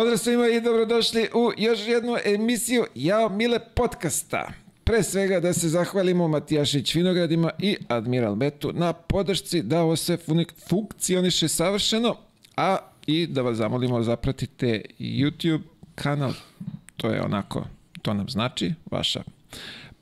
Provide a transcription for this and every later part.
Pozdrav svima i dobrodošli u još jednu emisiju Jao Mile podcasta. Pre svega da se zahvalimo Matijašić Vinogradima i Admiral Betu na podršci da ovo sve funkcioniše savršeno, a i da vas zamolimo da zapratite YouTube kanal. To je onako, to nam znači, vaša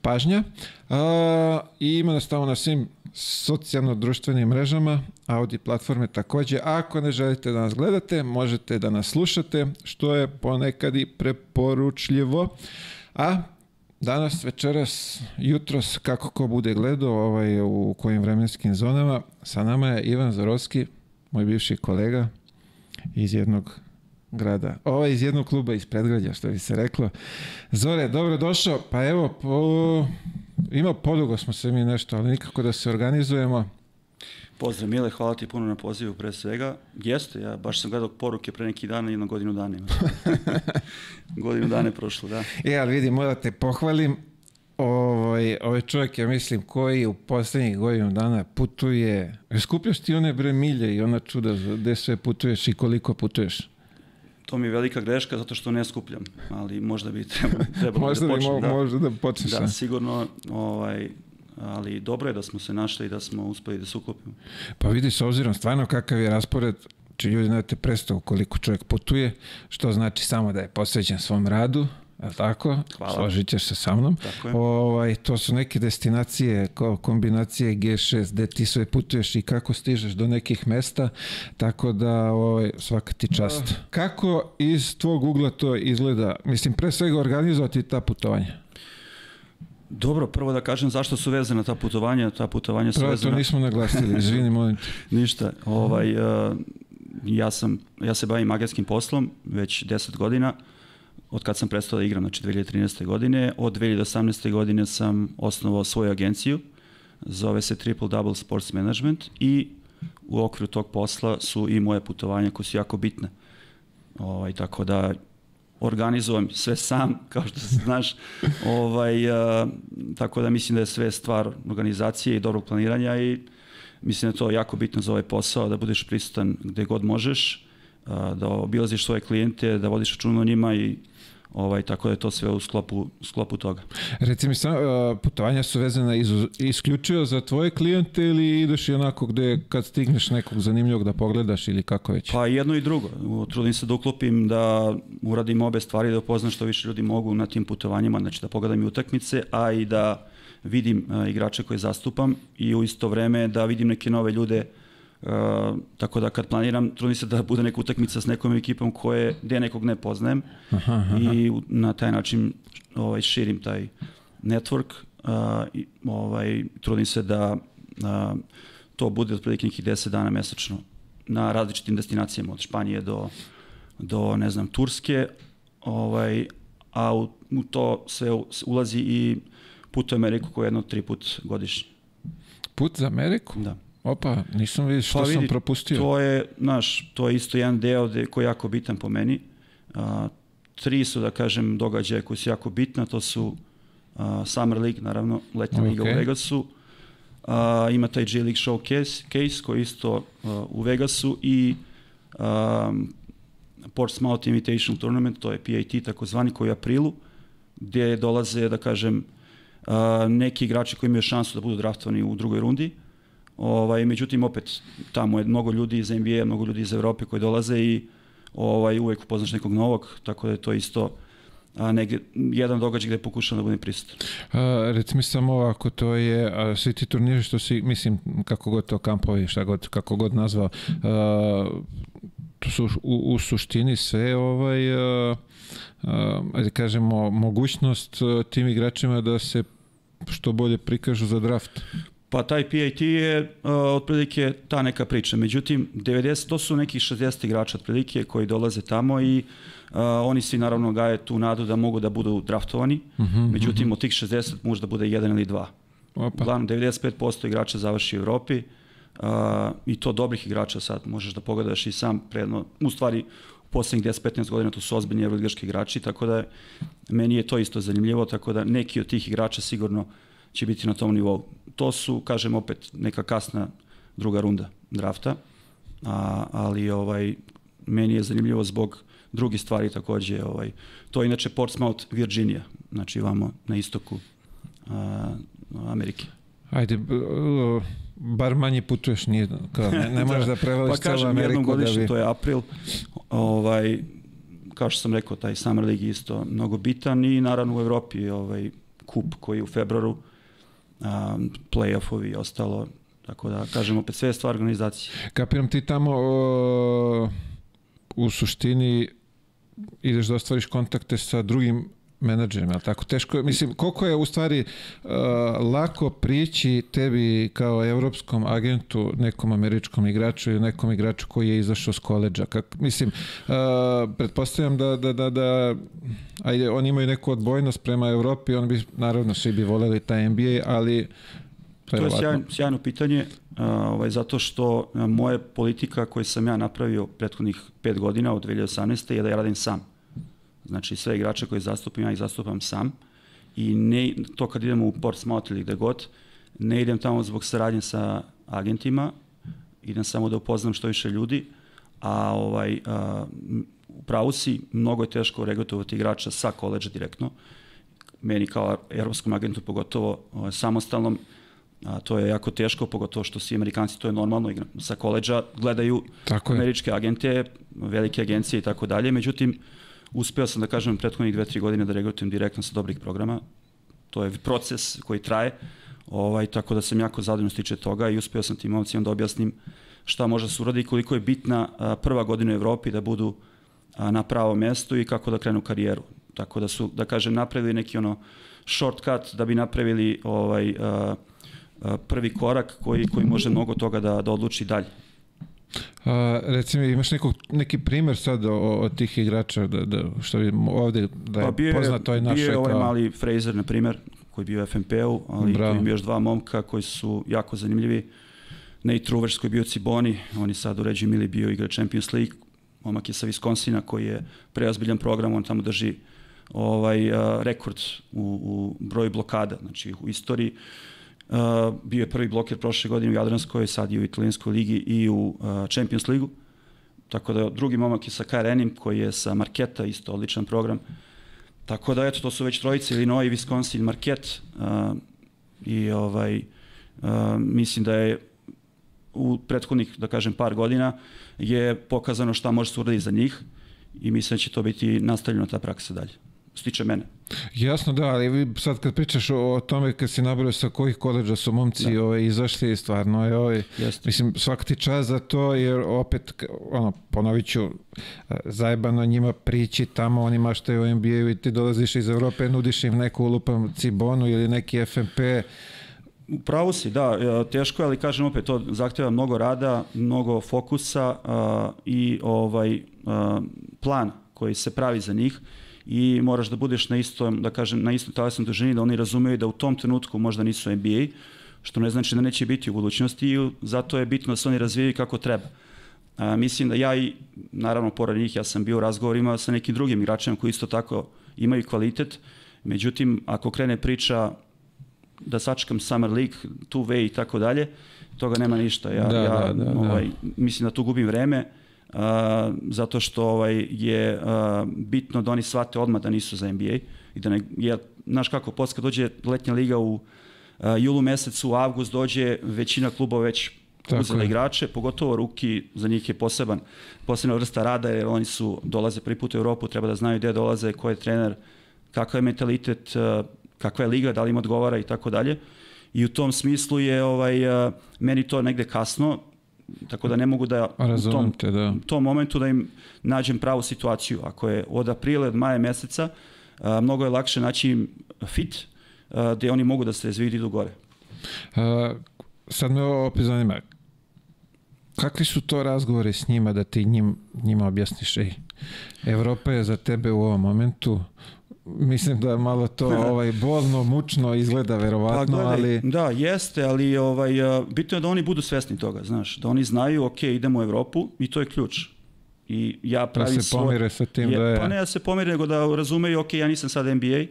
pažnja. A, I ima nas tamo na svim socijalno-društvenim mrežama, Audi platforme takođe. Ako ne želite da nas gledate, možete da nas slušate, što je ponekad i preporučljivo. A danas, večeras, jutros, kako ko bude gledao, ovaj, u kojim vremenskim zonama, sa nama je Ivan Zorovski, moj bivši kolega iz jednog grada. Ovo je iz jednog kluba iz predgrađa, što bi se reklo. Zore, dobro došao. Pa evo, po, ima podugo smo se mi nešto, ali nikako da se organizujemo. Pozdrav Mile, hvala ti puno na pozivu pre svega. Jeste, ja baš sam gledao poruke pre neki dana, jedno godinu dana ima. godinu dana je prošlo, da. E, ali vidi, moram te pohvalim. Ovaj, ovaj čovjek, ja mislim, koji u poslednjih godinu dana putuje, skupljaš ti one bre milje i ona čuda gde sve putuješ i koliko putuješ? To mi je velika greška zato što ne skupljam, ali možda bi trebalo, trebalo možda da počnem. da, možda da počneš. Da, sigurno, ovaj, ali dobro je da smo se našli i da smo uspeli da se uklopimo. Pa vidi, s obzirom stvarno kakav je raspored, či ljudi znate predstavu koliko čovjek putuje, što znači samo da je posvećen svom radu, Je tako? Hvala. Složit ćeš se sa mnom. Tako je. Ovaj, to su neke destinacije, kao kombinacije G6, gde ti sve putuješ i kako stižeš do nekih mesta, tako da ovaj, svaka ti čast. Kako iz tvog ugla to izgleda? Mislim, pre svega organizovati ta putovanja. Dobro, prvo da kažem zašto su vezana ta putovanja. Ta putovanja su Prvo vezana... to nismo naglasili, izvini, molim te. Ništa. Ovaj, uh, ja, sam, ja se bavim agentskim poslom već 10 godina od kad sam prestao da igram, znači 2013. godine. Od 2018. godine sam osnovao svoju agenciju, zove se Triple Double Sports Management i u okviru tog posla su i moje putovanja koje su jako bitne. Ovaj, tako da organizujem sve sam, kao što se znaš, ovaj, a, tako da mislim da je sve stvar organizacije i dobrog planiranja i mislim da je to jako bitno za ovaj posao, da budeš prisutan gde god možeš, a, da obilaziš svoje klijente, da vodiš računa o njima i ovaj, tako da je to sve u sklopu, sklopu toga. Reci mi, sam, putovanja su vezana izu, isključivo za tvoje klijente ili ideš i onako gde kad stigneš nekog zanimljivog da pogledaš ili kako već? Pa jedno i drugo. Trudim se da uklopim da uradim obe stvari, da upoznam što više ljudi mogu na tim putovanjima, znači da pogledam i utakmice, a i da vidim igrače koje zastupam i u isto vreme da vidim neke nove ljude Uh, tako da kad planiram, trudim se da bude neka utakmica s nekom ekipom koje, gde nekog ne poznajem aha, aha. i na taj način ovaj, širim taj network uh, i ovaj, trudim se da uh, to bude otprilike nekih 10 dana mesečno na različitim destinacijama od Španije do, do ne znam, Turske ovaj, a u, u to sve ulazi i put u Ameriku koji je jedno tri put godišnje. Put za Ameriku? Da. Opa, nisam vidio što Pa sam vidi, propustio. To je, znaš, to je isto jedan deo de, koji je jako bitan po meni. A, tri su, da kažem, događaje koji su jako bitna, to su a, Summer League, naravno, letnja okay. liga u Vegasu, a, ima taj J League Showcase case, koji isto a, u Vegasu i a, Portsmouth Invitational Tournament, to je PAT takozvani, koji je u aprilu, gdje dolaze, da kažem, a, neki igrači koji imaju šansu da budu draftovani u drugoj rundi, Ovaj, međutim, opet, tamo je mnogo ljudi iz NBA, mnogo ljudi iz Evrope koji dolaze i ovaj, uvek upoznaš nekog novog, tako da je to isto a, negde, jedan događaj gde pokušam da budem prisutan. Reci mi samo ovako, to je, a, svi ti turniri što si, mislim, kako god to kampovi, šta god, kako god nazvao, a, to su u, u suštini sve ovaj, a, a, ajde kažemo, mogućnost tim igračima da se što bolje prikažu za draft. Pa taj PAT je uh, otprilike ta neka priča. Međutim, 90, to su nekih 60 igrača otprilike koji dolaze tamo i uh, oni svi naravno gaje tu nadu da mogu da budu draftovani. Uh Mhm, -huh, Međutim, uh -huh. od tih 60 može da bude jedan ili dva. Opa. Uglavnom, 95% igrača završi u Evropi uh, i to dobrih igrača sad možeš da pogledaš i sam predno. U stvari, u poslednjih 10-15 godina to su ozbiljni evroligaški igrači, tako da meni je to isto zanimljivo, tako da neki od tih igrača sigurno će biti na tom nivou. To su, kažem opet, neka kasna druga runda drafta, a, ali ovaj, meni je zanimljivo zbog drugi stvari takođe. Ovaj, to je inače Portsmouth, Virginia, znači vamo na istoku a, Amerike. Ajde, uh, bar manje putuješ, nije, kao, ne, ne možeš da prevališ pa celu kažem, jednom Ameriku da godišnje, bi... to je april. Ovaj, kao što sam rekao, taj Summer League isto mnogo bitan i naravno u Evropi ovaj kup koji je u februaru, um, play-offovi i ostalo, tako da kažem opet sve je stvar organizacije. Kapiram ti tamo o, u suštini ideš da ostvariš kontakte sa drugim menadžerima, tako teško je, mislim, koliko je u stvari uh, lako prići tebi kao evropskom agentu, nekom američkom igraču ili nekom igraču koji je izašao s koleđa, kak, mislim, uh, pretpostavljam da, da, da, da ajde, oni imaju neku odbojnost prema Evropi, on bi, naravno, svi bi voleli taj NBA, ali To je sjajno, sjajno pitanje, uh, ovaj, zato što moja politika koju sam ja napravio prethodnih pet godina od 2018. je da ja radim sam. Znači sve igrače koje zastupam, ja ih zastupam sam. I ne, to kad idemo u Portsmouth ili gde god, ne idem tamo zbog saradnje sa agentima, idem samo da upoznam što više ljudi, a ovaj, a, u pravu si, mnogo je teško regrutovati igrača sa koleđa direktno, meni kao evropskom agentu pogotovo ovaj, samostalnom, a, to je jako teško, pogotovo što svi Amerikanci, to je normalno, igram sa koleđa, gledaju Tako je. američke agente, velike agencije i tako dalje, međutim, uspeo sam da kažem prethodnih dve, tri godine da regrutujem direktno sa dobrih programa. To je proces koji traje, ovaj, tako da sam jako zadovoljno stiče toga i uspeo sam tim momcima da objasnim šta može da se uradi koliko je bitna a, prva godina u Evropi da budu a, na pravom mestu i kako da krenu karijeru. Tako da su, da kažem, napravili neki ono shortcut da bi napravili ovaj, a, prvi korak koji, koji može mnogo toga da, da odluči dalje. A, recimo, imaš nekog, neki primer sad o, o tih igrača, da, da, što bi ovde, da je Pa bio poznat to je naše bio je ovaj kao... mali Fraser, na primer, koji je bio u FNP-u, ali Bravo. tu im još dva momka koji su jako zanimljivi. Nate Ruvers koji je bio Ciboni, on je sad u Reggio Mili bio igra Champions League, momak je sa Wisconsina koji je preozbiljan program, on tamo drži ovaj uh, rekord u, u broju blokada, znači u istoriji. Uh, bio je prvi bloker prošle godine u Jadranskoj, sad i u italijanskoj ligi i u Champions ligu. Tako da drugi momak je sa KRN-im koji je sa Marketa, isto odličan program. Tako da eto to su već trojice Illinois, Wisconsin, Marquette uh, i ovaj uh, mislim da je u prethodnih da kažem par godina je pokazano šta može se uraditi za njih i mislim da će to biti nastavljeno ta praksa dalje. Stiče mene. Jasno, da, ali vi sad kad pričaš o, tome kad si nabrao sa kojih koleđa su momci da. ovaj, izašli, stvarno je ovaj, Jeste. mislim, svaka ti čast za to, jer opet, ono, ponovit ću, e, zajebano njima prići tamo, oni maštaju u NBA-u i ti dolaziš iz Evrope, nudiš im neku lupam Cibonu ili neki FNP, U pravu si, da, e, teško je, ali kažem opet, to zahteva mnogo rada, mnogo fokusa a, i ovaj a, plan koji se pravi za njih i moraš da budeš na istom, da kažem, na istom talasnom dužini, da oni razumeju da u tom trenutku možda nisu NBA, što ne znači da neće biti u budućnosti i zato je bitno da se oni razvijaju kako treba. A, mislim da ja i, naravno, pored njih, ja sam bio u razgovorima sa nekim drugim igračima koji isto tako imaju kvalitet, međutim, ako krene priča da sačekam Summer League, two way i tako dalje, toga nema ništa. Ja, Da, ja da, da, da. ovaj, mislim da tu gubim vreme, uh, zato što ovaj, je uh, bitno da oni shvate odmah da nisu za NBA i da ne, jer, znaš kako, posle kad dođe letnja liga u uh, julu mesecu, u avgust dođe većina klubova već Tako uzela je. igrače, pogotovo ruki, za njih je poseban, posebna vrsta rada, jer oni su, dolaze prvi put u Europu, treba da znaju gde dolaze, ko je trener, kakav je mentalitet, uh, kakva je liga, da li im odgovara i tako dalje. I u tom smislu je ovaj uh, meni to negde kasno, tako da ne mogu da u razumem tom, te, da. u tom momentu da im nađem pravu situaciju. Ako je od aprila, od maja meseca, uh, mnogo je lakše naći im fit, uh, gde oni mogu da se razviju i idu gore. A, sad me opet zanima, kakvi su to razgovori s njima da ti njim, njima objasniš, ej, Evropa je za tebe u ovom momentu, mislim da malo to ovaj bolno, mučno izgleda verovatno, Pa gledaj, ali Da, jeste, ali ovaj, a, bitno je da oni budu svesni toga, znaš, da oni znaju, ok, idemo u Evropu i to je ključ. I ja da pravim se pomire sa tim je, da je... Pa ne da se pomire, nego da razumeju, ok, ja nisam sad NBA,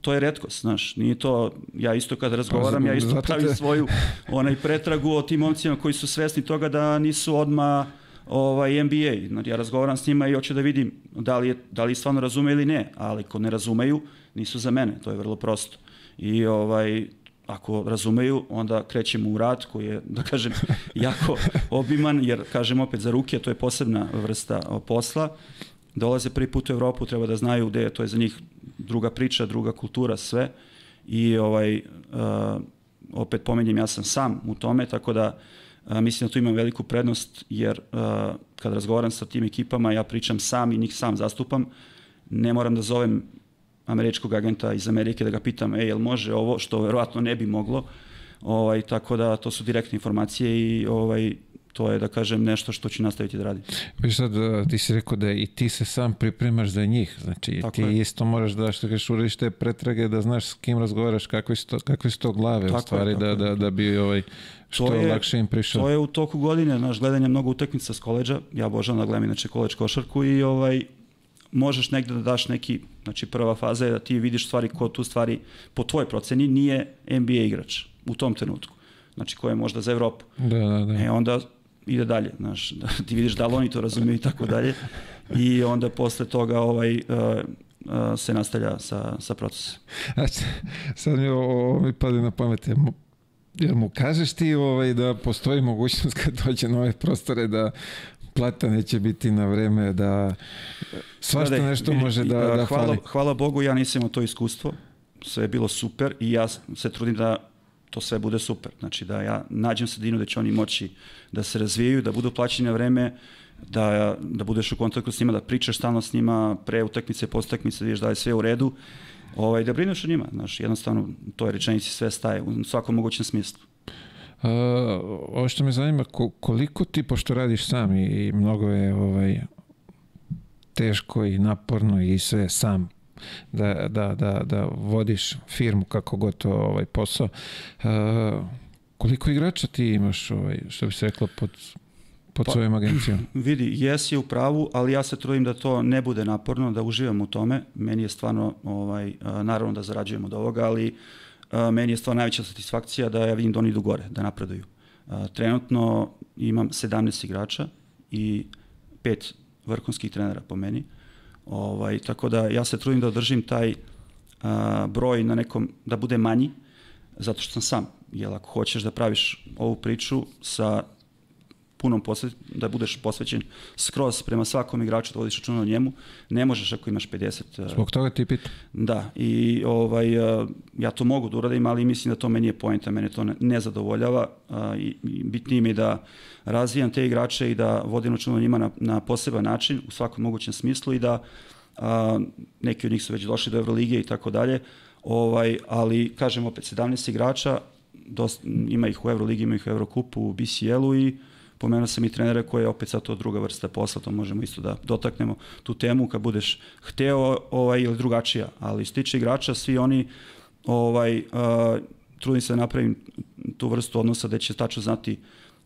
to je redkost, znaš, nije to, ja isto kad razgovaram, ja isto Pa pravim te- svoju onaj pretragu o tim momcima koji su svesni toga da nisu odma ovaj, NBA. Znači, ja razgovaram s njima i hoću da vidim da li, je, da li stvarno razume ili ne, ali ako ne razumeju, nisu za mene, to je vrlo prosto. I ovaj, ako razumeju, onda krećemo u rad koji je, da kažem, jako obiman, jer, kažem opet, za ruke to je posebna vrsta posla. Dolaze prvi put u Evropu, treba da znaju gde je, to je za njih druga priča, druga kultura, sve. I ovaj, uh, opet pomenjem, ja sam sam u tome, tako da uh, mislim da tu imam veliku prednost, jer uh, kad razgovaram sa tim ekipama, ja pričam sam i njih sam zastupam, ne moram da zovem američkog agenta iz Amerike da ga pitam, ej, jel može ovo, što verovatno ne bi moglo, ovaj, tako da to su direktne informacije i ovaj, to je, da kažem, nešto što ću nastaviti da radim. Pa sad, ti si rekao da i ti se sam pripremaš za njih, znači Tako ti je. isto moraš da, što kažeš, uradiš te pretrage, da znaš s kim razgovaraš, kakve su to, kakve su to glave, Tako u stvari, je, da, da, da bi ovaj, što je, lakše im prišao. To je u toku godine, naš gledanje mnogo utakmica s koleđa, ja božam da gledam inače koleđ košarku i ovaj, možeš negde da daš neki, znači prva faza je da ti vidiš stvari ko tu stvari po tvojoj proceni nije NBA igrač u tom trenutku. Znači ko je možda za Evropu. Da, da, da. E onda ide dalje, znaš, da ti vidiš da li oni to razumiju i tako dalje. I onda posle toga ovaj uh, uh, se nastavlja sa, sa procesom. Znači, sad mi ovo mi pade na pamet, jer mu, jer mu kažeš ti ovaj, da postoji mogućnost kad dođe na ove prostore da plata neće biti na vreme, da svašta nešto može da, da hvala, fali. Hvala Bogu, ja nisam imao to iskustvo, sve je bilo super i ja se trudim da to sve bude super. Znači da ja nađem sredinu da će oni moći da se razvijaju, da budu plaćeni na vreme, da, da budeš u kontaktu s njima, da pričaš stalno s njima, pre utakmice, posle utakmice, da vidiš da je sve u redu, ovaj, da brineš o njima. Znaš, jednostavno, to je rečenici sve staje u svakom mogućem smislu. Uh, ovo što me zanima, koliko ti, pošto radiš sam i, i mnogo je ovaj, teško i naporno i sve sam da, da, da, da vodiš firmu kako god to ovaj posao. Uh, koliko igrača ti imaš, ovaj, što bi se reklo, pod, pod pa, svojom agencijom? Vidi, jesi u pravu, ali ja se trudim da to ne bude naporno, da uživam u tome. Meni je stvarno, ovaj, naravno da zarađujem od ovoga, ali meni je stvarno najveća satisfakcija da ja vidim da oni idu gore, da napreduju. Trenutno imam 17 igrača i pet vrhunskih trenera po meni. Ovaj, tako da ja se trudim da održim taj a, broj na nekom, da bude manji, zato što sam sam. Jer ako hoćeš da praviš ovu priču sa punom posvet, da budeš posvećen skroz prema svakom igraču, da vodiš računa o njemu, ne možeš ako imaš 50. Zbog toga ti pita. Da, i ovaj, ja to mogu da uradim, ali mislim da to meni je pojenta, mene to ne, ne zadovoljava i, i bitnije mi da razvijam te igrače i da vodim računa o njima na, na poseban način, u svakom mogućem smislu i da a, neki od njih su već došli do Evrolige i tako dalje, ovaj, ali kažem opet 17 igrača, dosta, ima ih u Euroligi, ima ih u Eurokupu, u BCL-u i pomenuo sam i trenere koje je opet sad to druga vrsta posla, to možemo isto da dotaknemo tu temu kad budeš hteo ovaj, ili drugačija, ali stiče igrača, svi oni ovaj, uh, trudim se da napravim tu vrstu odnosa da će tačno znati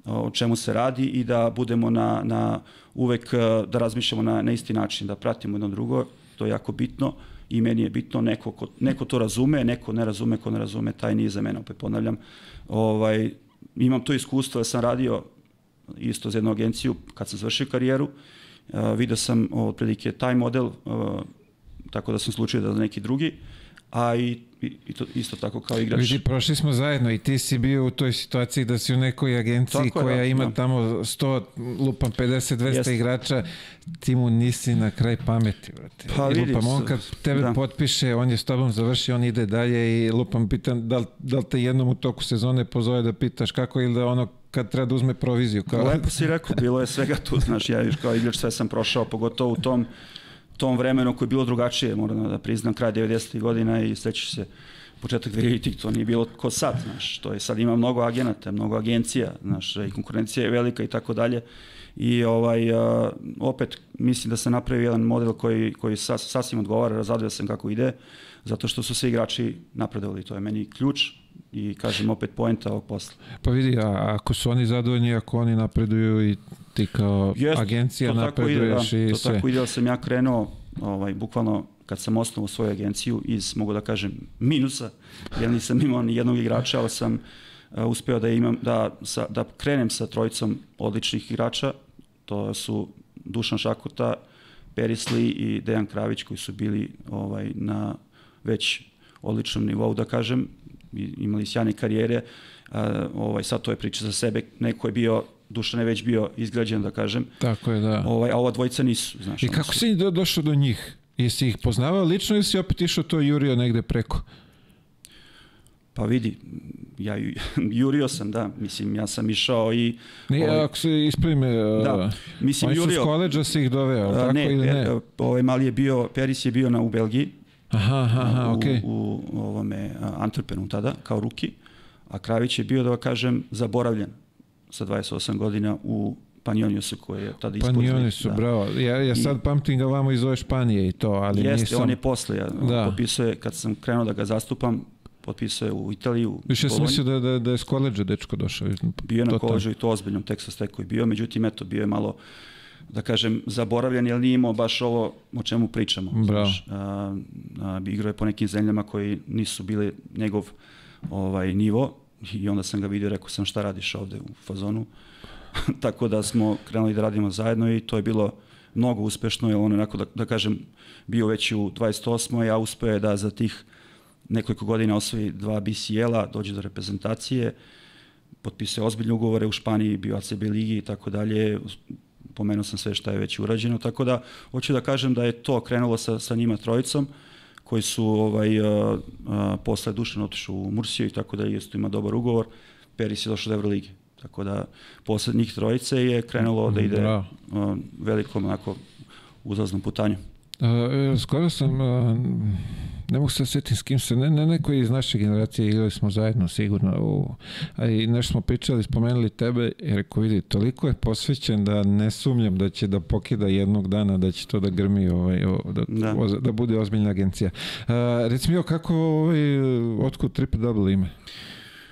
o čemu se radi i da budemo na, na uvek da razmišljamo na, na isti način, da pratimo jedno drugo, to je jako bitno i meni je bitno neko, ko, neko to razume, neko ne razume, ko ne razume, taj nije za mene, opet ponavljam. Ovaj, imam to iskustvo da sam radio isto za jednu agenciju kad sam završio karijeru. Uh, video sam otprilike taj model, uh, tako da sam slučio da neki drugi, a i, i to, isto tako kao igrač. Vidi, prošli smo zajedno i ti si bio u toj situaciji da si u nekoj agenciji tako koja je, da, ima da. tamo 100, lupam 50, 200 Jeste. igrača, ti mu nisi na kraj pameti, brate. Pa, I lupam, on kad tebe da. potpiše, on je s tobom završio, on ide dalje i lupam, pitan da li, da li te jednom u toku sezone pozove da pitaš kako ili da ono kad treba da uzme proviziju. Kao... Lepo si rekao, bilo je svega tu, znaš, ja kao igrač sve sam prošao, pogotovo u tom, tom vremenu koje je bilo drugačije, moram da priznam, kraj 90. godina i sećaš se početak Virility, to nije bilo ko sad, znaš, to je sad ima mnogo agenata, mnogo agencija, znaš, i konkurencija je velika i tako dalje. I ovaj, opet mislim da se napravio jedan model koji, koji sas, sasvim odgovara, razadio sam kako ide, zato što su svi igrači napredovali, to je meni ključ, i kažem opet poenta ovog posla. Pa vidi, a ako su oni zadovoljni, ako oni napreduju i ti kao Jest, agencija napreduješ ide, da, i to sve. To tako ide, da sam ja krenuo, ovaj, bukvalno kad sam osnovao svoju agenciju iz, mogu da kažem, minusa, jer nisam imao ni jednog igrača, ali sam uh, uspeo da imam, da, sa, da krenem sa trojicom odličnih igrača, To su Dušan Šakuta, Perisli i Dejan Kravić koji su bili ovaj na već odličnom nivou, da kažem, imali sjajne karijere, a, ovaj, sad to je priča za sebe, neko je bio Dušan je već bio izgrađen, da kažem. Tako je, da. Ovaj, a ova dvojica nisu. Znaš, I kako si do, došao do njih? Jesi ih poznavao lično ili si opet išao to jurio negde preko? Pa vidi, ja jurio sam, da, mislim, ja sam išao i... Ne, ovaj, ako se ispravi me, da, mislim, oni jurio, su s koleđa se ih doveo, tako ne, ili ne? Ovaj mali je bio, Peris je bio na, u Belgiji, aha, aha, u, okay. u, ovome Antwerpenu tada, kao ruki, a Kravić je bio, da kažem, zaboravljen sa 28 godina u Panjoniusu koji je tada ispod. Panjoniusu, da. bravo. Ja, ja sad I, pamtim ga vamo iz ove Španije i to, ali jeste, nisam... on je posle. Ja, da. Popisuje, kad sam krenuo da ga zastupam, potpisao je u Italiju. Više sam mislio da, da, da je s koleđa dečko došao. Bio na koleđu i to ozbiljnom tekstu steku je bio, međutim, eto, bio je malo da kažem, zaboravljen, jer nije imao baš ovo o čemu pričamo. Bravo. Znaš, a, a, igrao je po nekim zemljama koji nisu bili njegov ovaj nivo i onda sam ga vidio, rekao sam šta radiš ovde u fazonu. Tako da smo krenuli da radimo zajedno i to je bilo mnogo uspešno, jer on onako da, da kažem bio već u 28. ja uspeo je da za tih nekoliko godina osvoji dva BCL-a, dođe do reprezentacije, potpisao ozbiljne ugovore u Španiji, bio ACB ligi i tako dalje, pomenuo sam sve šta je već urađeno, tako da hoću da kažem da je to krenulo sa, sa njima trojicom, koji su ovaj, a, a, posle Dušan otišao u Mursiju i tako da isto ima dobar ugovor, Peris je došao do Euroligi. Tako da posle njih trojice je krenulo da ide a, velikom onako uzlaznom putanju. Uh, skoro sam, uh, ne mogu se sjetiti s kim se, ne, ne neko iz naše generacije igrali smo zajedno sigurno, u, a i nešto smo pričali, spomenuli tebe, jer ako vidi, toliko je posvećen da ne sumnjam da će da pokida jednog dana, da će to da grmi, ovaj, da, da. O, da bude ozbiljna agencija. Uh, recimo, jo, kako, ovaj, otkud triple double ime?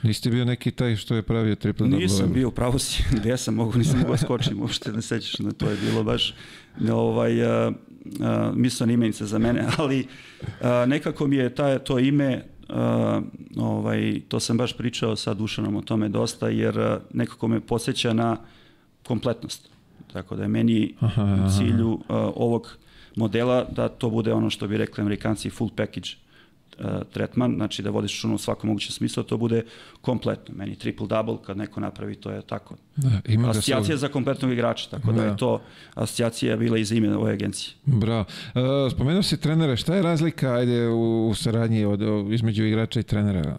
Niste bio neki taj što je pravio triple double? Nisam bio, pravo si, gde sam mogu, nisam mogu da skočiti, uopšte ne sećaš, da to je bilo baš, ne, ovaj, uh, uh, mislena imenica za mene, ali uh, nekako mi je taj, to ime, uh, ovaj, to sam baš pričao sa Dušanom o tome dosta, jer uh, nekako me podsjeća na kompletnost. Tako da je meni aha, aha. u cilju uh, ovog modela da to bude ono što bi rekli amerikanci full package tretman, znači da vodiš računa u svakom mogućem smislu, da to bude kompletno. Meni triple double kad neko napravi to je tako. Da, ima asocijacija za kompletnog igrača, tako da, da je to asocijacija bila i za ime ove agencije. Bravo. Uh, spomenuo si trenere, šta je razlika ajde u, u saradnji od, između igrača i trenera?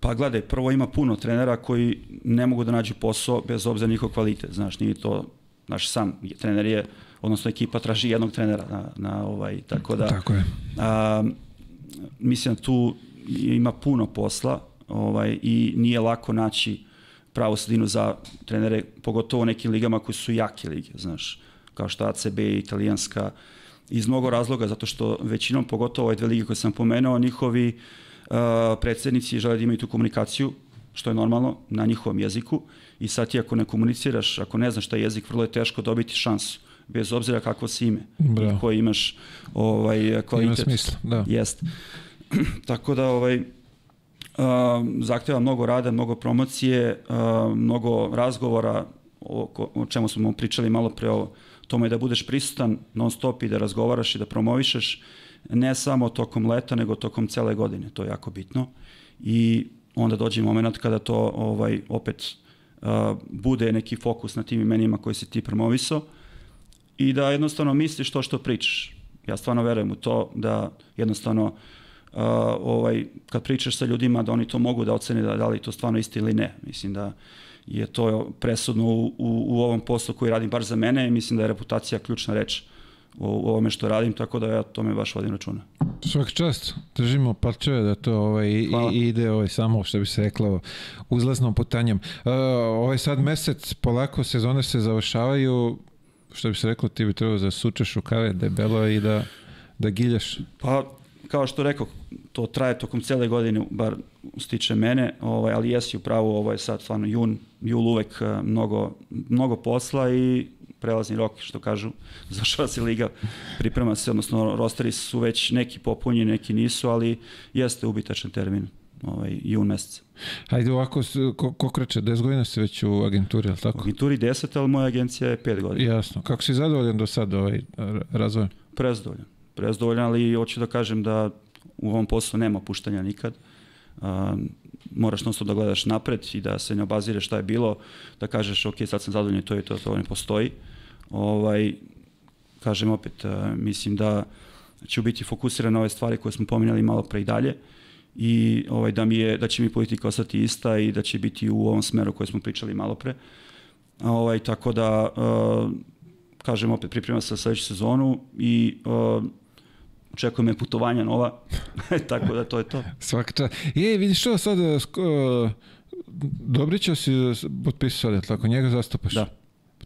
Pa gledaj, prvo ima puno trenera koji ne mogu da nađu posao bez obzira njihov kvalitet, znaš, nije to, znaš, sam trener je, odnosno ekipa traži jednog trenera na, na ovaj, tako da... Tako je. A, mislim da tu ima puno posla ovaj, i nije lako naći pravu sredinu za trenere, pogotovo u nekim ligama koji su jake lige, znaš, kao što ACB, italijanska, iz mnogo razloga, zato što većinom, pogotovo ove dve lige koje sam pomenuo, njihovi uh, predsednici žele da imaju tu komunikaciju, što je normalno, na njihovom jeziku. I sad ti ako ne komuniciraš, ako ne znaš šta je jezik, vrlo je teško dobiti šansu bez obzira kakvo si ime Bravo. i koji imaš ovaj, kvalitet. Ima smisla, da. Jest. Tako da ovaj, uh, zahteva mnogo rada, mnogo promocije, uh, mnogo razgovora o, o čemu smo pričali malo pre o tome da budeš prisutan non stop i da razgovaraš i da promovišeš ne samo tokom leta, nego tokom cele godine. To je jako bitno. I onda dođe moment kada to ovaj opet uh, bude neki fokus na tim imenima koje si ti promovisao i da jednostavno misliš to što pričaš. Ja stvarno verujem u to da jednostavno uh, ovaj, kad pričaš sa ljudima da oni to mogu da ocene da, da li to stvarno isti ili ne. Mislim da je to presudno u, u, u ovom poslu koji radim bar za mene i mislim da je reputacija ključna reč u, u ovome što radim, tako da ja tome baš vodim računa. Svak čast, držimo parčeve da to ovaj, i, ide ovaj, samo, što bi se reklo, uzlaznom putanjem. Uh, ovaj sad mesec, polako sezone se završavaju, što bi se reklo, ti bi trebao da sučeš u kave debelo i da, da giljaš. Pa, kao što rekao, to traje tokom cele godine, bar stiče mene, ovaj, ali jesi upravo ovo je sad stvarno jun, jul uvek eh, mnogo, mnogo posla i prelazni rok, što kažu, završava se liga, priprema se, odnosno rosteri su već neki popunjeni, neki nisu, ali jeste ubitačan termin. Ovaj, jun mesec. Hajde ovako, ko, ko kreće, 10 godina si već u agenturi, je li U tako? agenturi 10, ali moja agencija je 5 godina. Jasno. Kako si zadovoljan do sada ovaj r- razvojem? Prezdovoljan. Prezdovoljan, ali hoću da kažem da u ovom poslu nema puštanja nikad. A, moraš non da gledaš napred i da se ne obazireš šta je bilo, da kažeš ok, sad sam zadovoljan i to i to, to ne postoji. Ovaj, kažem opet, a, mislim da ću biti fokusiran na ove stvari koje smo pominjali malo pre i dalje i ovaj, da, mi je, da će mi politika ostati ista i da će biti u ovom smeru koje smo pričali malo pre. Ovaj, tako da, uh, kažem opet, pripremam se za sledeću sezonu i uh, očekuje me putovanja nova, tako da to je to. Svaka čast. Je, vidiš što sad, e, Dobrića si potpisao tako, njega zastupaš? Da.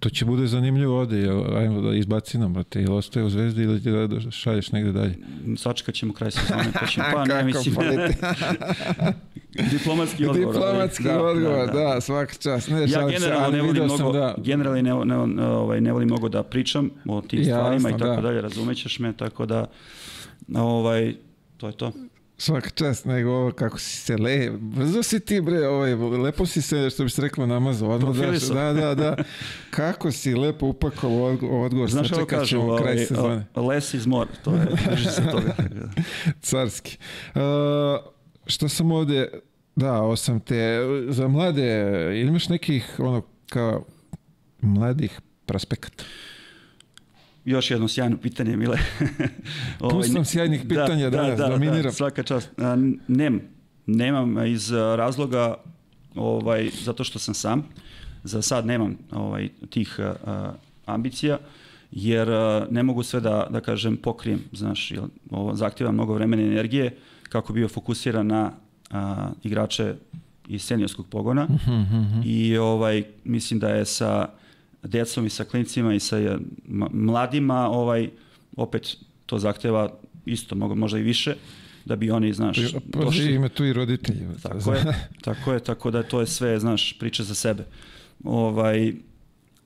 To će bude zanimljivo ovde, jel, ajmo da izbaci nam, brate, ili ostaje u Zvezdi ili da šalješ negde dalje. Sačekat ćemo kraj sezone, pa ćemo, pa ne, mislim, politi- diplomatski odgovor. ali- Diplomatski odgovor, da, svaka čast. Ne, Ja šalim generalno ne volim sam mnogo, da, generalno ne, ne, ne, ovaj, ne volim mnogo da pričam o tim Jasno, stvarima i tako da. dalje, razumećeš me, tako da ovaj, to je to. Svaka čast, nego ovo kako si se le, brzo si ti bre, ovaj, lepo si se, što bi se reklo, namazao. Odmah da, da, da. Kako si lepo upakovao odgo- odgovor. Znaš sačekat kažu, ćemo kraj ovaj, sezone. less is more, to je, drži se toga. Carski. Uh, što sam ovde, da, ovo sam te, za mlade, imaš nekih, ono, kao, mladih prospekata? Još jedno sjajno pitanje, Mile. Ovaj, Pun sam sjajnih pitanja danas, dominiram. svaka čast. Nem, nemam iz razloga, ovaj, zato što sam sam. Za sad nemam ovaj, tih a, ambicija, jer a, ne mogu sve da, da kažem pokrijem, znaš, jer ovo zahtjeva mnogo vremena i energije kako bi bio fokusiran na a, igrače iz seniorskog pogona i ovaj mislim da je sa decom i sa klincima i sa eh, ma- mladima ovaj opet to zahteva isto možda i više da bi oni znaš Pa, došli ima tu i roditelji. tako je tako je tako da to je sve znaš priča za sebe ovaj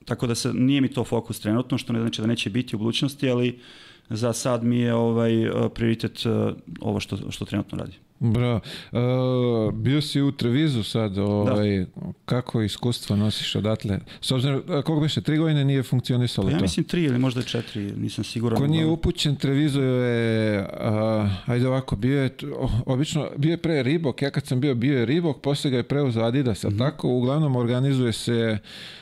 tako da se nije mi to fokus trenutno što ne znači da neće biti u budućnosti ali za sad mi je ovaj eh, prioritet eh, ovo što što trenutno radi Bravo. Uh, bio si u Trevizu sad, ovaj, kako iskustvo nosiš odatle? S obzirom, a, koliko biše, tri godine nije funkcionisalo Pa ja to? mislim tri ili možda četiri, nisam siguran. Ko nije uglavnom. upućen, Trevizo je, a, ajde ovako, bio je, obično, bio je pre Ribok, ja kad sam bio, bio je Ribok, posle ga je preuzeo Adidas, a tako, uglavnom organizuje se,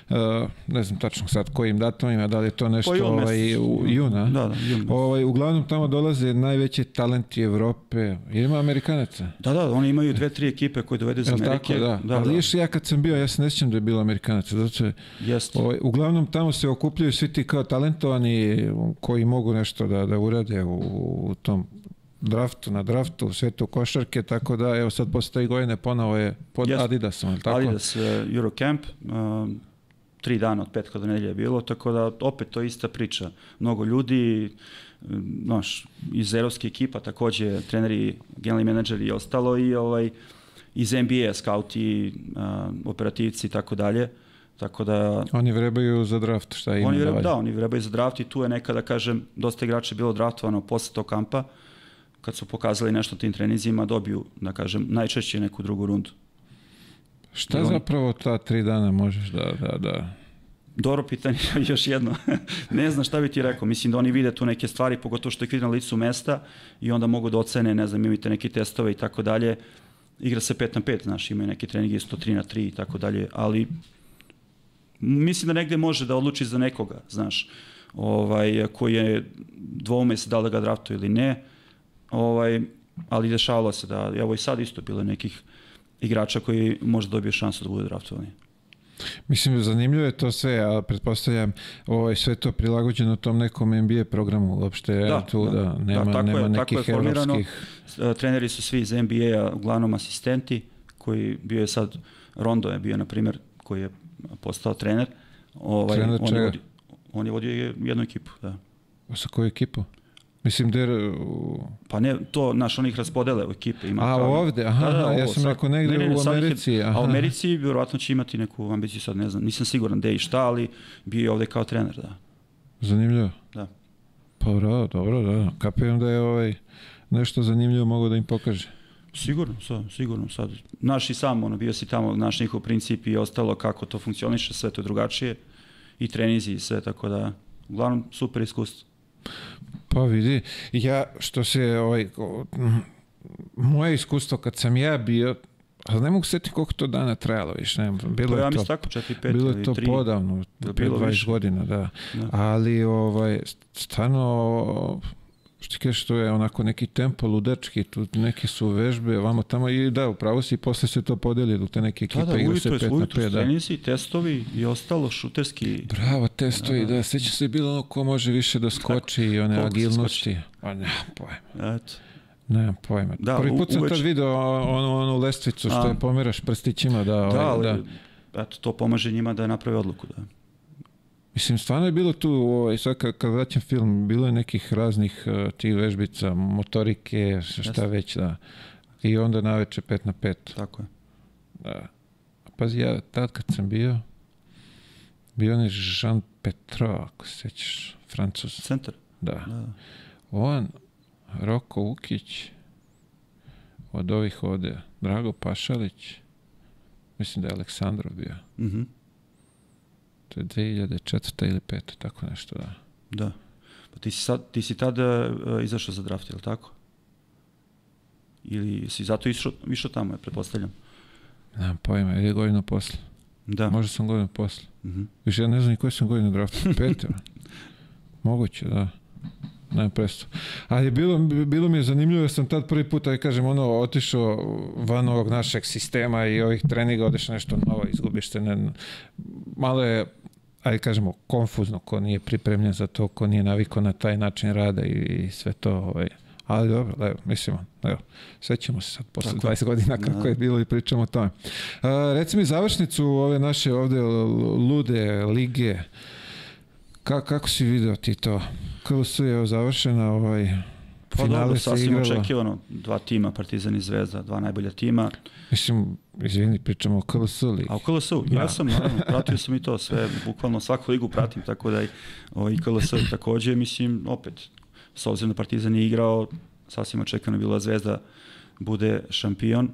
a, ne znam tačno sad kojim datumima, da li je to nešto, ovaj, u juna? Da, da, jun mesec. Ovaj, uglavnom tamo dolaze najveći talenti Evrope. Ima Amerikanaca? Da, da, oni imaju dve, tri ekipe koje dovede iz Amerike. tako, da. da, Ali da. još ja kad sam bio, ja se ne sjećam da je bilo Amerikanaca. Zato što, Jeste. ovaj, uglavnom tamo se okupljaju svi ti kao talentovani koji mogu nešto da, da urade u, u tom draftu, na draftu, u svetu košarke, tako da evo sad posle tri godine ponovo je pod Jeste. Adidasom, je li tako? Adidas uh, Eurocamp, um, tri dana od petka do nedelje je bilo, tako da opet to je ista priča. Mnogo ljudi, um, znaš, iz evropske ekipa takođe, treneri, generalni menadžeri i ostalo i ovaj, iz NBA, skauti, uh, operativci i tako dalje. Tako da Oni vrebaju za draft, šta ima oni vreba, valja. da, oni vrebaju za draft i tu je nekada, kažem, dosta igrača bilo draftovano posle tog kampa, kad su pokazali nešto tim trenizima, dobiju, da kažem, najčešće neku drugu rundu. Šta zapravo ta tri dana možeš da, da, da... Dobro pitanje, još jedno. ne znam šta bi ti rekao. Mislim da oni vide tu neke stvari, pogotovo što ih vide na licu mesta i onda mogu da ocene, ne znam, imate neke testove i tako dalje. Igra se 5 na 5, znaš, imaju neke treninge isto 3 na 3 i tako dalje, ali mislim da negde može da odluči za nekoga, znaš, ovaj, koji je dvoume se da li da ga draftuje ili ne, ovaj, ali dešavalo se da, evo i sad isto bilo nekih igrača koji možda dobije šansu da bude draftovani. Mislim, zanimljivo je to sve, a pretpostavljam ovaj, sve to prilagođeno tom nekom NBA programu, uopšte da, tu da, da nema, tako nema je, tako nekih je evropskih... E, Treneri su svi iz NBA-a, uglavnom asistenti, koji bio je sad, Rondo je bio, na primjer, koji je postao trener. Ovaj, Trener on, čega? je vodio, on je vodio jednu ekipu, da. Sa koju ekipu? Mislim da je... u- Pa ne, to, naš, oni ih raspodele u ekipe. Ima A, kao- ovde? Aha, aha, ja ovo, sam sad- rekao negde u sad ih je- Americi, A aha. u Americi vjerovatno će imati neku ambiciju, sad ne znam, nisam siguran gde i šta, ali bio je ovde kao trener, da. Zanimljivo. Da. Pa bravo, dobro, da. Kapiram da je ovaj nešto zanimljivo mogo da im pokaže. Sigurno, sad, sigurno sad. Naš i sam, ono, bio si tamo, naš njihov princip i ostalo kako to funkcioniše, sve to je drugačije i trenizi i sve, tako da, uglavnom, super iskustvo. Pa vidi, ja što se ovaj, moje iskustvo kad sam ja bio, ali ne mogu setiti koliko to dana trajalo više, ne, bilo Pa ja je to, tako, 4, 5 bilo je to 3. podavno, pre bilo 20 više? godina, da. Da. Ali ovaj, stvarno, što ti kažeš, to je onako neki tempo ludački, tu neke su vežbe, vamo tamo i da, upravo si, posle se to podeli u te neke ekipe, Da, da, igra se 5 na ujutro 5, da. trenizi, testovi i ostalo, šuterski. Bravo, testovi, Da, da, seća se bilo ono ko može više da skoči i one agilnosti. Pa nemam pojma, Eto. nemam pojma. Da, Prvi u- put sam uveč- tad video onu, onu lestvicu što A. je pomeraš prstićima da, ovaj, Da, ali, da. eto, to pomaže njima da naprave odluku, da. Mislim, stvarno je bilo tu, ovaj, sad kad, kad vraćam film, bilo je nekih raznih uh, tih vežbica, motorike, šta Jeste. već, da. I onda naveče 5 na 5. Tako je. Da. Pazi, ja tad kad sam bio, bio je Jean Petro, ako se sećaš, Francuz. Centar. Da. Da, da. On, Roko Ukić, od ovih ovde, Drago Pašalić, mislim da je Aleksandrov bio. Mhm. To je 2004. ili 5. tako nešto, da. Da. Pa ti si, sad, ti si tada uh, izašao za draft, je li tako? Ili si zato išao, išao tamo, ja pretpostavljam. Nemam pojma, ili godinu posle. Da. Možda sam godinu posle. Mhm. Više ja ne znam ni koje sam godine draftu. Pete. Moguće, da. Nemam predstav. Ali bilo, bilo mi je zanimljivo da sam tad prvi put, aj kažem, ono, otišao van ovog našeg sistema i ovih treninga, odeš nešto novo, izgubiš se. Ne, malo je, aj kažemo, konfuzno, ko nije pripremljen za to, ko nije navikao na taj način rada i, i sve to. Ovaj. Ali dobro, evo, mislimo, evo, sećamo se sad posle Tako je. 20 godina kako Da. je bilo i pričamo o tome. A, reci mi završnicu ove naše ovde lude lige, Ka, kako si video ti to? Su je završena ovaj Pa finale dobro, sasvim očekivano. Dva tima, Partizan i Zvezda, dva najbolja tima. Mislim, izvini, pričamo o KLS ligi. A u KLS-u, Da. ja sam, naravno, pratio sam i to sve, bukvalno svaku ligu pratim, tako da i, ovaj, i KLS takođe, mislim, opet, s obzirom da Partizan je igrao, sasvim očekano je bila Zvezda bude šampion,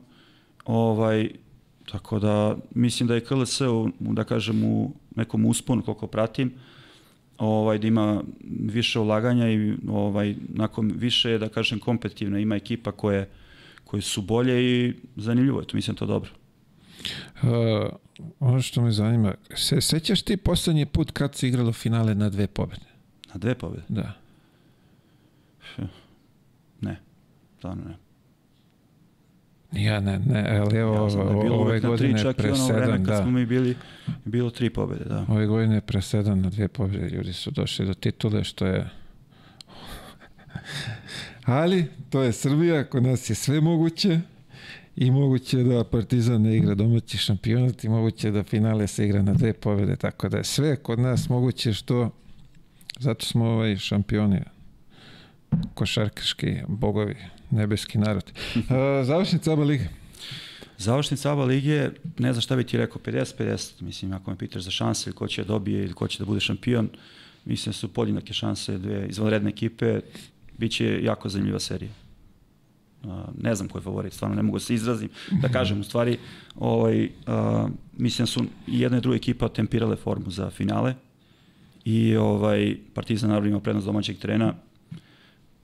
ovaj, tako da mislim da je KLS, u, da kažem, u nekom usponu koliko pratim, ovaj da ima više ulaganja i ovaj nakon više da kažem kompetitivna ima ekipa koje koje su bolje i zanimljivo je to mislim da to dobro. Uh, ono što me zanima, se sećaš ti poslednji put kad se igralo finale na dve pobede? Na dve pobede? Da. Ne. Stvarno ne. Ja ne, ne, ali evo, Ja znam da bilo ove na tri, godine čak i ono presedan, vreme kad da. smo mi bili, bilo tri pobede, da. Ove godine je presedan na dve pobjede, ljudi su došli do titule, što je... Ali, to je Srbija, kod nas je sve moguće i moguće da Partizan ne igra domaći šampionat i moguće da finale se igra na dve pobjede, tako da je sve kod nas moguće što zato smo ovaj šampioni košarkaški bogovi, nebeski narod. A, Završnica ABA lige. Završnica ABA lige, ne znam šta bi ti rekao, 50-50, mislim, ako me pitaš za šanse ko će da dobije ili ko će da bude šampion, mislim da su podjednake šanse dve izvanredne ekipe, bit će jako zanimljiva serija. Uh, ne znam ko je favorit, stvarno ne mogu da se izrazim, da kažem u stvari, ovaj, uh, mislim da su i jedna i druga ekipa tempirale formu za finale i ovaj, Partizan naravno ima prednost domaćeg trena,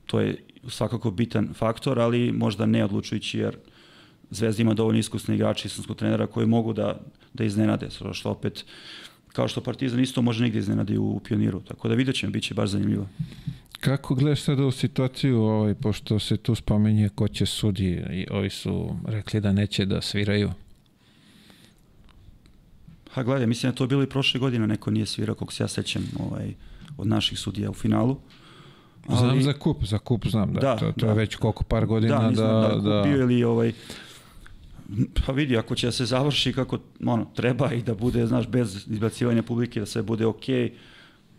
to je svakako bitan faktor, ali možda ne odlučujući jer Zvezda ima dovoljno iskusne igrače, iskusnog trenera koji mogu da, da iznenade, što opet kao što Partizan isto može negdje iznenadi u, pioniru, tako da vidjet ćemo, bit će baš zanimljivo. Kako gledaš sada u situaciju, ovaj, pošto se tu spomenje ko će sudi i ovi su rekli da neće da sviraju? Ha, gledaj, mislim da to bilo i prošle godine, neko nije svirao, kako se ja sećam, ovaj, od naših sudija u finalu. Znam za kup, za kup znam, da, Da, to, to da. je već koliko par godina da, nisam da, da, da, kupio ili ovaj, pa vidi, ako će da se završi kako ono, treba i da bude, znaš, bez izbacivanja publike, da sve bude okej, okay,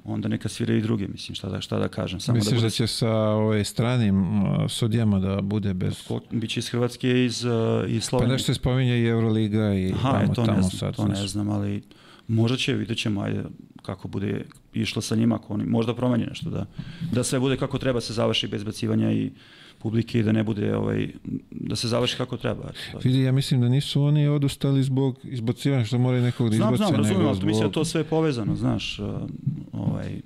onda neka sviraju i druge, mislim, šta da, šta da kažem. Samo Misliš da, da, bude, će sa ovaj, stranim uh, sudijama da bude bez... Ko- Biće iz Hrvatske i iz, uh, iz Pa Slovenije. nešto se spominje i Euroliga i Aha, tamo, e, to tamo ne znam, sad. to ne znaš. znam, ali Možda će, vidjet ćemo, ajde, kako bude išlo sa njima, ako oni možda promeni nešto, da, da sve bude kako treba se završi bez bacivanja i publike i da ne bude ovaj da se završi kako treba. Vidi, ja mislim da nisu oni odustali zbog izbacivanja što moraju nekog da znam, izbace. Znam, razumijem, ali zbog... mislim da to sve povezano, znaš, uh, ovaj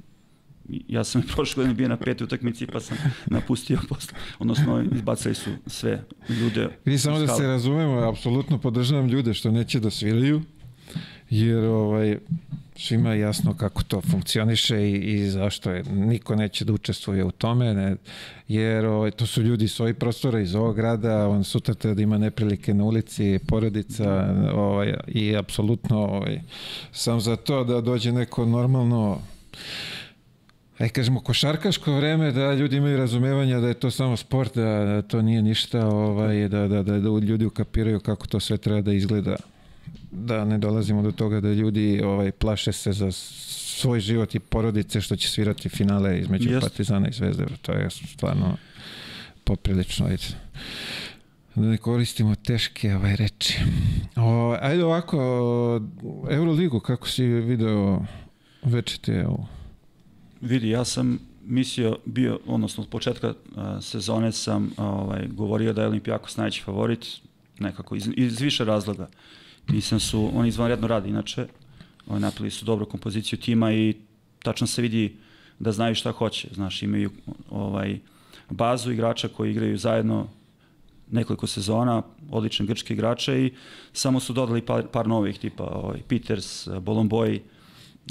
ja sam prošle godine bio na peti utakmici pa sam napustio posle. Odnosno, izbacili su sve ljude. Vi samo da se razumemo, apsolutno podržavam ljude što neće da sviraju, jer ovaj, svima je jasno kako to funkcioniše i, i zašto je. Niko neće da učestvuje u tome, ne, jer ovaj, to su ljudi iz ovih prostora, iz ovog grada, on sutra da ima neprilike na ulici, porodica ovaj, i apsolutno ovaj, sam za to da dođe neko normalno aj kažemo košarkaško vreme da ljudi imaju razumevanja da je to samo sport, da, da to nije ništa, ovaj, da, da, da, da ljudi ukapiraju kako to sve treba da izgleda da ne dolazimo do toga da ljudi ovaj plaše se za svoj život i porodice što će svirati finale između Just. Partizana i Zvezde. To je stvarno poprilično ajde. Da ne koristimo teške ovaj reči. O, ajde ovako, Euroligu, kako si video večete ovo? Vidi, ja sam mislio, bio, odnosno od početka a, sezone sam ovaj, govorio da je Olimpijakos najveći favorit, nekako iz, iz više razloga. Mislim su, oni izvanredno radi inače, oni napravili su dobru kompoziciju tima i tačno se vidi da znaju šta hoće. Znaš, imaju ovaj, bazu igrača koji igraju zajedno nekoliko sezona, odlične grčke igrače i samo su dodali par, par novih tipa ovaj, Peters, Bolomboy,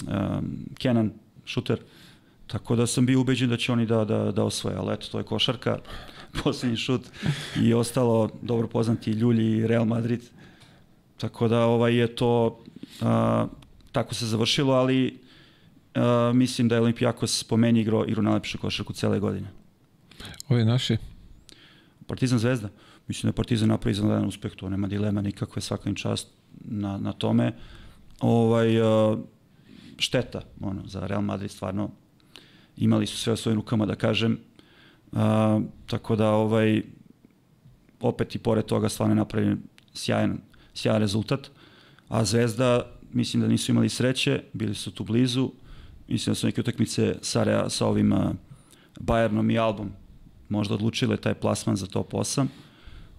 um, Kenan, šuter. Tako da sam bio ubeđen da će oni da, da, da osvoje, ali eto, to je košarka, poslednji šut i ostalo dobro poznati Ljulji Real Madrid. Tako da ovaj je to a, tako se završilo, ali a, mislim da je Olimpijakos po meni igrao igru najlepšu košarku cele godine. Ovi naši? Partizan Zvezda. Mislim da je Partizan napravi jedan uspeh, to nema dilema nikakve, svaka im čast na, na tome. Ovaj, a, šteta ono, za Real Madrid stvarno imali su sve o svojim rukama da kažem a, tako da ovaj opet i pored toga stvarno je napravljen sjajan sjajan rezultat, a Zvezda mislim da nisu imali sreće, bili su tu blizu, mislim da su neke utakmice sa, sa ovim uh, Bayernom i Albom možda odlučile taj plasman za top 8.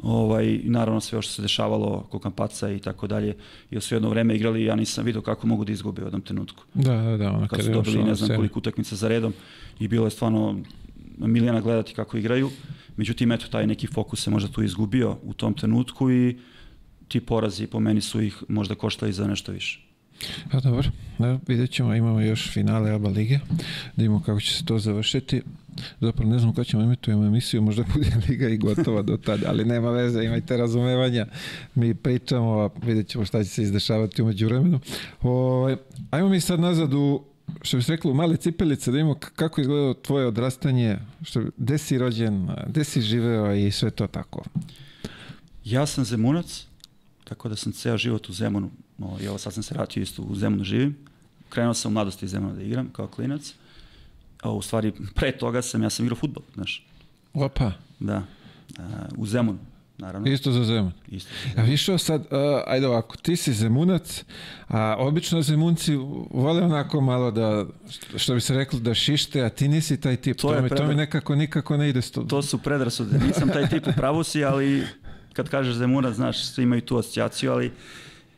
Ovaj, naravno sve što se dešavalo oko Kampaca i tako dalje i su jedno vreme igrali ja nisam vidio kako mogu da izgube u jednom trenutku. Da, da, da. Ono, kad su dobili ne znam koliko utakmica za redom i bilo je stvarno milijana gledati kako igraju. Međutim, eto, taj neki fokus se možda tu izgubio u tom trenutku i ti porazi po meni su ih možda koštali za nešto više. Pa dobro, da, vidjet ćemo, imamo još finale ABA lige, da imamo kako će se to završiti. Zapravo ne znam kada ćemo emitujemo emisiju, možda bude liga i gotova do tada, ali nema veze, imajte razumevanja. Mi pričamo, vidjet ćemo šta će se izdešavati umeđu vremenu. O, ovaj, ajmo mi sad nazad u što bih rekla, u male cipelice, da imamo kako izgledalo tvoje odrastanje, što, gde si rođen, gde si živeo i sve to tako. Ja sam Zemunac, Tako da sam ceo život u Zemunu, o, i ovo sad sam se vratio isto u Zemunu živim. Krenuo sam u mladosti iz Zemuna da igram kao klinac. A u stvari, pre toga sam, ja sam igrao futbol, znaš. Opa. Da. A, u Zemunu, naravno. Isto za Zemun. Isto za Zemun. A višao sad, uh, ajde ovako, ti si Zemunac, a obično Zemunci vole onako malo da, što bi se reklo, da šište, a ti nisi taj tip. To, to, mi, to mi nekako nikako ne ide. Sto... To su predrasude. Nisam taj tip u pravu si, ali kad kažeš Zemuna, znaš, svi imaju tu asocijaciju, ali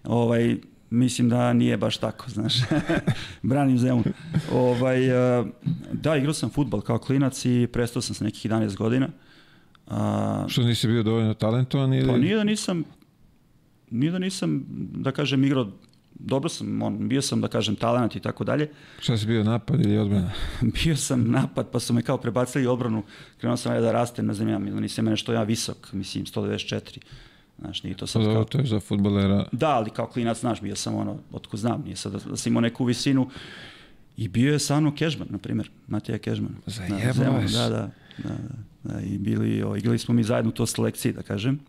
ovaj, mislim da nije baš tako, znaš. Branim Zemun. Ovaj, uh, da, igrao sam futbal kao klinac i prestao sam sa nekih 11 godina. A, Što nisi bio dovoljno talentovan ili? Pa nije da nisam, nije da nisam, da kažem, igrao dobro sam, on, bio sam, da kažem, talent i tako dalje. Šta si bio, napad ili odbrana? bio sam napad, pa su me kao prebacili odbranu. Krenuo sam da rastem na zemlja, nisam mene što ja visok, mislim, 194. Znaš, nije to sad pa kao... To je za futbolera. Da, ali kao klinac, znaš, bio sam ono, otko znam, nije sad da, da sam imao neku visinu. I bio je sa mnom Kežman, na primjer, Matija Kežman. Zajebavaš. Da, da, da, da, da, i bili, o, igrali smo mi zajedno to selekciji, da kažem.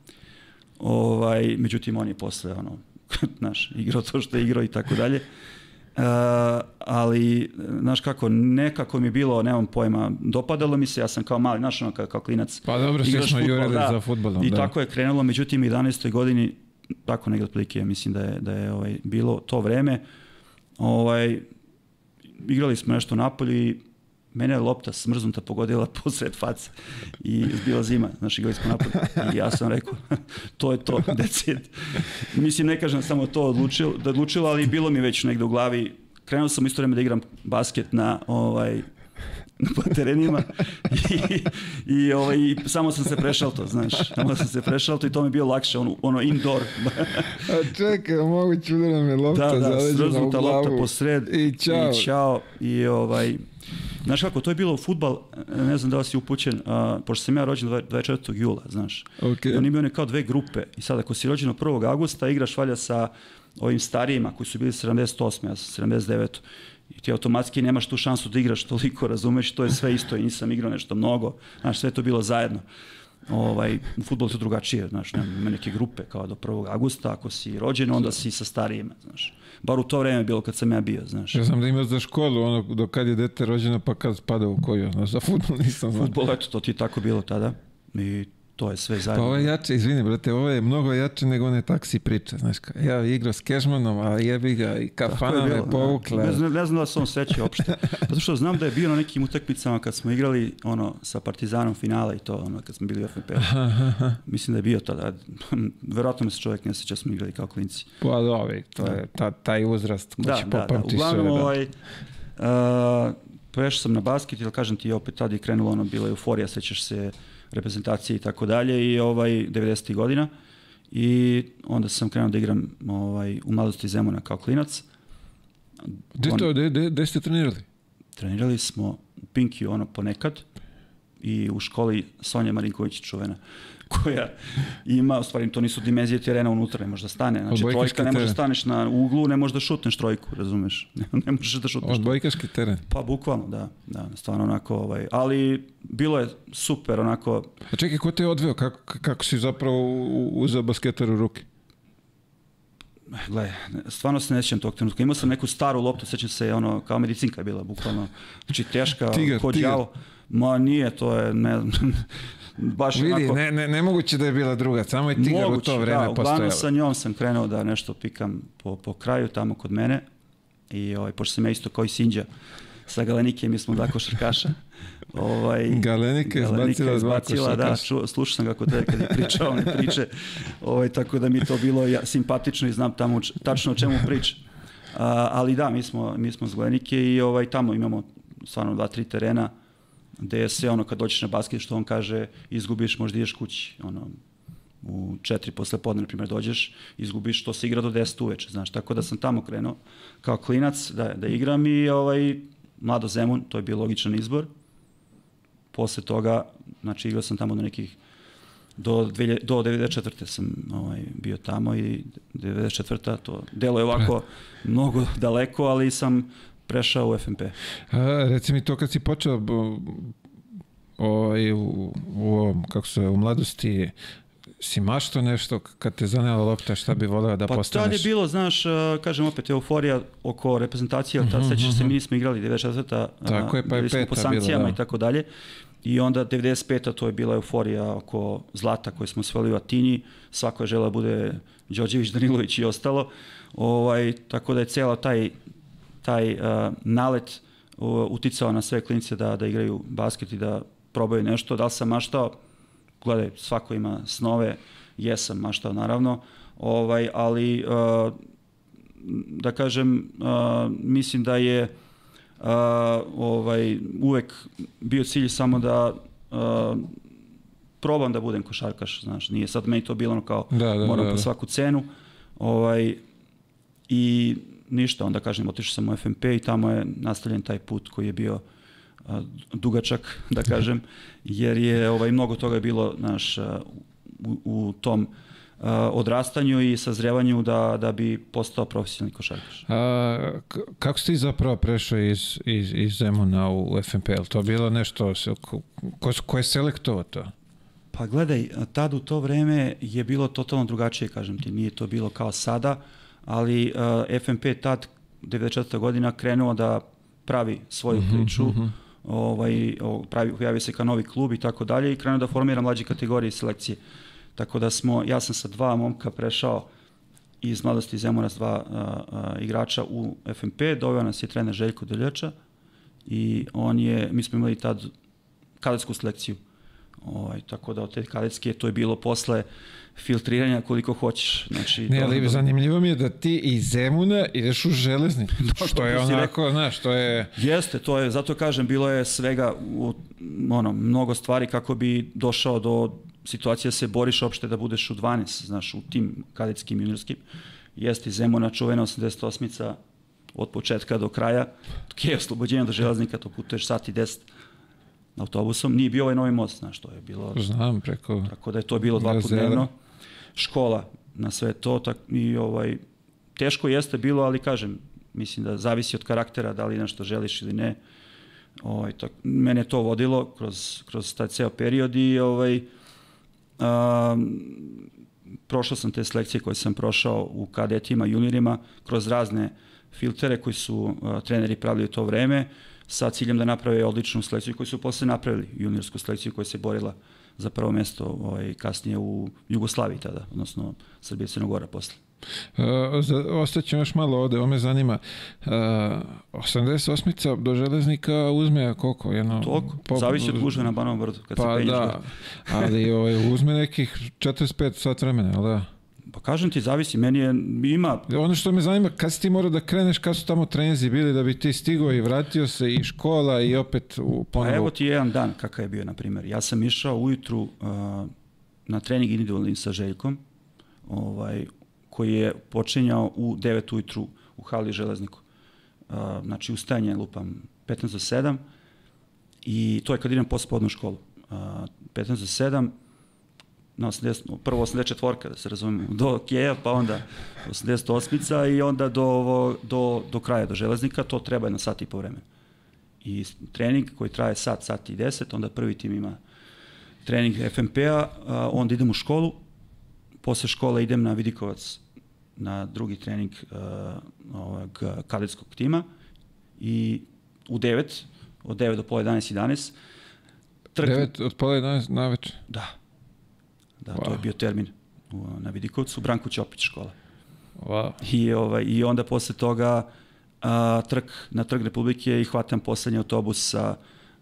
Ovaj, međutim, on je posle, ono, znaš, igrao to što je igrao i tako dalje. Uh, ali, znaš kako, nekako mi je bilo, nemam pojma, dopadalo mi se, ja sam kao mali, znaš, ono, kao, kao klinac. Pa dobro, svi smo jurili da, za futbolom. I da. tako je krenulo, međutim, 11. godini, tako negde otprilike, mislim da je, da je ovaj, bilo to vreme, ovaj, igrali smo nešto napolje i mene je lopta smrznuta pogodila posred face i bila zima, znaš, igrali smo napolje i ja sam rekao, to je to, decid. Mislim, ne kažem samo to odlučilo, da odlučilo, ali bilo mi već negde u glavi, krenuo sam isto vreme da igram basket na ovaj, po terenima i, i, ovaj, i samo sam se prešao to, znaš, samo sam se prešao to i to mi je bilo lakše, ono, ono indoor. A čekaj, moguće da nam je lopta da, da, zaleđena u glavu. lopta posred I čao. I, čao, i ovaj, Znaš kako, to je bilo futbal, ne znam da li si upućen, a, pošto sam ja rođen 24. jula, znaš. Okay. I oni imaju kao dve grupe. I sad ako si rođen 1. augusta, igraš valja sa ovim starijima koji su bili 78. ja sam 79 i ti automatski nemaš tu šansu da igraš toliko, razumeš, to je sve isto i nisam igrao nešto mnogo, znaš, sve to bilo zajedno. Ovaj, u futbolu to drugačije, znaš, nema neke grupe kao do 1. augusta, ako si rođen, onda si sa starijima, znaš. Bar u to vreme bilo kad sam ja bio, znaš. Ja znam da imaš za školu, ono, do kad je dete rođeno, pa kad spada u koju, znaš, za futbol nisam znao. Futbol, eto, to ti tako bilo tada. I to je sve zajedno. Pa ovo je jače, izvini, brate, ovo je mnogo jače nego one taksi priče, znaš, ka, ja igrao s Kežmanom, a jebi ga i kafana me da. povukla. Ne, ne, ne znam da se on seća uopšte. Zato što znam da je bio na nekim utakmicama kad smo igrali ono sa Partizanom finala i to, ono, kad smo bili u FNP. Mislim da je bio tada. Verovatno me se čovjek ne seća, smo igrali kao klinci. Pa to da. je ta, taj uzrast ko da, će da, da. popamti Uglavnom, sve. Da. ovaj, uh, prešao sam na basket, ili kažem ti, opet tada je krenulo ono, bila euforija, sećaš se reprezentacije i tako dalje i ovaj 90. godina i onda sam krenuo da igram ovaj u mladosti Zemuna kao klinac. Gde to, gde, gde, gde ste trenirali? Trenirali smo u Pinkiju ono ponekad i u školi Sonja Marinković čuvena koja ima, u stvari to nisu dimenzije terena unutra, ne može da stane. Znači trojka ne može da staneš na uglu, ne možeš da šutneš trojku, razumeš? Ne, ne možeš da šutneš. Odbojkaški teren. Pa bukvalno, da, da, stvarno onako, ovaj, ali bilo je super onako. A čekaj, ko te je odveo? Kako, kako si zapravo uzeo basketar u ruke? Gle, stvarno se ne sjećam tog trenutka. Imao sam neku staru loptu, sećam se, ono, kao medicinka je bila, bukvalno. Znači, teška, tigar, ko đavo. Ma nije, to je, ne baš Vidi, onako... ne, ne, nemoguće da je bila druga, samo je tigar Moguće, u to vreme da, postojala. uglavnom sa njom sam krenuo da nešto pikam po, po kraju tamo kod mene i ovaj, pošto sam ja isto kao i Sinđa sa Galenike, mi smo dva košarkaša. Ovaj, Galenika izbacila, izbacila da, ču, slušao sam kako te kad je pričao one priče, ovaj, tako da mi to bilo ja, simpatično i znam tamo tačno o čemu priča. A, ali da, mi smo, mi smo z Galenike i ovaj, tamo imamo stvarno dva, tri terena gde je sve ono kad dođeš na basket što on kaže izgubiš možda ideš kući ono u četiri posle podne na primjer dođeš izgubiš to se igra do 10 uveče znaš tako da sam tamo krenuo kao klinac da, da igram i ovaj Mlado Zemun to je bio logičan izbor posle toga znači igrao sam tamo do nekih do, 2000, do 94. sam ovaj, bio tamo i 94. to delo je ovako mnogo daleko, ali sam prešao u FNP. A, reci mi to kad si počeo ovaj, u, u, kako se, u mladosti, si mašto nešto kad te zanela lopta šta bi voleo da pa postaneš? Pa tad je bilo, znaš, kažem opet, euforija oko reprezentacije, ali tad mm -hmm. sećaš se, mi nismo igrali 94. Tako je, pa je peta po sankcijama bila, da. i tako dalje. I onda 95. to je bila euforija oko zlata koje smo sveli u Atini, svako je želeo da bude Đorđević, Danilović i ostalo. Ovaj, tako da je cela taj taj uh, nalet uh, uticao na sve klinice da, da igraju basket i da probaju nešto. Da li sam maštao? Gledaj, svako ima snove, jesam maštao naravno, ovaj, ali uh, da kažem, uh, mislim da je uh, ovaj, uvek bio cilj samo da uh, probam da budem košarkaš, znaš, nije sad meni to bilo ono kao da, da, moram da, po da. svaku cenu. Ovaj, I ništa, onda kažem, otišao sam u FNP i tamo je nastavljen taj put koji je bio a, dugačak, da kažem, jer je ovaj, mnogo toga je bilo naš, a, u, u tom a, odrastanju i sazrevanju da, da bi postao profesionalni košarkaš. A, kako si ti zapravo prešao iz, iz, iz Zemuna u FNP? Je to bilo nešto, ko, ko, je selektovao to? Pa gledaj, tad u to vreme je bilo totalno drugačije, kažem ti, nije to bilo kao sada, ali uh, FNP tad 94. godina krenuo da pravi svoju -hmm, priču, mm -hmm. ovaj, pravi, pojavio se kao novi klub i tako dalje i krenuo da formira mlađe kategorije selekcije. Tako da smo, ja sam sa dva momka prešao iz mladosti Zemuna dva a, a, igrača u FMP, doveo nas je trener Željko Deljača i on je, mi smo imali tad kadetsku selekciju, ovaj, tako da od te kadetske to je bilo posle filtriranja koliko hoćeš. Znači, Ne, ali zanimljivo mi je da ti iz Zemuna ideš u železnik. Da, što je onako, znaš, to je... Jeste, to je, zato kažem, bilo je svega, u, ono, mnogo stvari kako bi došao do situacije da se boriš opšte da budeš u 12, znaš, u tim kadetskim juniorskim. Jeste Zemuna čuvena 88-ica od početka do kraja, je oslobođenje do železnika, to putuješ sat i 10 autobusom. Nije bio ovaj novi most, znaš, to je bilo... Znam, preko... Tako da je to bilo dva put Gazele. dnevno. Škola na sve to tak, i ovaj teško jeste bilo, ali kažem, mislim da zavisi od karaktera da li nešto želiš ili ne. Ovaj tak, mene to vodilo kroz kroz taj ceo period i ovaj a, prošao sam te selekcije koje sam prošao u kadetima, juniorima, kroz razne filtere koji su a, treneri pravili u to vreme, sa ciljem da naprave odličnu selekciju koji su posle napravili juniorsku selekciju koja se borila za prvo mesto ovaj, kasnije u Jugoslaviji tada, odnosno Srbija i Crnogora posle. Za, ostaćemo još malo ovde, ovo me zanima. Uh, 88-ica do železnika uzme koliko? Jedno, Toliko, po- zavisi od gužve na Banovom brdu, kad Pa se da, ali ovaj, uzme nekih 45 sat vremena, jel da? Pa kažem ti, zavisi, meni je, ima, Ono što me zanima, kad si ti morao da kreneš, kad su tamo trenzi bili da bi ti stigao i vratio se i škola i opet u pa ponovo. evo ti jedan dan kakav je bio, na primjer. Ja sam išao ujutru uh, na trening individualni sa Željkom, ovaj, koji je počinjao u 9 ujutru u hali železniku. Uh, znači, ustajanje lupam 15 do 7 i to je kad idem posle podnu školu. Uh, 15 do 7, na 80, prvo 84 da se razumemo, do Keja, pa onda 88-ica i onda do, ovo, do, do kraja, do železnika, to treba na sat i po vremena. I trening koji traje sat, sat i 10, onda prvi tim ima trening FMP-a, onda idem u školu, posle škole idem na Vidikovac na drugi trening uh, ovog kadetskog tima i u 9, od 9 do pola 11, 11, trk, 9 od pola 11 na večer. Da. Da, wow. to je bio termin u, na Vidikovcu, Branko Ćopić škola. Wow. I, ovaj, I onda posle toga a, trk na Trg Republike i hvatam poslednji autobus sa,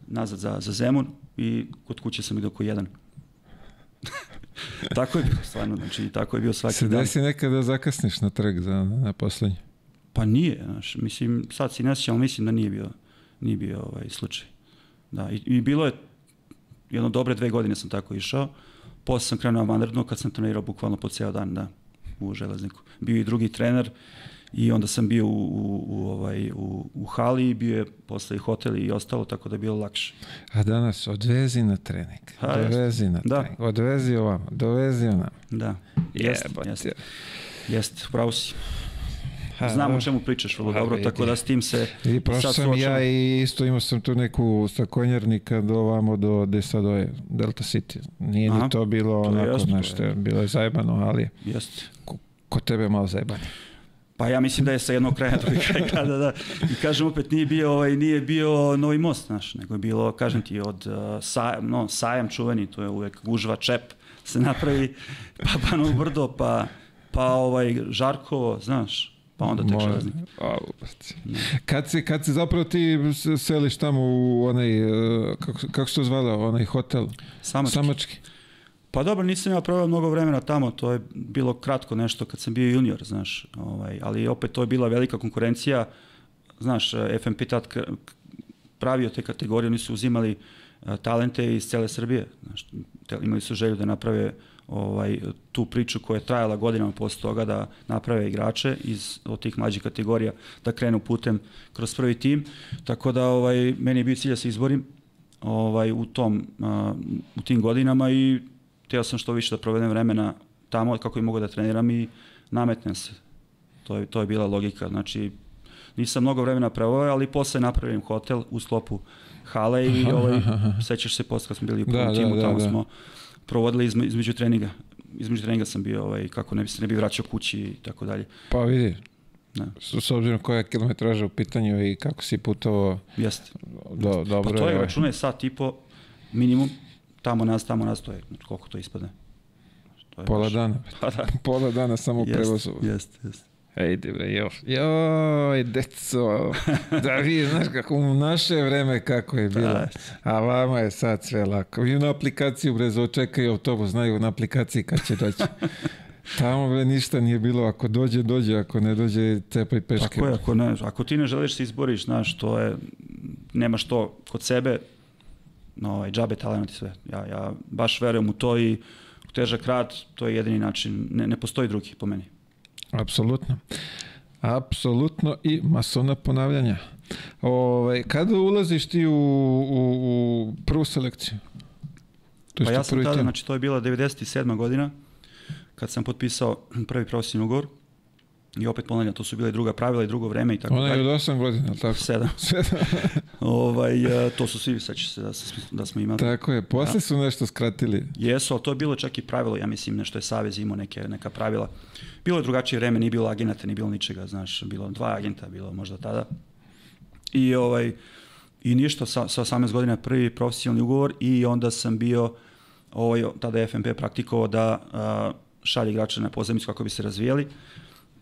nazad za, za Zemun i kod kuće sam ide oko jedan. tako je bilo stvarno, znači tako je bio svaki Se dan. desi nekada da zakasniš na trg za, na poslednji? Pa nije, znaš, mislim, sad si ne sjećam, ali mislim da nije bio, nije bio ovaj slučaj. Da, i, i bilo je jedno dobre dve godine sam tako išao, posle sam krenuo vanredno kad sam trenirao bukvalno po ceo dan, da, u železniku. Bio i drugi trener i onda sam bio u, u, u, ovaj, u, u hali i bio je posle i hotel i ostalo, tako da je bilo lakše. A danas odvezi na trening, Ha, dovezi na Da. trening, odvezi ovamo, dovezi onamo. Da, jeste, jeste, jeste, pravo si. Ha, Znam da. o čemu pričaš vrlo Ha, dobro, vidi. tako da s tim se I prošao sad sam ja i isto imao sam tu neku sa konjarnika do ovamo do gde sad je Delta City. Nije Aha, ni to bilo to onako, to znaš, je. bilo je zajebano, ali Jeste. ko, ko tebe malo zajebani. Pa ja mislim da je sa jednog kraja drugi kraj grada, da. I kažem opet, nije bio, ovaj, nije bio novi most, znaš, nego je bilo, kažem ti, od uh, sajam, no, sajam čuveni, to je uvek gužva čep se napravi, pa Banovo brdo, pa, pa ovaj Žarkovo, znaš, pa onda tek železnik. Brate. Kad se, kad se zapravo ti seliš tamo u onaj, e, kako, kako se to zvalo, onaj hotel? Samački. Samački. Pa dobro, nisam ja proveo mnogo vremena tamo, to je bilo kratko nešto kad sam bio junior, znaš, ovaj, ali opet to je bila velika konkurencija, znaš, FMP tad pravio te kategorije, oni su uzimali a, talente iz cele Srbije, znaš, imali su želju da naprave ovaj tu priču koja je trajala godinama posle toga da naprave igrače iz od tih mlađih kategorija da krenu putem kroz prvi tim tako da ovaj meni je bio cilj da se izborim ovaj u tom a, u tim godinama i teo sam što više da provedem vremena tamo kako bi mogu da treniram i nametnem se. To je, to je bila logika. Znači, nisam mnogo vremena proveo, ali posle napravim hotel u sklopu hale i ovaj, sećaš se posle kad smo bili u prvom Da, da, timu, da, tamo da. smo provodili izme, između treninga. Između treninga sam bio, ovaj, kako ne bi se ne bi vraćao kući i tako dalje. Pa vidi, Da. s, s obzirom koja je kilometraža u pitanju i kako si putovao, Jeste. do, dobro Pa to je, računaj sat i po minimum, tamo nas, tamo nas, to je, koliko to ispadne? To je Pola baš- dana. Pa da. Pola dana samo u prevozu. Jest, jest, jest. Ejde bre, jo. Joj, deco. Da vi, znaš kako u naše vreme kako je bilo. Da. A vama je sad sve lako. Vi na aplikaciju brzo čekaju autobus, znaju na aplikaciji kad će doći. Tamo bre ništa nije bilo, ako dođe, dođe, ako ne dođe, cepaj peške. Tako je, ako, ne, ako ti ne želiš se izboriš, znaš, to je, nemaš to kod sebe, no, ovaj, džabe talent i sve. Ja, ja baš verujem u to i u težak rad, to je jedini način, ne, ne postoji drugi po meni. Apsolutno. Apsolutno i masovna ponavljanja. Ovaj, kada ulaziš ti u, u, u prvu selekciju? To Pa ja sam tada, tim? znači to je bila 97. godina, kad sam potpisao prvi profesionalni ugovor, i opet ponavljam, to su bile i druga pravila i drugo vreme i tako Ona je dalje. od 8 godina, tako? Sedam. ovaj, e, to su svi, seća se da, da smo imali. tako je, posle su nešto skratili. Jesu, ali to je bilo čak i pravilo, ja mislim, nešto je Savez imao neke, neka pravila. Bilo je drugačije vreme, nije bilo agenata, nije bilo ničega, znaš, bilo dva agenta, bilo možda tada. I, ovaj, i ništa, sa, sa 18 godina prvi profesionalni ugovor i onda sam bio, ovaj, tada je FNP praktikovao da a, šalje igrače na pozemicu kako bi se razvijali.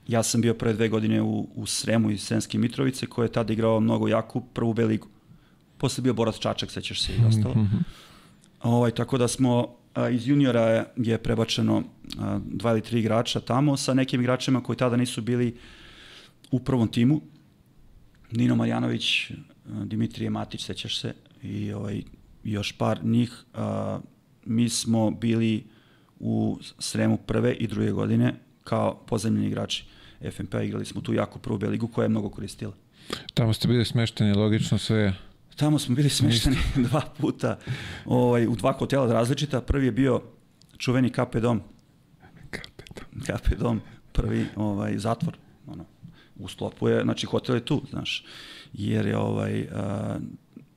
Ja sam bio prve dve godine u, u Sremu i Sremske Mitrovice, koje je tada igrao mnogo jaku prvu B ligu. Posle bio Borac Čačak, sećaš se i ostalo. Ovaj, tako da smo a, iz juniora je, je prebačeno a, dva ili tri igrača tamo sa nekim igračima koji tada nisu bili u prvom timu. Nino Marjanović, Dimitrije Matić, sećaš se, i ovaj, još par njih. A, mi smo bili u Sremu prve i druge godine kao pozemljeni igrači FNP, igrali smo tu jako prvu B ligu koja je mnogo koristila. Tamo ste bili smešteni, logično sve. Tamo smo bili smešteni dva puta ovaj, u dva hotela različita. Prvi je bio čuveni KP dom, KP dom, prvi ovaj, zatvor. Ono, u sklopu je, znači hotel je tu, znaš, jer je ovaj, a,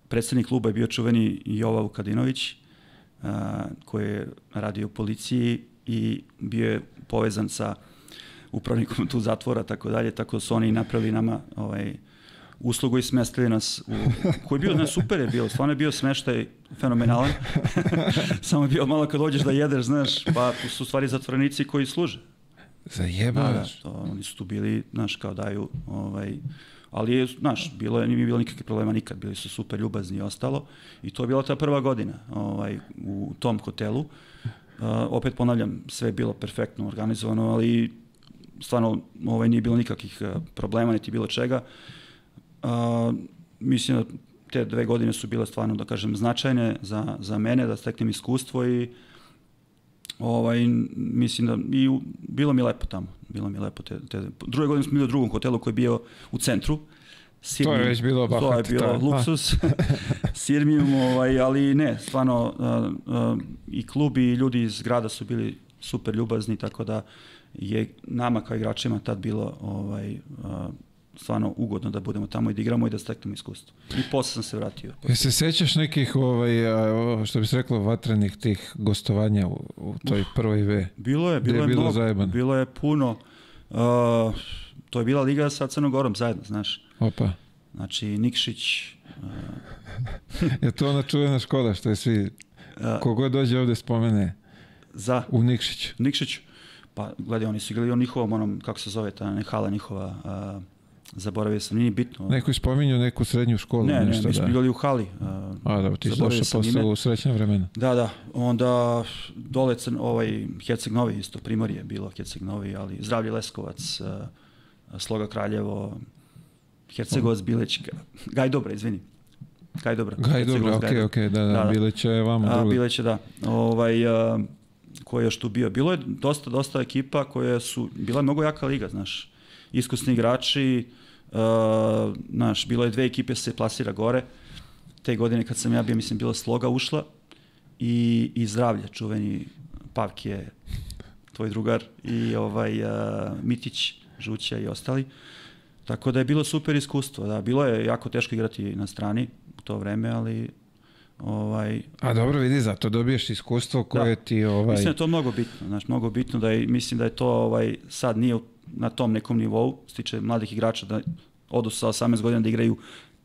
predsednik kluba je bio čuveni Jova Vukadinović, a, koji je radio u policiji i bio je povezan sa upravnikom tu zatvora, tako dalje, tako da su oni napravili nama ovaj, uslugu i smestili nas u, koji je bio, ne, super je bio, stvarno je bio smeštaj fenomenalan, samo je bio malo kad dođeš da jedeš, znaš, pa su stvari zatvorenici koji služe. Da, da, Zajebavaš. to, oni su tu bili, znaš, kao daju, ovaj, ali je, znaš, bilo je, nije bilo nikakvih problema nikad, bili su super ljubazni i ostalo, i to je bila ta prva godina, ovaj, u tom hotelu. Uh, opet ponavljam, sve je bilo perfektno organizovano, ali stvarno ovaj, nije bilo nikakvih uh, problema, niti bilo čega. Uh, mislim da te dve godine su bile stvarno, da kažem, značajne za, za mene, da steknem iskustvo i ovaj, mislim da i u, bilo mi lepo tamo. Bilo mi lepo. Te, te, druge godine smo bili u drugom hotelu koji je bio u centru. To je već bilo To je bilo to je- luksus. Sirmijum, ovaj, ali ne, stvarno uh, uh, i klub i ljudi iz grada su bili super ljubazni, tako da je nama kao igračima tad bilo ovaj, uh, stvarno ugodno da budemo tamo i da igramo i da steknemo iskustvo. I posle sam se vratio. Jel se sećaš nekih, ovaj, što bi se reklo, vatrenih tih gostovanja u, u toj prvoj V? Bilo je, bilo je je, bilo mnogo, bilo je puno. Uh, to je bila liga sa Crnogorom zajedno, znaš. Opa. Znači, Nikšić, Je to ona čuvena škola što je svi, uh, kogod dođe ovde spomene, za u Nikšiću. Nikšić, pa gledaj, oni su igrali o njihovom, onom, kako se zove, ta ne, hala njihova, uh, zaboravio sam, nije bitno. Neko je spominjao neku srednju školu. ne, ne, nešto, mi smo igrali u hali. Uh, A da, ti si došao posle u srećna vremena. Da, da, onda dole crn, ovaj Herceg Novi isto, Primorje je bilo Herceg Novi, ali Zdravlje Leskovac, uh, Sloga Kraljevo, Hercegovac Bilećka, Gajdobra, izvini. Gajdobra. Gaj, dobro, Hercegovac, okej, Gajdobra. okej, da, da, Da, da. Bileć je vamo A, drugo. Bileće, da. Ovaj, a, ko je još tu bio? Bilo je dosta, dosta ekipa koje su, bila je mnogo jaka liga, znaš. Iskusni igrači, a, znaš, bilo je dve ekipe se plasira gore. Te godine kad sam ja bio, mislim, bila Sloga ušla i, i Zdravlje, čuveni Pavki je tvoj drugar i ovaj a, Mitić, Žuća i ostali. Tako da je bilo super iskustvo, da, bilo je jako teško igrati na strani u to vreme, ali ovaj A dobro, vidi, zato dobiješ iskustvo koje ti ovaj... Mislim da je to mnogo bitno, znači mnogo bitno da je, mislim da je to ovaj sad nije na tom nekom nivou, što se tiče mladih igrača da odu sa 18 godina da igraju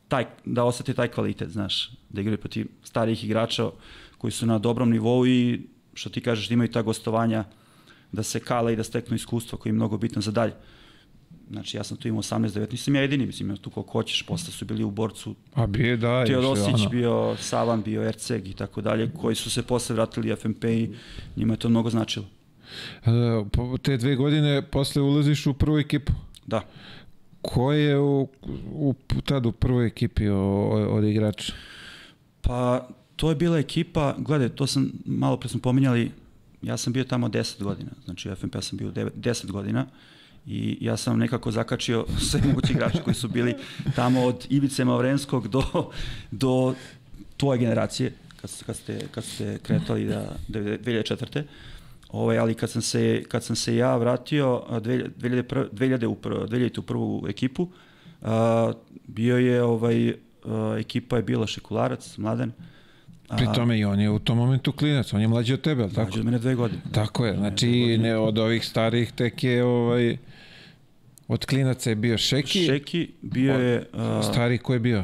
taj, da osete taj kvalitet, znaš, da igraju protiv starijih igrača koji su na dobrom nivou i što ti kažeš da imaju ta gostovanja da se kale i da steknu iskustvo koje je mnogo bitno za dalje. Znači, ja sam tu imao 18-19, nisam ja jedini, mislim, ja tu koliko hoćeš, posle su bili u borcu A bije da, Teodosić, bio Savan, bio Erceg i tako dalje, koji su se posle vratili FMP i njima je to mnogo značilo. E, te dve godine posle ulaziš u prvu ekipu. Da. Ko je u, u, tad u prvoj ekipi od igrača? Pa, to je bila ekipa, gledaj, to sam, malo pre smo pominjali, ja sam bio tamo 10 godina, znači u FMP sam bio 9, 10 godina i ja sam nekako zakačio sve moguće igrače koji su bili tamo od Ivice Mavrenskog do, do tvoje generacije, kad, ste- kad, ste, kad ste kretali da, 2004. Ovaj, ali kad sam se, kad sam se ja vratio a, 2001, 2000 u, 2000 u prvu ekipu, a, bio je ovaj, a, ekipa je bila Šekularac, Mladen, a, Pri tome i on je u tom momentu klinac, on je mlađi od tebe, ali tako? mlađi od mene dve godine. Tako je, znači ne od ovih starih tek je ovaj od klinaca je bio Šeki, Šeki bio je, a, stari ko je bio?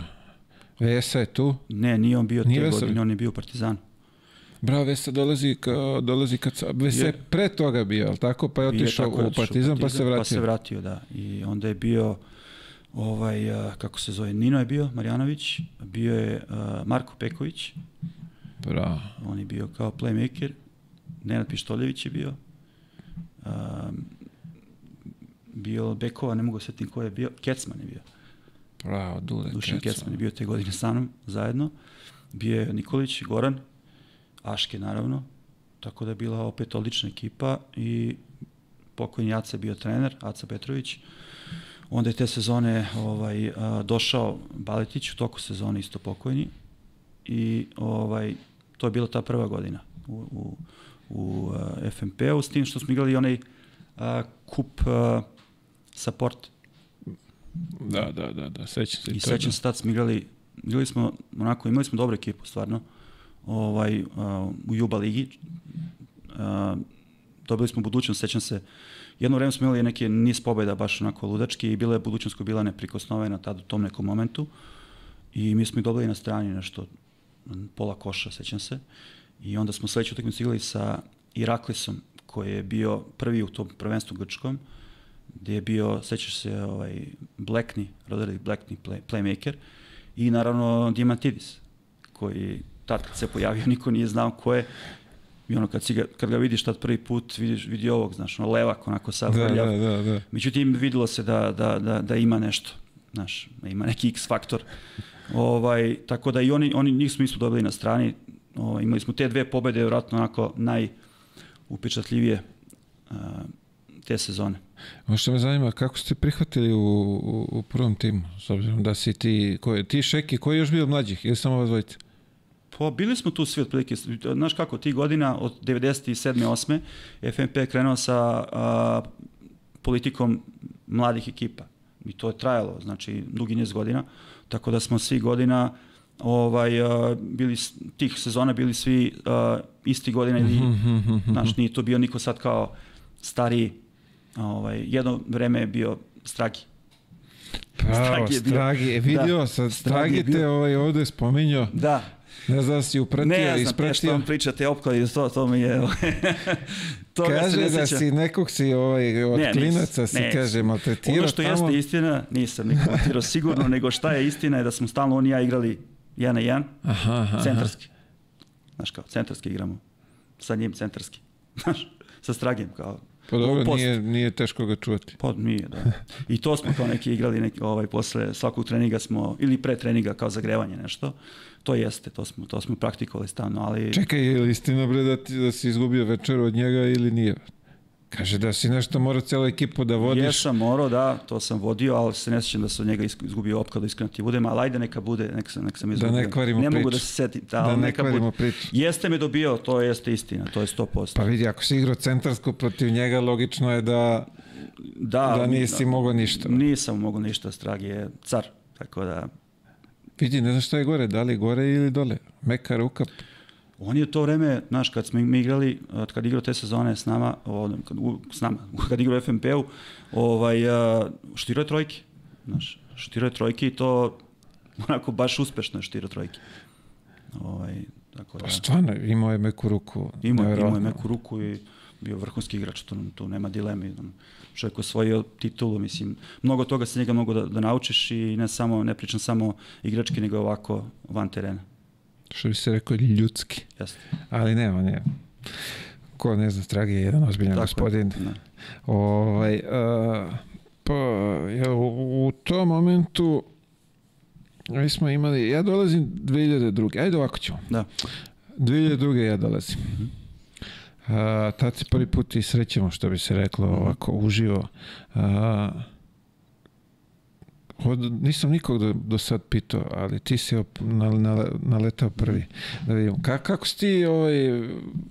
Vesa je tu. ne, nije on bio Nije te Veselin? godine, on je bio u Partizanu. Bravo, Vesa dolazi, ka, dolazi kad sa, Vesa je pre toga bio, ali tako? Pa je otišao u otišao Partizan, pa se vratio. Pa se vratio, da. I onda je bio ovaj, a, kako se zove, Nino je bio, Marjanović, bio je a, Marko Peković, Bravo. on je bio kao playmaker, Nenad Pištoljević je bio, um, bio Bekova, ne mogu setim ko je bio, Kecman je bio, Bravo, Dule. Dušan Kecman. Kecman je bio te godine sa mnom zajedno, bio je Nikolić, Goran, Aške naravno, tako da je bila opet odlična ekipa i pokojni Aca bio trener, Aca Petrović, onda je te sezone ovaj, a, došao Baletić, u toku sezone isto pokojni i ovaj, to je bila ta prva godina u, u, u uh, FMP-u, s tim što smo igrali onaj a, kup uh, support Da, da, da, da, sećam se. I je sećam se tad smo igrali, igrali smo, onako, imali smo dobru ekipu, stvarno, ovaj, uh, u Juba ligi. Uh, dobili smo budućnost, sećam se, jedno vreme smo imali neke niz pobjeda, baš onako ludački, i bila je budućnost koja bila neprikosnovena tad u tom nekom momentu. I mi smo ih dobili na strani nešto, pola koša, sećam se. I onda smo sledeću utakmicu igrali sa Iraklisom, koji je bio prvi u tom prvenstvu grčkom, gde je bio, sećaš se, ovaj, Blackney, Roderick Blackney, play, playmaker, i naravno Diamantidis, koji tad kad se pojavio niko nije znao ko je, i ono kad, si ga, kad ga vidiš tad prvi put, vidiš, vidi ovog, znaš, ono levak, onako sav Da, da, da, da. Međutim, videlo se da, da, da, da ima nešto, znaš, da ima neki X faktor. Ovaj, tako da i oni, oni njih smo isto dobili na strani. Ovaj, imali smo te dve pobede, vjerojatno onako najupečatljivije uh, te sezone. Ono što me zanima, kako ste prihvatili u, u, u prvom timu, s obzirom da si ti, ko je, ti Šeki, ko je još bio mlađih, ili samo vas dvojica? Pa bili smo tu svi otprilike, znaš kako, ti godina od 97. 8. FNP je krenuo sa a, politikom mladih ekipa. I to je trajalo, znači, dugi niz godina. Tako da smo svi godina ovaj, a, bili, tih sezona bili svi a, isti godina ili, znaš, nije to bio niko sad kao stariji, ovaj, jedno vreme je bio Stragi. Pravo, Stragi je e, vidio Da, sam, Stragi te ovaj ovde spominjao, Da, ne znam da si upratio, ne ja znam te što ispratio. vam pričate opkladi, to, to mi je... Toga se Kaže ne da si nekog si ovaj, od Ne, klinaca nisam, si, ne. kaže, maltretirao Ono što tamo. jeste istina, nisam nikog maltretirao sigurno, nego šta je istina je da smo stalno on i ja igrali jedan na jedan, Aha, aha, centarski. Znaš kao, centarski igramo. Sa njim centarski. Znaš, sa Stragijem kao. Pa dobro, post. nije, nije teško ga čuvati. Pa nije, da. I to smo kao neki igrali neki, ovaj, posle svakog treninga smo, ili pre treninga kao zagrevanje nešto. To jeste, to smo, to smo praktikovali stalno, ali... Čekaj, je li istina bre da, ti, da si izgubio večer od njega ili nije? Kaže da si nešto morao celu ekipu da vodiš. Jesam morao, da, to sam vodio, ali se ne sjećam da sam njega izgubio opkladu, iskreno ti budem, ali ajde neka bude, neka sam, neka sam izgubio. ne kvarimo Ne mogu priču. da se setim, da, Da ne neka kvarimo bude. priču. Jeste me dobio, to jeste istina, to je 100%. Pa vidi, ako si igrao centarsku protiv njega, logično je da, da, da nisi mogao ništa. Nisam mogao ništa, Stragi je car, tako da... Vidi, ne znam šta je gore, da li gore ili dole. Meka ruka. On je to vreme, znaš, kad smo mi igrali, kad igrao te sezone s nama, o, kad, u, s nama, kad igrao FNP-u, ovaj, a, štirao je trojke, znaš, štirao je trojke i to onako baš uspešno je štirao trojke. Ovaj, tako da, Pa stvarno, imao je meku ruku. imao, imao je meku ruku i bio vrhunski igrač, tu, tu nema dileme. Čovjek osvojio titulu, mislim, mnogo toga se njega mogu da, da naučiš i ne samo, ne pričam samo igrački, nego ovako van terena. Što bi se rekao, ljudski. Jeste. Ali ne, on je, ko ne zna, Stragi je jedan ozbiljan Tako je, gospodin. da. Ovaj, uh, pa, ja, u, u tom momentu mi smo imali, ja dolazim 2002. Ajde ovako ćemo. Da. 2002. ja dolazim. Uh, tad se prvi put i srećemo, što bi se reklo, ovako uživo. Uh, od, nisam nikog do, do sad pitao, ali ti si op, na, na, naletao prvi. Da vidimo. Ka, kako si ti ovaj,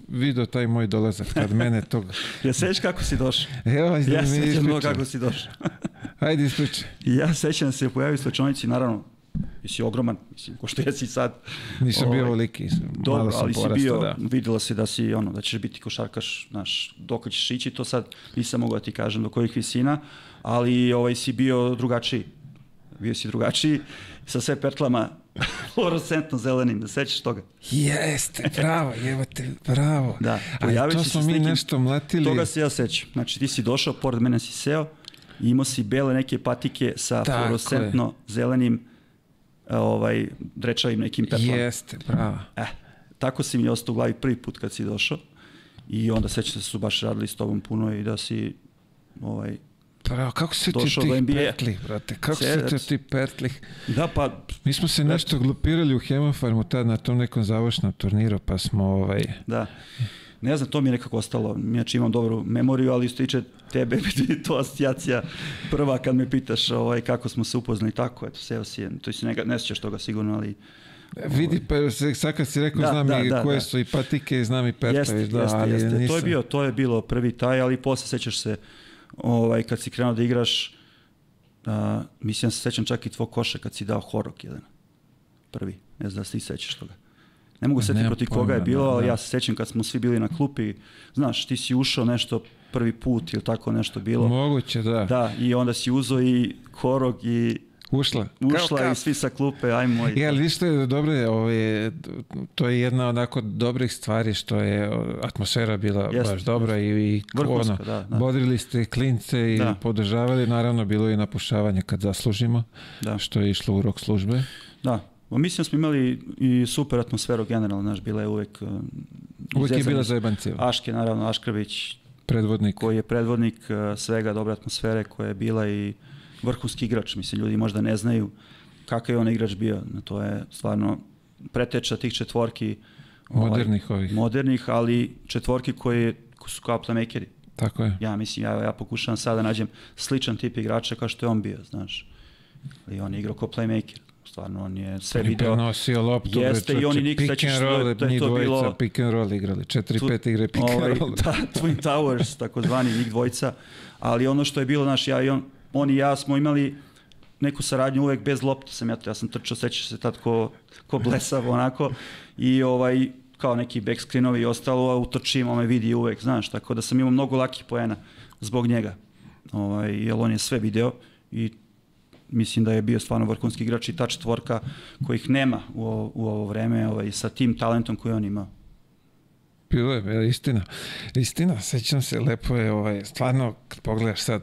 video taj moj dolazak kad mene tog... Ja sećaš kako si došao? Evo, Ja da mi sećam kako si došao. Ajde, ispričaj. Ja sećam se pojavio u slačionici, naravno, jesi ogroman, mislim, ko što jesi sad. Nisam bio Ovaj, veliki, Dobro, malo sam ali si porastao, bio, da. vidjela se da si ono, da ćeš biti košarkaš, znaš, dok ćeš ići, to sad nisam mogao da ti kažem do kojih visina, ali ovaj si bio drugačiji. Bio si drugačiji sa sve petlama fluorescentno zelenim, da sećaš toga. Jeste, bravo, jebote, bravo. Da, pojavit će se s mi nekim- nešto mlatili. Toga se ja sećam. Znači ti si došao, pored mene si seo i imao si bele neke patike sa Tako je. fluorescentno zelenim ovaj, drečavim nekim petlama. Jeste, bravo. Eh, tako si mi ostao u glavi prvi put kad si došao i onda sećam se da su baš radili s tobom puno i da si ovaj, Bravo, kako se ti tih NBA. petlih, brate? Kako se ti ti petlih? da pa Mi smo se nešto glupirali u Hemofarmu tad na tom nekom završnom turniru, pa smo ovaj... da ne znam, to mi je nekako ostalo. Inače imam dobru memoriju, ali što tiče tebe, bi ti to asocijacija prva kad me pitaš ovaj, kako smo se upoznali tako, eto, seo si, je- to si ne, ne sjećaš toga sigurno, ali Vidi, pa se- sad kad si rekao, Da, znam da, i da, koje da. su i patike, znam i Jeste, da, jeste, ali jeste. nisam... To je bio, to je bilo prvi taj, ali posle sećaš se ovaj kad si krenuo da igraš a, mislim da se sećam čak i tvog koša kad si dao horok jedan. Prvi. Ne znam da se ti sećaš toga. Ne mogu se setiti protiv koga je pojma, bilo, da, ali da. ja se sećam kad smo svi bili na klupi, znaš, ti si ušao nešto prvi put ili tako nešto bilo. Moguće, da. Da, i onda si uzo i horog i Ušla. ušla Kao i svi sa klupe, ajmo. i- Ja, ali vi što je dobro, je, ovaj, to je jedna onako dobrih stvari što je atmosfera bila Jeste, baš dobra i, i Vrhunska, ono, da, da. bodrili ste klince i Da. podržavali, naravno bilo je i napušavanje kad zaslužimo, Da. što je išlo u rok službe. Da, Ma mislim da smo imali i super atmosferu generalno, znaš, bila je uvek... uh, Uvijek je bila zajebancija, Aške, naravno, Aškrvić, predvodnik. koji je predvodnik uh, svega dobre atmosfere, koja je bila i vrhunski igrač. Mislim, ljudi možda ne znaju kakav je on igrač bio. To je stvarno preteča tih četvorki. ovaj, Modernih ovih. Modernih, ali četvorki koji su kao playmakeri. Tako je. Ja mislim, ja, ja pokušavam sada da nađem sličan tip igrača kao što je on bio, znaš. I on je igrao kao playmaker. Stvarno, on je sve je video. prenosio loptu, Jeste, bre, i oni čoveče, nik- pick and roll, je njih to dvojica bilo- pick and roll igrali, 4-5 igre pick ovaj, and roll. da, Twin Towers, takozvani njih dvojica, ali ono što je bilo, znaš, ja i on, on i ja smo imali neku saradnju uvek bez lopte sam ja, ja sam trčao, sećaš se tad ko, ko blesav onako i ovaj, kao neki back screenovi i ostalo, a utrčim, on me vidi uvek, znaš, tako da sam imao mnogo lakih poena zbog njega, ovaj, jer on je sve video i mislim da je bio stvarno vrhunski igrač i ta četvorka kojih nema u ovo, u ovo vreme ovaj, sa tim talentom koji on ima. Bilo je, je, istina. Istina, sećam se, lepo je, ovaj, stvarno, kad pogledaš sad,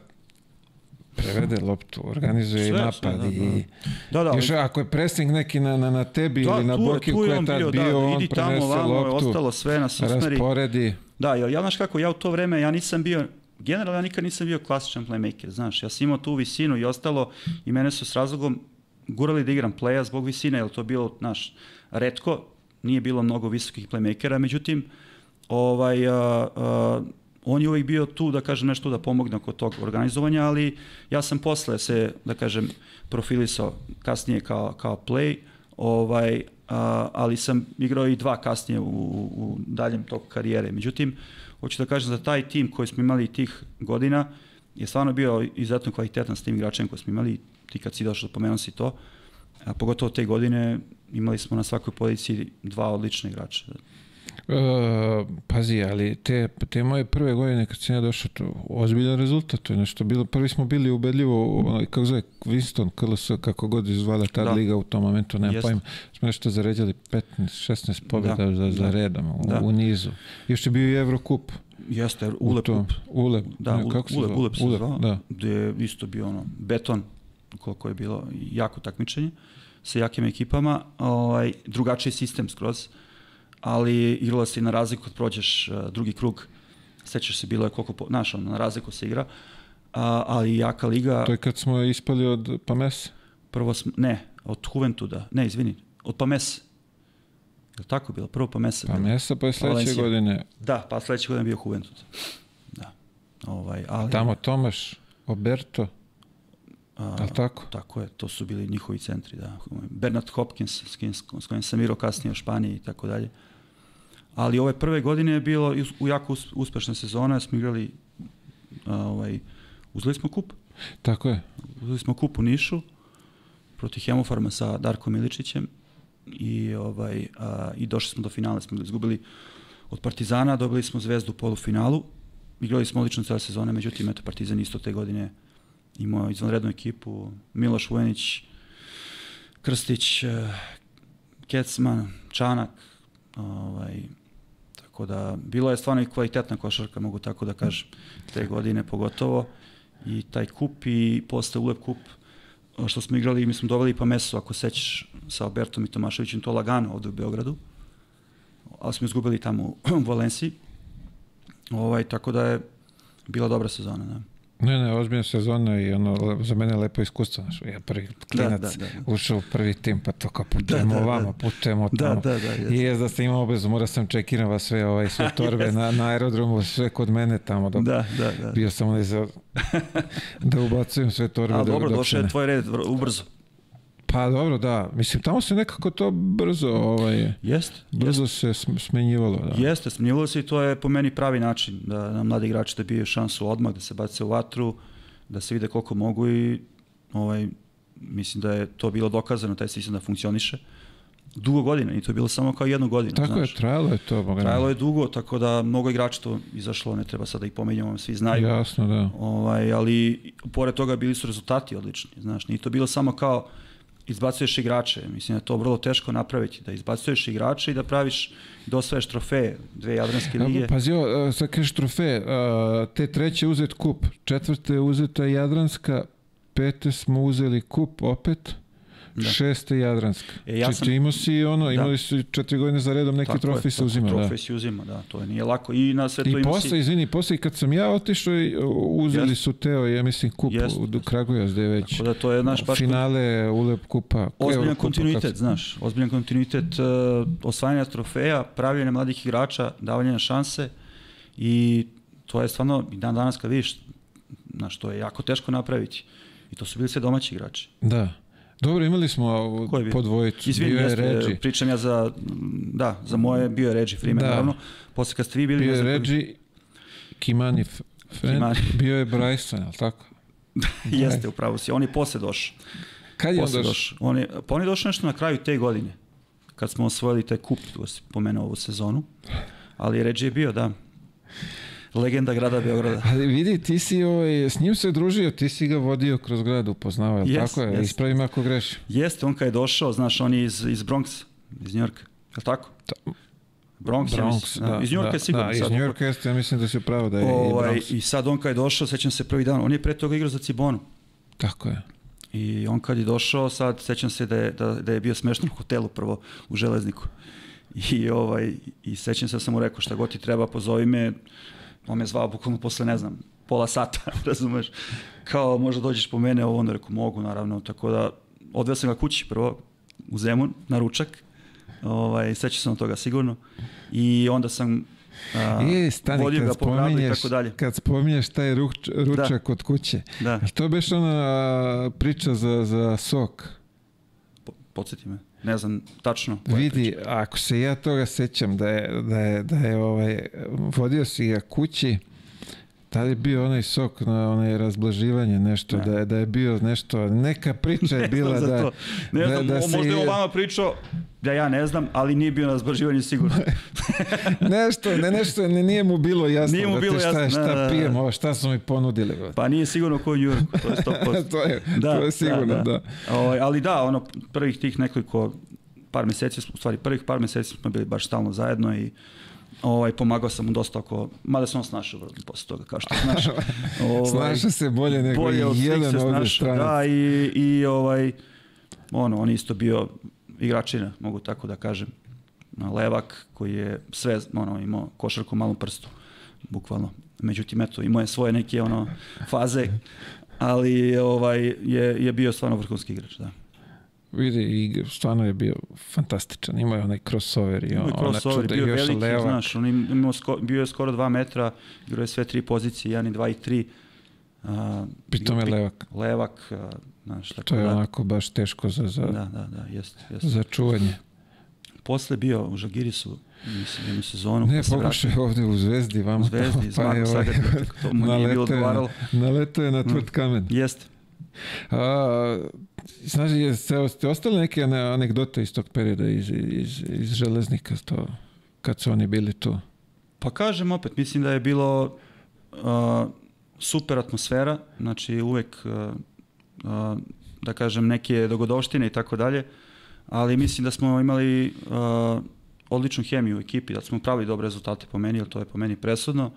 prevede loptu, organizuje i Sve, napad sve, da, i... Da, da, Još ako je pressing neki na, na, na tebi Da, ili na Boki koji je tad bio, da, on idi tamo, prenese vamo, loptu, ostalo sve nas usmeri. rasporedi. Da, jer ja znaš kako, ja u to vreme, ja nisam bio, generalno ja nikad nisam bio klasičan playmaker, znaš, ja sam imao tu visinu i ostalo i mene su s razlogom gurali da igram playa zbog visine, jer to je bilo, znaš, redko, nije bilo mnogo visokih playmakera, međutim, ovaj, a, a, on je uvijek bio tu, da kažem, nešto da pomogne oko tog organizovanja, ali ja sam posle se, da kažem, profilisao kasnije kao, kao play, ovaj, a, ali sam igrao i dva kasnije u, u daljem toku karijere. Međutim, hoću da kažem za taj tim koji smo imali tih godina je stvarno bio izuzetno kvalitetan s tim igračem koji smo imali, ti kad si došao, pomenuo si to, a pogotovo te godine imali smo na svakoj poziciji dva odlična igrača. Uh, pazi, ali te, te moje prve godine kad sam ja došao, to ozbiljan rezultat, to je nešto bilo, prvi smo bili ubedljivo, onaj, kako zove, Winston, KLS, kako god izvala ta Da. liga u tom momentu, nema pojma, smo nešto zaređali 15, 16 pobjeda Da, za, za da. redom u, Da. u nizu. Još je bio i Evrokup. Jeste, Ulep kup. Ulep, Da, ne, Ulep, kako se Ulep? Ulep se Ulep, zvao, da. gde je isto bio ono, beton, koliko je bilo jako takmičenje sa jakim ekipama, ovaj, drugačiji sistem skroz, ali igralo se i na razliku kad prođeš uh, drugi krug, sećaš se, bilo je koliko, po, znaš, ono, na razliku se igra, a, ali jaka liga, To je kad smo ispali od Pamesa. prvo smo, ne, od Juventuda, ne, izvini, od Pamese. Je li tako bilo? Prvo Pamese. bilo. Pamesa, pa je sledeće Valencija. godine. Da, pa sledeće godine bio Juventud. Da. Ovaj, ali, Tamo Tomaš, Oberto, a, ali tako? Tako je, to su bili njihovi centri, da. Bernard Hopkins, s kojim, s kojim sam igrao kasnije u Španiji i tako dalje. Ali ove prve godine je bilo u jako us- uspešna sezona, smo igrali, ovaj, uzeli smo kup. Tako je. Uzeli smo kup u Nišu protiv Hemofarma sa Darkom Miličićem i, ovaj, a, i došli smo do finala, smo izgubili od Partizana, dobili smo zvezdu u polufinalu, igrali smo odlično cele sezone, međutim, eto, Partizan isto te godine imao izvanrednu ekipu, Miloš Vujanić, Krstić, eh, Kecman, Čanak, ovaj, tako da, bilo je stvarno i kvalitetna košarka, mogu tako da kažem, te godine pogotovo, i taj kup i posle ulep kup, što smo igrali, mi smo doveli pa meso, ako sećaš, sa Albertom i Tomaševićem, to lagano ovde u Beogradu, ali smo izgubili tamo u Valenciji, ovaj, tako da je bila dobra sezona, da. Ne, ne, ozbiljna sezona i ono, za mene lepo iskustvo. Znaš, ja prvi klinac da, da, da. ušao u prvi tim, pa to kao putujemo Da, da, da. ovamo, putujemo Da, tamo. da, da, jeste. I je da sam imao obavezu, morao sam čekirava sve, ovaj, sve torbe na, na aerodromu, sve kod mene tamo. Dok Da, da, da. Bio sam onaj za, da ubacujem sve torbe. Dok- dobro, došao je tvoj red ubrzo. Pa dobro, da. Mislim, tamo se nekako to brzo, ovaj, Jeste, brzo se sm- smenjivalo. Da. Jeste, smenjivalo se i to je po meni pravi način da na mladi igrači dobiju šansu odmah, da se bace u vatru, da se vide koliko mogu i ovaj, mislim da je to bilo dokazano, taj sistem da funkcioniše. Dugo godina, i to je bilo samo kao jednu godinu. Tako znaš. je, trajalo je to. Boga. Trajalo je dugo, tako da mnogo igrača to izašlo, ne treba sad da ih pomenjamo, svi znaju. Jasno, da. Ovaj, ali pored toga bili su rezultati odlični, znaš, nije to bilo samo kao izbacuješ igrače, mislim da je to vrlo teško napraviti, da izbacuješ igrače i da praviš, da osvaješ trofeje, dve jadranske lige. Ja, Pazi, ovo, sad kažeš trofej, a, te treće uzet kup, četvrte je uzeta Jadranska, pete smo uzeli kup opet, Da. šeste Jadranska. E, ja sam- imao si ono, Da. imali su četiri godine za redom neki trofej se uzima. Da. Trofej se uzima, da, to je nije lako. I na sve to I posle, si... izvini, posle kad sam ja otišao, uzeli Jest. su Teo, ja mislim, kup Jest, u. Kragujevac, gde je već Tako da to je, znaš, baš finale Ulep kupa. ozbiljan kontinuitet, se- znaš, ozbiljan kontinuitet uh, osvajanja trofeja, pravljanja mladih igrača, davanja šanse i to je stvarno, i dan danas kad vidiš, znaš, to je jako teško napraviti. I to su bili sve domaći igrači. Da. Dobro, imali smo po dvojicu. Izvini, bio je Reggie. pričam ja za, da, za moje, bio je Reggie Freeman, Da. naravno. Posle kad ste vi bili... Bio je Reggie, Kimani, F- Friend, Kimani. bio je Bryson, ali tako? Jeste, upravo si. On je posle došao. Kad je on Posle došao? došao. On je, pa on je došao nešto na kraju te godine, kad smo osvojili taj kup, tu si pomenuo ovu sezonu. Ali Reggie je bio, da. Legenda grada Beograda. Ali vidi, ti si ovaj, s njim se družio, ti si ga vodio kroz grad, upoznavao, je Jest, tako je? jest. Ispravim ako grešim. Jeste, on kad je došao, znaš, on je iz, iz Bronxa, iz Njorka. Je li tako? Bronx, ja Bronx, mislim. da. iz Njorka da, je sigurno. Da, iz. Njorka jeste, ja mislim da si pravo da je Ovaj, i Bronx. I sad on kad je došao, sećam se prvi dan, on je pre toga igrao za Cibonu. Tako je. I on kad je došao, sad sećam se da je, da, da je bio smešten u hotelu prvo u Železniku. I, ovaj, I sećam se da sam mu rekao šta god ti treba, pozovi me. On me zvao bukvalno posle, ne znam, pola sata, razumeš? Kao možda dođeš po mene, ovo onda rekao mogu naravno, tako da odveo sam ga kući prvo u Zemun na ručak. Ovaj, sećam se na toga sigurno. I onda sam a, I stani, vodio kad spominješ, tako dalje. kad spominješ taj ruč, ručak od kuće, Da, to beš ona priča za, za sok? po, podsjeti me. Ne znam tačno. Vidi, ako se ja toga sećam da je, da je, da je ovaj, vodio si ga kući, da li je bio onaj sok na onaj razblaživanje nešto, Ne. da je, da je bio nešto, neka priča je bila da, to. Ne da, znam, da o- se- možda je o vama pričao, da ja ne znam, ali nije bio na zbaživanju sigurno. nešto, ne nešto, ne, nije mu bilo jasno, Nije mu da bilo te šta, jasno, šta da, da, da. pijem, ovo, šta su mi ponudili. bro. Pa nije sigurno ko u Njurku, to je 100%. to je, to je sigurno, da. Ovaj, ali da, ono, prvih tih nekoliko par meseci, u stvari prvih par meseci smo bili baš stalno zajedno i Ovaj, pomagao sam mu dosta oko, mada sam on snašao vrlo posle toga, kao što znaš. Ovaj, Snaša se bolje nego bolje od jedan ovde stranac. Da, i, i ovaj, ono, on isto bio igračina, mogu tako da kažem. Levak koji je sve, ono, imao košarku malom prstu, bukvalno. Međutim, eto, imao je svoje neke ono faze, ali ovaj, je, je bio stvarno vrhunski igrač, da. Vidi, i stvarno je bio fantastičan. Imao je onaj crossover i on, crossover, bio još veliki, levak. znaš, on imao sko, bio je skoro 2 metra, igrao je sve tri pozicije, 1 i 2 i 3. Uh, Pritom je levak. Levak, uh, znaš, tako To je da. onako baš teško za, za, Da, da, da, jeste, jeste. za čuvanje. Posle bio u Žagirisu, mislim, jednu sezonu. Ne, pokušao je ovde u Zvezdi, vam. U Zvezdi, iz Marko ovaj, to mu nije bilo odgovaralo. Naleto je na tvrd kamen. Mm, jeste. A, znaš, je, ste ostale neke anegdote iz tog perioda iz, iz, iz železnika to, kad su oni bili tu? Pa kažem opet, mislim da je bilo uh, super atmosfera, znači uvek uh, uh, da kažem neke dogodovštine i tako dalje, ali mislim da smo imali odličnu hemiju u ekipi, da smo pravili dobre rezultate po meni, jer to je po meni presudno. Uh,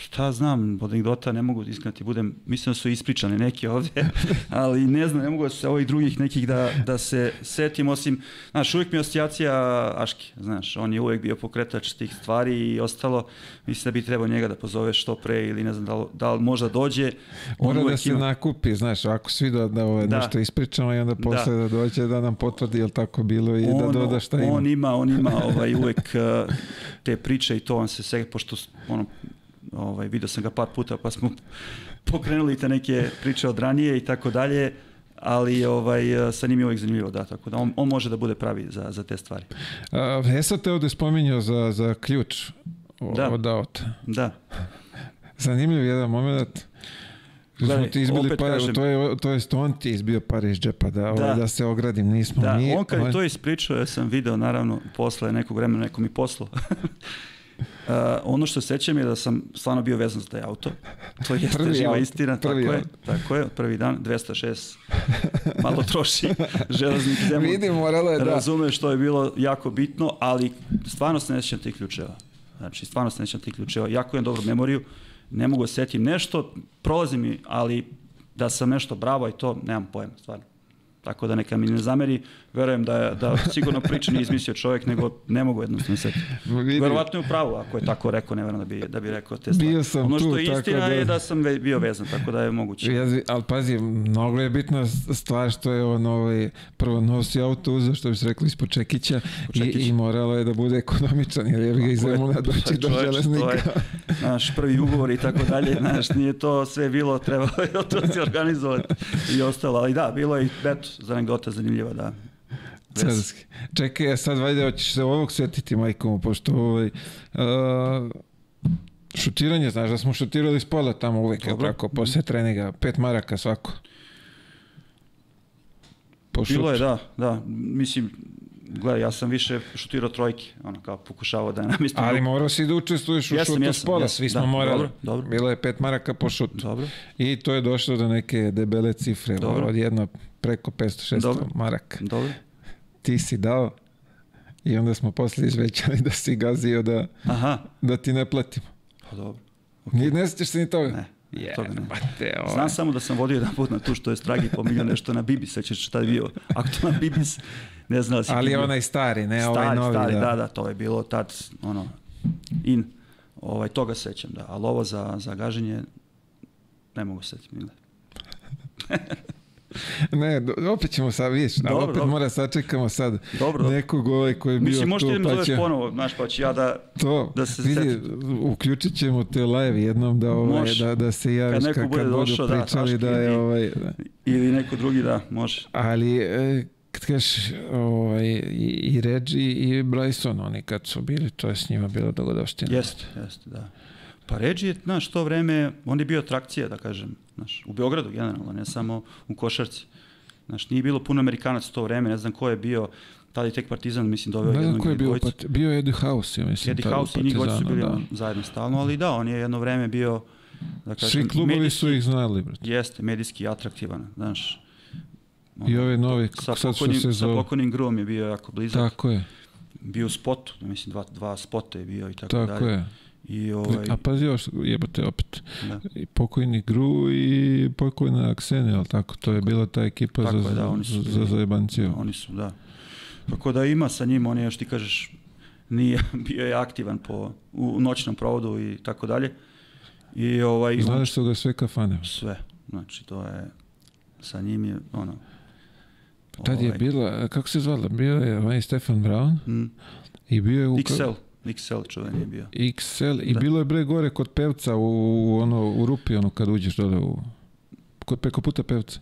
šta znam, od anegdota ne mogu iskreno ti budem, mislim da su ispričane neke ovde, ali ne znam, ne mogu da se ovih drugih nekih da, da se setim, osim, znaš, uvijek mi je asocijacija Aški, znaš, on je uvijek bio pokretač tih stvari i ostalo, mislim da bi trebao njega da pozove što pre ili ne znam da li, da li možda dođe. Mora da se ima... nakupi, znaš, ako svi da, da ovo da. nešto ispričamo i onda da. posle da. da dođe da nam potvrdi je tako bilo i da on, da doda šta ima. On ima, on ima ovaj, uvek uh, te priče i to on se sve, pošto ono, ovaj, vidio sam ga par puta pa smo pokrenuli te neke priče od ranije i tako dalje, ali ovaj, sa njim je uvijek zanimljivo, da, tako da on, on može da bude pravi za, za te stvari. A, Esa te ovde spominjao za, za ključ da. od auta. Da. Zanimljiv jedan moment. Gledaj, smo ti izbili pare, kažem, to je, to je on ti izbio pare iz džepa, da, ovaj, da. da se ogradim, nismo da, mi. on kad je to ispričao, ja sam video, naravno, posle nekog vremena neko mi poslo. Uh, ono što sećam je da sam stvarno bio vezan za taj auto. To je jeste živa auto, istina, tako je. Tako je, prvi dan, 206, malo troši železnik zemlju. Vidim, moralo je da. Razume što je bilo jako bitno, ali stvarno se ne sećam tih ključeva. Znači, stvarno se ne sećam tih ključeva. Jako imam dobru memoriju, ne mogu da setim nešto, prolazi mi, ali da sam nešto bravo i to, nemam pojma, stvarno. Tako da neka mi ne zameri, verujem da, da sigurno priča nije izmislio čovjek, nego ne mogu jednostavno setiti. Verovatno je u pravu, ako je tako rekao, ne verujem da bi, da bi rekao te stvari. Bio sam ono što tu, je istina da... je da sam bio vezan, tako da je moguće. Ja, ali pazi, mnogo je bitna stvar što je on ovaj, prvo nosi auto uzeo, što bi se rekli, ispod Čekića i, i moralo je da bude ekonomičan, jer je ga iz Zemuna doći do železnika. Je, naš prvi ugovor i tako dalje, znaš, nije to sve bilo, trebalo je to se organizovati i ostalo, ali da, bilo je, eto, za anegdota zanimljiva, da. Carski. Čekaj, sad vajde, hoćeš se ovog setiti, majkom, pošto ovaj, uh, šutiranje, znaš da smo šutirali s pola tamo uvek, Dobro. tako, posle treninga, pet maraka svako. Po Bilo je, da, da, mislim, gledaj, ja sam više šutirao trojke, ono, kao pokušavao da namestim. Ali morao si da učestvuješ u jesam, šutu jesam, s pola, jesam, svi smo da, morali. Dobro, dobro. Bilo je pet maraka po šutu. Dobro. I to je došlo do neke debele cifre, dobro. od jedno preko 500-600 dobro. maraka. Dobro. Ti si dao i onda smo posle izvećali da si gazio da, Aha. da ti ne platimo. Pa dobro. Okay. Ne sećaš se ni toga? Ne. Je, toga ne. Bate, ovaj. Znam samo da sam vodio jedan put na tu što je Stragi pominjao nešto na Bibis, sećaš šta je bio aktualan Bibis, ne znam da si Ali onaj stari, ne stari, ovaj novi. Stari, da. da, da, to je bilo tad, ono, in, ovaj, toga sećam, da, ali ovo za, za gaženje ne mogu sećati. ne, opet ćemo sad, vidiš, dobro, opet dobro. mora sačekamo sad dobro. nekog ovaj koji je bio Mislim, možete da me ponovo, znaš, pa ću ja da, to, da se vidi, setim. uključit ćemo te live jednom da, ovaj, da, da se javiš kad, kad, kad budu da, pričali da, da je ovaj... Da. Ili neko drugi, da, može. Ali, e, kad kažeš ovaj, i, i Reggie i Bryson, oni kad su bili, to je s njima bilo dogodovština. Jeste, jeste, da. Pa Reggie je, znaš, to vreme, on je bio atrakcija, da kažem, znaš, u Beogradu generalno, ne samo u Košarci. Znaš, nije bilo puno Amerikanaca to vreme, ne znam ko je bio, tada je tek Partizan, mislim, doveo jednog Ne znam ko je bio, pat, bio Eddie House, ja mislim. Eddie House i njih su bili da. zajedno stalno, ali da, on je jedno vreme bio, da kažem, Svi klubovi medijski, su ih znali, brate. Jeste, medijski atraktivan, znaš. I ove novi, sa sad što se zove. Sa pokojnim Grom je bio jako blizak. Tako je. bio u spotu, mislim dva, dva spota je bio i tako, Tako dalje. je. I ovaj, A pazi još, jebate opet. da. I pokojni Gru i pokojna Ksenija, ali tako? To je bila ta ekipa Tako za, je, da, oni su za, zajebanciju. Oni su, da. Tako da ima sa njim, on je još ti kažeš, nije, bio je aktivan po, u noćnom provodu i tako dalje. I ovaj, Znali su ga sve kafane. sve, znači to je, sa njim je ono, Tad je ovaj, bila, kako se zvala? Bio je ovaj Stefan Brown mm, i bio je u... XL, XL čuveni je bio. XL i Da. bilo je bre gore kod pevca u, u ono u rupi ono kad uđeš dole u kod preko puta pevca.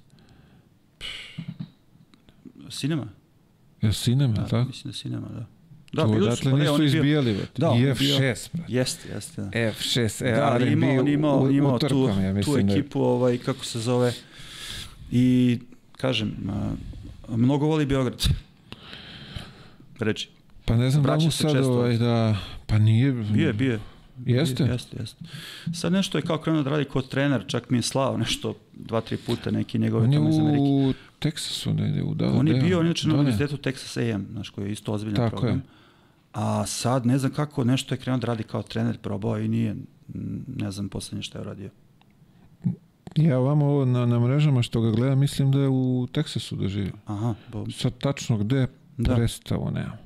Cinema? Je sinema, Da, tako? mislim da Cinema, da. Da, To bili su, pa nisu on je bio- izbijali. Da, I je F6. brate. Jeste, jeste, da. F6, e, da, ali R&B imao, on imao, u- imao tu, utorkom, ja tu mislim da je- ekipu, ovaj, kako se zove, i kažem, a, mnogo voli Beograd. Reći, Pa ne znam da mu sad često. ovaj da... Pa nije... bio je, bio je. Jeste? Jeste, jeste. Sad nešto je kao krenuo da radi kod trener, čak mi je slao nešto dva, tri puta neki njegove tamo iz Amerike. u Teksasu negdje, u Dallas. On je Dale. bio, on je na Dole. univerzitetu Texas A&M, znaš, koji je isto ozbiljan Tako program. je. A sad ne znam kako nešto je krenuo da radi kao trener, probao i nije, ne znam poslednje šta je uradio. Ja ovamo ovo na, na mrežama što ga gledam, mislim da je u Teksasu doživio. Aha, bo, Sad tačno gde Da. predstavu nemam.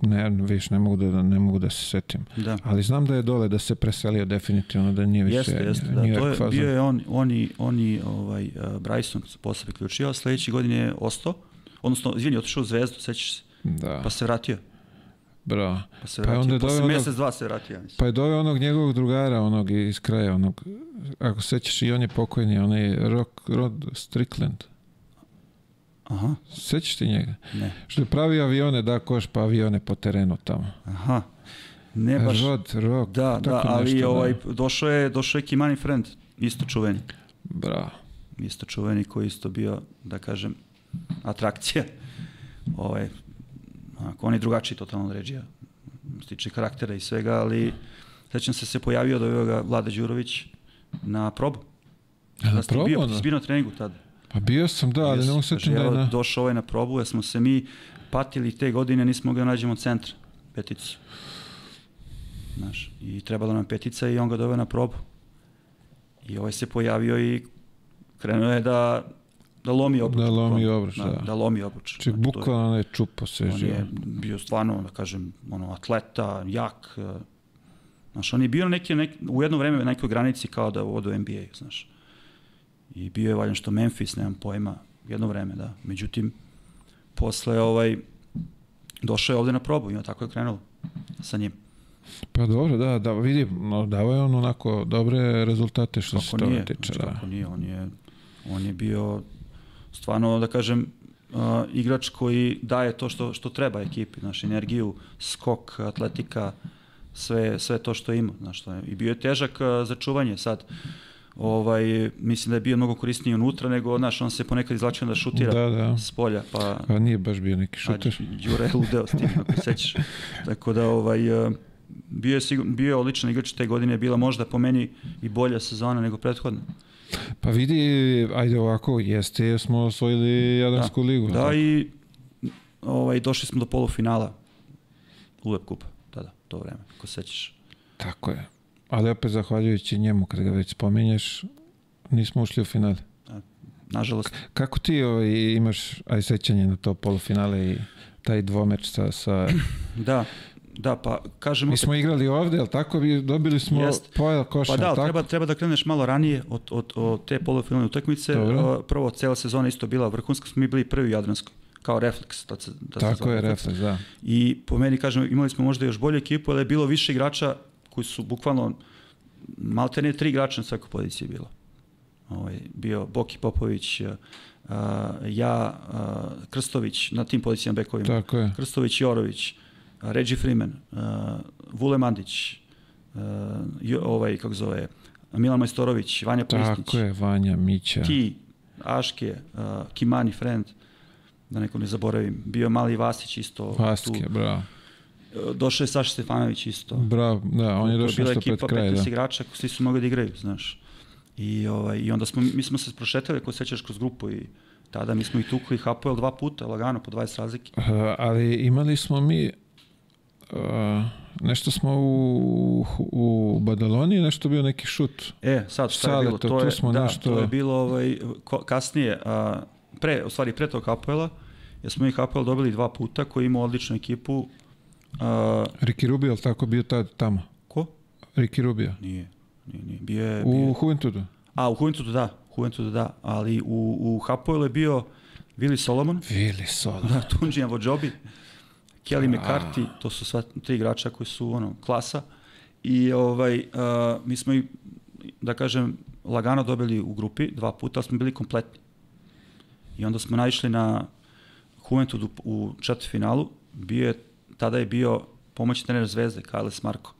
Ne, viš, ne mogu da, ne mogu da se setim. da. Ali znam da je dole, da se preselio definitivno, da nije više Jeste, jeste, da. New York To je, fazon. bio je on, oni, oni ovaj, uh, Bryson se posle priključio, sledeće godine je ostao, odnosno, izvini, otišao u Zvezdu, sećaš se, Da, pa se vratio. bravo. Pa se Pa je vratio. onda Posle doveo onog- mesec, dva se vratio, ja mislim. Pa je doveo onog njegovog drugara, onog iz kraja, onog, ako sećaš i on je pokojni, onaj Rock, Rod Strickland. Aha, Sećaš ti njega? ne. Što je pravi avione, da koš pa avione po terenu tamo. Aha. Ne baš. Rod, Rock, Da, da, ali nešto, ovaj, da. došao je, došao je Kimani Friend, isto čuveni. Bravo. Isto čuveni koji isto bio, da kažem, atrakcija. Ovaj, onako, on je drugačiji totalno od ređija, što se tiče karaktera i svega, ali sećam se se pojavio da ga Vlada Đurović na probu. Na Da bio, probu, si ono? bio na treningu tada. Pa bio sam, da, ali ne mogu se da je na... Došao ovaj na probu, jer smo se mi patili te godine, nismo ga nađemo od centra, peticu. Znaš, i trebala nam petica i on ga doveo na probu. I ovaj se pojavio i krenuo je da, da lomi obruč. Da lomi obruč, da. Da lomi obruč. Či Znači, je- bukvalno ne čupo se On živo. je bio stvarno, da kažem, ono, atleta, jak. eh, Znaš, on je bio neki, nek, u jedno vreme na nekoj granici kao da odu u NBA, znaš. I bio je valjda što Memphis, nemam pojma, jedno vreme, da. Međutim, posle ovaj, došao je ovde na probu i on tako je krenulo sa njim. Pa dobro, da, da vidi, no, dao je on onako dobre rezultate što se Kako toga nije, tiče. znači, Da. kako nije, on je, on je bio stvarno, da kažem, uh, igrač koji daje to što, što treba ekipi, znaš, energiju, skok, atletika, sve, sve to što ima, znaš, što je. i bio je težak uh, za čuvanje sad, ovaj, mislim da je bio mnogo korisniji unutra, nego, znaš, on se ponekad izlačio da šutira Da, da. s polja, pa Pa nije baš bio neki a šuter. Đure je ludeo s tim, ako se sećaš. Tako da, ovaj, uh, bio je, sigur, bio je odličan igrač te godine, je bila možda po meni i bolja sezona nego prethodna. Pa vidi, ajde ovako, jeste, smo osvojili Jadransku ligu. Da, tako? i ovaj, došli smo do polufinala UEP kupa, tada, to vreme, ako se sećaš. Tako je. Ali opet zahvaljujući njemu, kad ga već spominješ, nismo ušli u finale. Nažalost, Kako ti ovaj, imaš aj sećanje na to polufinale i taj dvomeč sa... sa... da, da, pa kažem Mi opet, smo igrali ovde, ali tako bi dobili smo Jest. pojel koša, pa da, tako? treba, treba da kreneš malo ranije od, od, od te polufinalne utakmice. Dobro. Prvo, cela sezona isto bila vrhunska, smo mi bili prvi u Jadranskoj, kao refleks. To se, se Tako zove je, refleks. refleks, da. I po meni, kažem, imali smo možda još bolju ekipu, ali je bilo više igrača koji su bukvalno, maltene tri igrača na svakoj poziciji bilo. Ovaj, bio Boki Popović, uh, ja, uh, Krstović na tim pozicijama bekovima. Tako je. Krstović Jorović, Reggie Freeman, uh, Vule Mandić, uh, jo, ovaj, kako zove, Milan Majstorović, Vanja Prisnić, Tako je, Vanja, Mića. ti, Aške, uh, Kimani Friend, da neko ne zaboravim, bio mali Vasić isto. Vaske, tu. bravo. Došao je Saša Stefanović isto. Bravo, da, on je došao bila što pred ekipa kraj, 15 da. igrača, svi su mogli da igraju, znaš. I, ovaj, I onda smo, mi smo se prošetali, ako se sećaš, kroz grupu i tada mi smo ih tukli Hapoel dva puta, lagano, po 20 razlike. Uh, ali imali smo mi a, nešto smo u, u Badaloni, nešto bio neki šut. E, sad šta Sale, je bilo? to- To, je, smo da, nešto- to je bilo ovaj, ko, kasnije, a, pre, u stvari pre tog Hapoela, jer smo mi Hapoel dobili dva puta koji ima odličnu ekipu. A, Ricky Rubio, ali tako bio tad tamo? ko? Ricky Rubio. Nije, nije, nije. Bio je, bio U Juventudu. A, u Juventudu da, u Juventudu da, ali u, u Hapoelu je bio Vili Solomon, Vili Sola. da, Tunđijan Vođobi, Kelly McCarthy, to su sva tri igrača koji su ono, klasa. I ovaj, a, mi smo i, da kažem, lagano dobili u grupi dva puta, ali smo bili kompletni. I onda smo naišli na Juventud u, u četvrtfinalu, bio je, tada je bio pomoćni trener Zvezde, Carles Marko,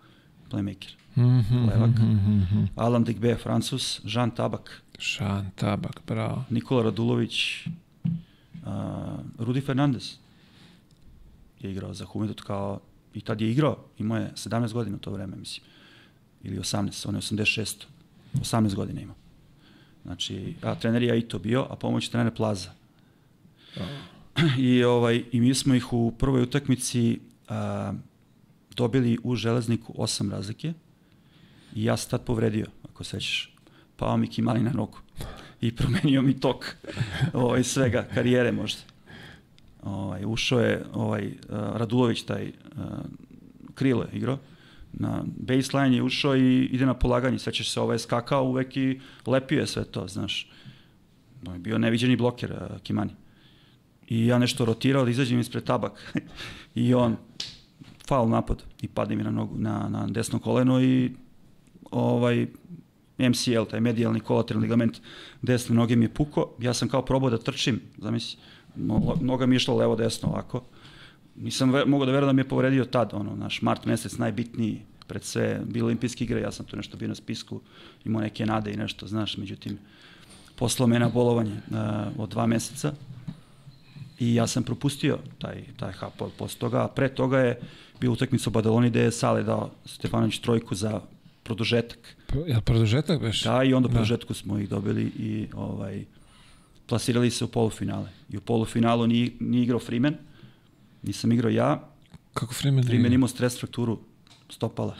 playmaker. Mhm, Levak. mhm, mhm. Alan Digbe, Francus, Jean Tabak, Šan Tabak, bravo. Nikola Radulović, a, Rudi Fernandez je igrao za Juventud kao, i tad je igrao, imao je 17 godina u to vreme, mislim, ili 18, on je 86, 18 godina ima. Znači, a trener je Aito bio, a pomoć trener Plaza. I, ovaj, I mi smo ih u prvoj utakmici a, dobili u železniku osam razlike i ja sam tad povredio, ako sećaš. Pao mi Kimali na nogu i promenio mi tok ovaj, svega, karijere možda. Ovaj, ušao je ovaj, Radulović, taj krilo je igrao, na baseline je ušao i ide na polaganje, sećaš se, ovaj je skakao uvek i lepio je sve to, znaš. On je bio neviđeni bloker Kimani. I ja nešto rotirao da izađem ispred tabak. I on faul napad i pade mi na nogu na, na desno koleno i ovaj MCL, taj medijalni kolateralni ligament desne noge mi je puko. Ja sam kao probao da trčim, zamisli, no- noga mi je išla levo desno ovako. Nisam ve, mogao da verujem da mi je povredio tad, ono, naš mart mesec najbitniji pred sve, bilo olimpijske igre, ja sam tu nešto bio na spisku, imao neke nade i nešto, znaš, međutim, poslao me na bolovanje uh, od dva meseca i ja sam propustio taj, taj hapol posle toga, a pre toga je bio utakmica u Badaloni gde je Sale dao Stefanović trojku za produžetak. Pro- Jel produžetak beš? Da, i onda u produžetku smo ih dobili i ovaj, plasirali se u polufinale. I u polufinalu nije, nije igrao Freeman, nisam igrao ja. Kako Freeman? Freeman imao stres frakturu stopala.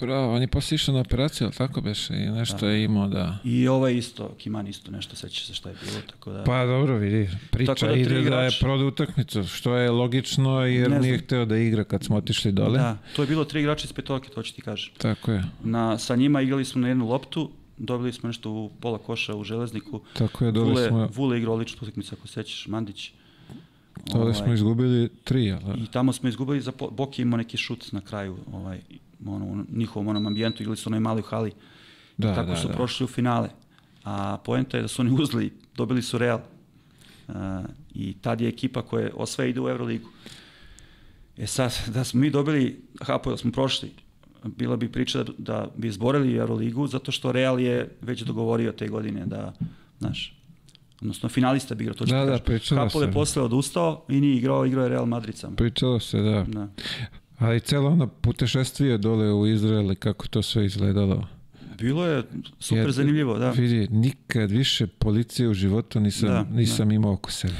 Bravo, on je posle išao na operaciju, ali tako beš? I nešto je imao da... I ovaj isto, Kiman isto nešto, seća se šta je bilo, tako da... Pa dobro, vidi, priča Tako da ide da je prodao utakmicu, što je logično jer Ne nije hteo da igra kad smo otišli dole. Da, to je bilo tri igrača iz petoke, to ću ti kažem. Tako je, Na, sa njima igrali smo na jednu loptu, dobili smo nešto u pola koša u železniku. tako je, Vule, smo, Vule igrao odličnu utakmicu, ako sećaš, Mandić. dole Ovaj, smo izgubili tri, jel? da? I tamo smo izgubili, za Boki imao neki šut na kraju, ovaj, ono, njihovom onom ambijentu, igrali su onoj maloj hali. Da, Tako da, su da. prošli u finale. A poenta je da su oni uzli, dobili su Real. Uh, I tad je ekipa koja osvaja ide u Euroligu. E sad, da smo mi dobili Hapoel, da smo prošli, bila bi priča da, da bi izborili Euroligu, zato što Real je već dogovorio te godine da, znaš, odnosno finalista bi igrao, to ću Da, da, kažem. pričalo Hapoel je se. posle odustao i nije igrao, igrao je Real Madrid samo. Pričalo se, da. Da. Ali celo ono putešestvije dole u Izrael i kako to sve izgledalo. Bilo je super Jer, zanimljivo, da. Vidi, nikad više policije u životu nisam, Da, nisam imao oko sebe.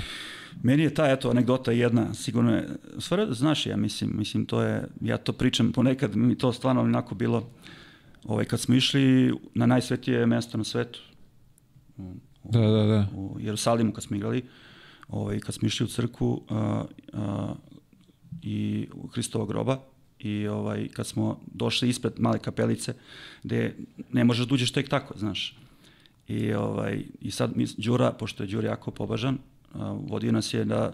Meni je ta eto anegdota jedna, sigurno je, stvar, znaš ja mislim, mislim to je, ja to pričam ponekad, mi to stvarno onako bilo, ovaj, kad smo išli na najsvetije mesto na svetu, u, Da, da, da. u Jerusalimu kad smo igrali, ovaj, kad smo išli u crku a, a, i u Hristova groba, i ovaj, kad smo došli ispred male kapelice, gde ne možeš da uđeš tek tako, znaš. I, ovaj, i sad mi, Đura, pošto je Đura jako pobažan, vodio nas je da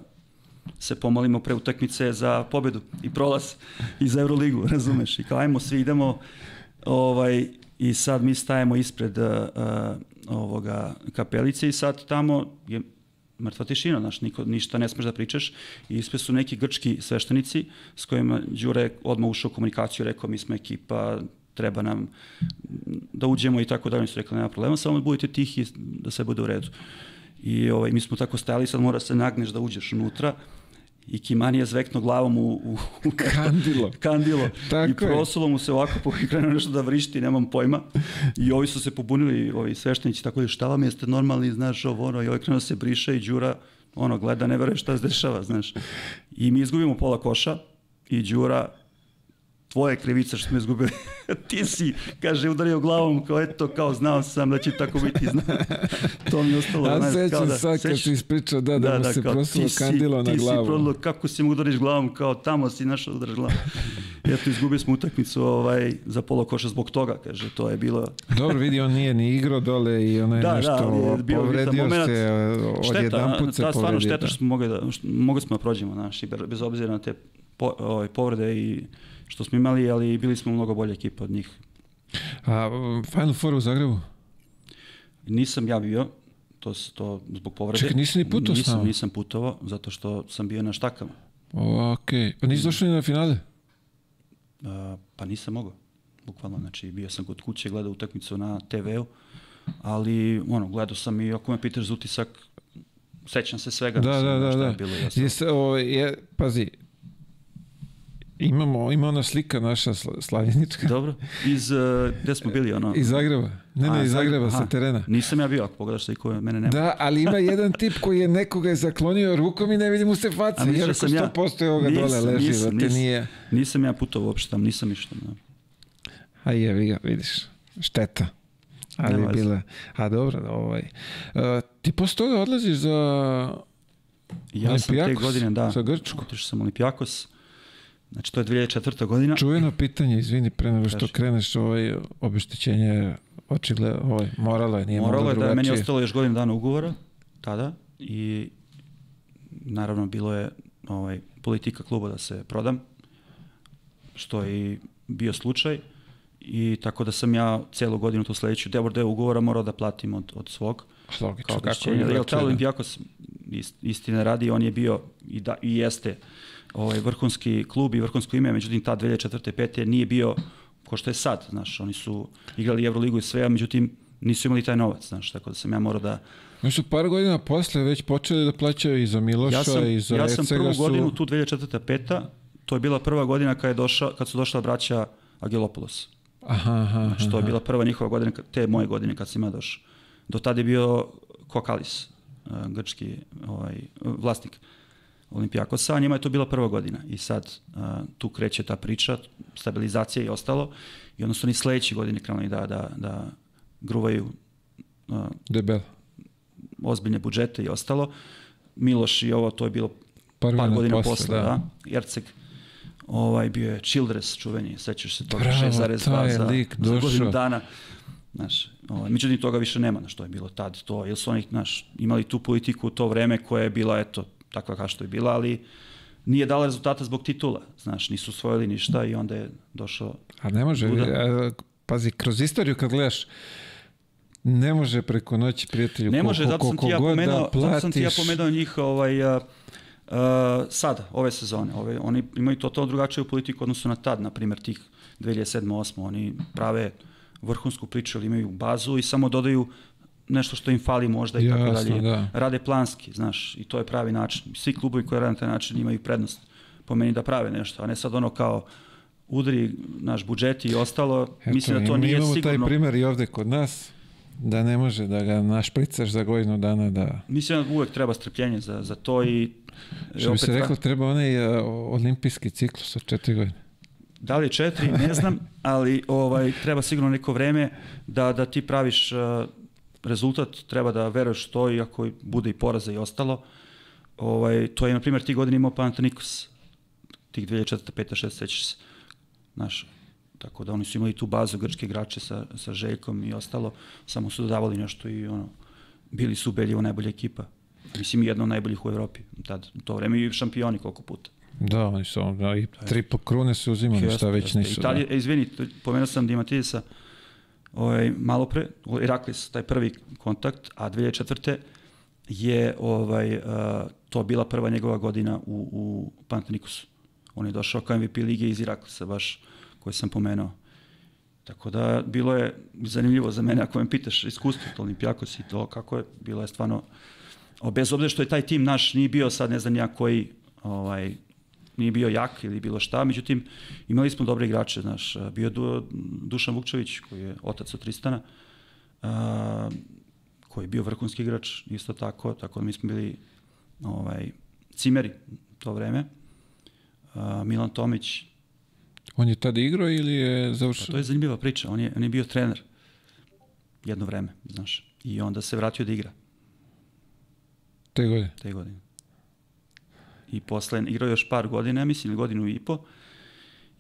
se pomolimo pre utakmice za pobedu i prolaz i za Euroligu, razumeš? I kao ajmo, svi idemo ovaj, i sad mi stajemo ispred uh, ovoga kapelice i sad tamo je mrtva tišina, znaš, niko, ništa ne smeš da pričaš i ispred su neki grčki sveštenici s kojima Đure odmah ušao u komunikaciju, rekao mi smo ekipa, treba nam da uđemo i tako dalje, oni su rekli nema problema, samo budite tihi da sve bude u redu. I ovaj, mi smo tako stajali, sad mora se nagneš da uđeš unutra i Kimani je zvekno glavom u, u, u Kandilo. kandilo Tako i je. prosulo mu se ovako po krenuo nešto da vrišti, nemam pojma. I ovi su se pobunili, ovi sveštenici, tako da šta vam jeste normalni, znaš, ovo ono, i ovaj krenuo da se briše i Đura, ono, gleda, ne veruje šta se dešava, znaš. I mi izgubimo pola koša i Đura tvoje krivice što smo izgubili. ti si, kaže, udario glavom, kao eto, kao znao sam da će tako biti. Zna. to mi je ostalo. A znaš, sećam da, sad kad si ispričao da, da, mu se kao, prosulo ti si- kandilo na Ti si glavu. prodalo, kako si mu udariš glavom, kao tamo si našao udaraš glavom. Eto, izgubili smo utakmicu ovaj, za polokoša zbog toga, kaže, to je bilo... Dobro, vidi, on nije ni igrao dole i ono je Da, da, nešto ali je bio povredio momenat. se, od Šteta, jedan put se ta stvarno povredio. šteta što smo mogli da, što, mogli smo da prođemo, znaš, bez obzira na te po, ovaj, povrede i što smo imali, ali bili smo mnogo bolja ekipa od njih. A Final Four u Zagrebu? Nisam ja bio, to, s- to zbog povrede. Čekaj, nisi ni putovao s nisam, nama? Nisam putovao, zato što sam bio na štakama. Okej. Pa nisi došao ni na finale? A, pa nisam mogao, bukvalno. Znači, bio sam kod kuće, gledao utakmicu na TV-u, ali, ono, gledao sam i ako me pitaš za utisak, sećam se svega. Da, mislim, da, da. da. Je bilo, ja sam- Jeste, o, je, pazi, imamo, ima ona slika naša sla- slavljenička Dobro. Iz, uh, gde smo bili, ono? iz Zagreba. Ne, ne, A, iz Zagreba, sa aha. terena. Nisam ja bio, ako pogledaš sliku, mene nema. Da, ali ima jedan tip koji je nekoga je zaklonio rukom i ne vidi mu se faca. A Jer ako sam ja? 100% je ovoga dole Nisam, leži, nisam, vrate, nisam. nije. Nisam ja putovao uopšte tamo, nisam ništa. Da. A je, ga, vidiš, šteta. Ali Nema bila, a dobro, ovaj. Uh, ti posle toga odlaziš za Ja sam te godine, da, za Grčku. otišao sam Olimpijakos. Znači, to je 2004. godina. Čujeno pitanje, izvini, pre nego što Kaži. kreneš, ovaj, obeštećenje očigle, ovaj, moralo je, nije Moralo moglo je da je meni ostalo još godinu dana ugovora tada i naravno bilo je ovaj, politika kluba da se prodam, što je i bio slučaj i tako da sam ja celu godinu tu sledeću deo deo ugovora morao da platim od, od svog Logično, kao kako obeštećenje. Jer drugačije, taj da. Olimpijakos ist- istine radi, on je bio i, da, i jeste ovaj, vrhunski klub i vrhunsko ime, međutim ta 2004. 5. nije bio ko što je sad, znaš, oni su igrali Euroligu i sve, a međutim nisu imali taj novac, znaš, tako da sam ja morao da... Oni su par godina posle već počeli da plaćaju i za Miloša Ja sam, i za ja sam prvu su... godinu, tu 2004. 5. to je bila prva godina kad, je došla, kad su došla braća Agelopoulos. Aha, aha, Znači, to je bila prva njihova godina, te moje godine kad sam ja došao. Do tada je bio Kokalis, uh, grčki ovaj, vlasnik Olimpijakosa, a njima je to bila prva godina. I sad uh, tu kreće ta priča, stabilizacija i ostalo. I onda su oni sledeće godine krenuli da, da, da gruvaju uh, Debel. ozbiljne budžete i ostalo. Miloš i ovo, to je bilo Par, par godina posle, posle, da. Erceg, ovaj bio je Childress čuveni, sećaš se toga, Bravo, 6,2 taj je za, lik za godinu dana. Znaš, ovaj, međutim toga više nema, na što je bilo tad to, jer su oni, znaš, imali tu politiku u to vreme koja je bila, eto, takva kao što je bila, ali nije dala rezultata zbog titula, znaš, nisu osvojili ništa i onda je došao A ne može, Buda. a, pazi, kroz istoriju kad gledaš, ne može preko noći prijatelju Ne može, ko- zato sam ti ja koliko god pomenuo, da zato sam ti ja platiš. pomenuo njih ovaj, uh, uh, sada, ove sezone. Ove, oni imaju totalno drugačiju politiku u odnosu na tad, na primjer tih 2007-2008. Oni prave vrhunsku priču, ali imaju bazu i samo dodaju nešto što im fali možda i tako dalje. da. Rade planski, znaš, i to je pravi način. Svi klubovi koji rade na taj način imaju prednost po meni da prave nešto, a ne sad ono kao udri naš budžet i ostalo. Eto, Mislim da to nije imamo sigurno. taj primjer i ovde kod nas, da ne može da ga našpricaš za godinu dana da... Mislim da uvek treba strpljenje za, za to i Što bi se reklo, treba onaj a, olimpijski ciklus od četiri godine. Da li četiri, ne znam, ali ovaj, treba sigurno neko vreme da, da ti praviš uh, rezultat, treba da veruješ to i ako bude i poraza i ostalo. Ovaj, to je, na primjer, ti godine imao Panathinaikos, tih 2004. 5. 6. sećaš se. Znaš, tako da oni su imali tu bazu grčke igrače sa, sa Željkom i ostalo, samo su dodavali nešto i ono, bili su ubedljivo najbolja ekipa. Mislim, jedna od najboljih u Evropi. Tad, u to vreme i šampioni koliko puta. Da, oni su, da, i triple krune su uzimali, šta već nisu. Italija, da. e, izvini, pomenuo sam Dimatidisa ovaj, malo pre, Iraklis, taj prvi kontakt, a 2004. je ovaj, uh, to bila prva njegova godina u, u Panathinaikosu. On je došao kao MVP lige iz Iraklisa, baš koje sam pomenuo. Tako da bilo je zanimljivo za mene ako me pitaš iskustvo to Olimpijakos i to kako je, bilo je stvarno bez obzira što je taj tim naš nije bio sad ne znam ja koji ovaj, nije bio jak ili bilo šta, međutim imali smo dobre igrače, znaš, bio je du, Dušan Vukčević koji je otac od Tristana, a, koji je bio vrhunski igrač isto tako, tako da mi smo bili ovaj, cimeri to vreme. A, Milan Tomić On je tada igrao ili je Pa završio? to je zanimljiva priča. On je, on je bio trener jedno vreme, znaš. I onda se vratio da igra Te godine. te godine. I posle igrao još par godina, ja mislim, godinu i po.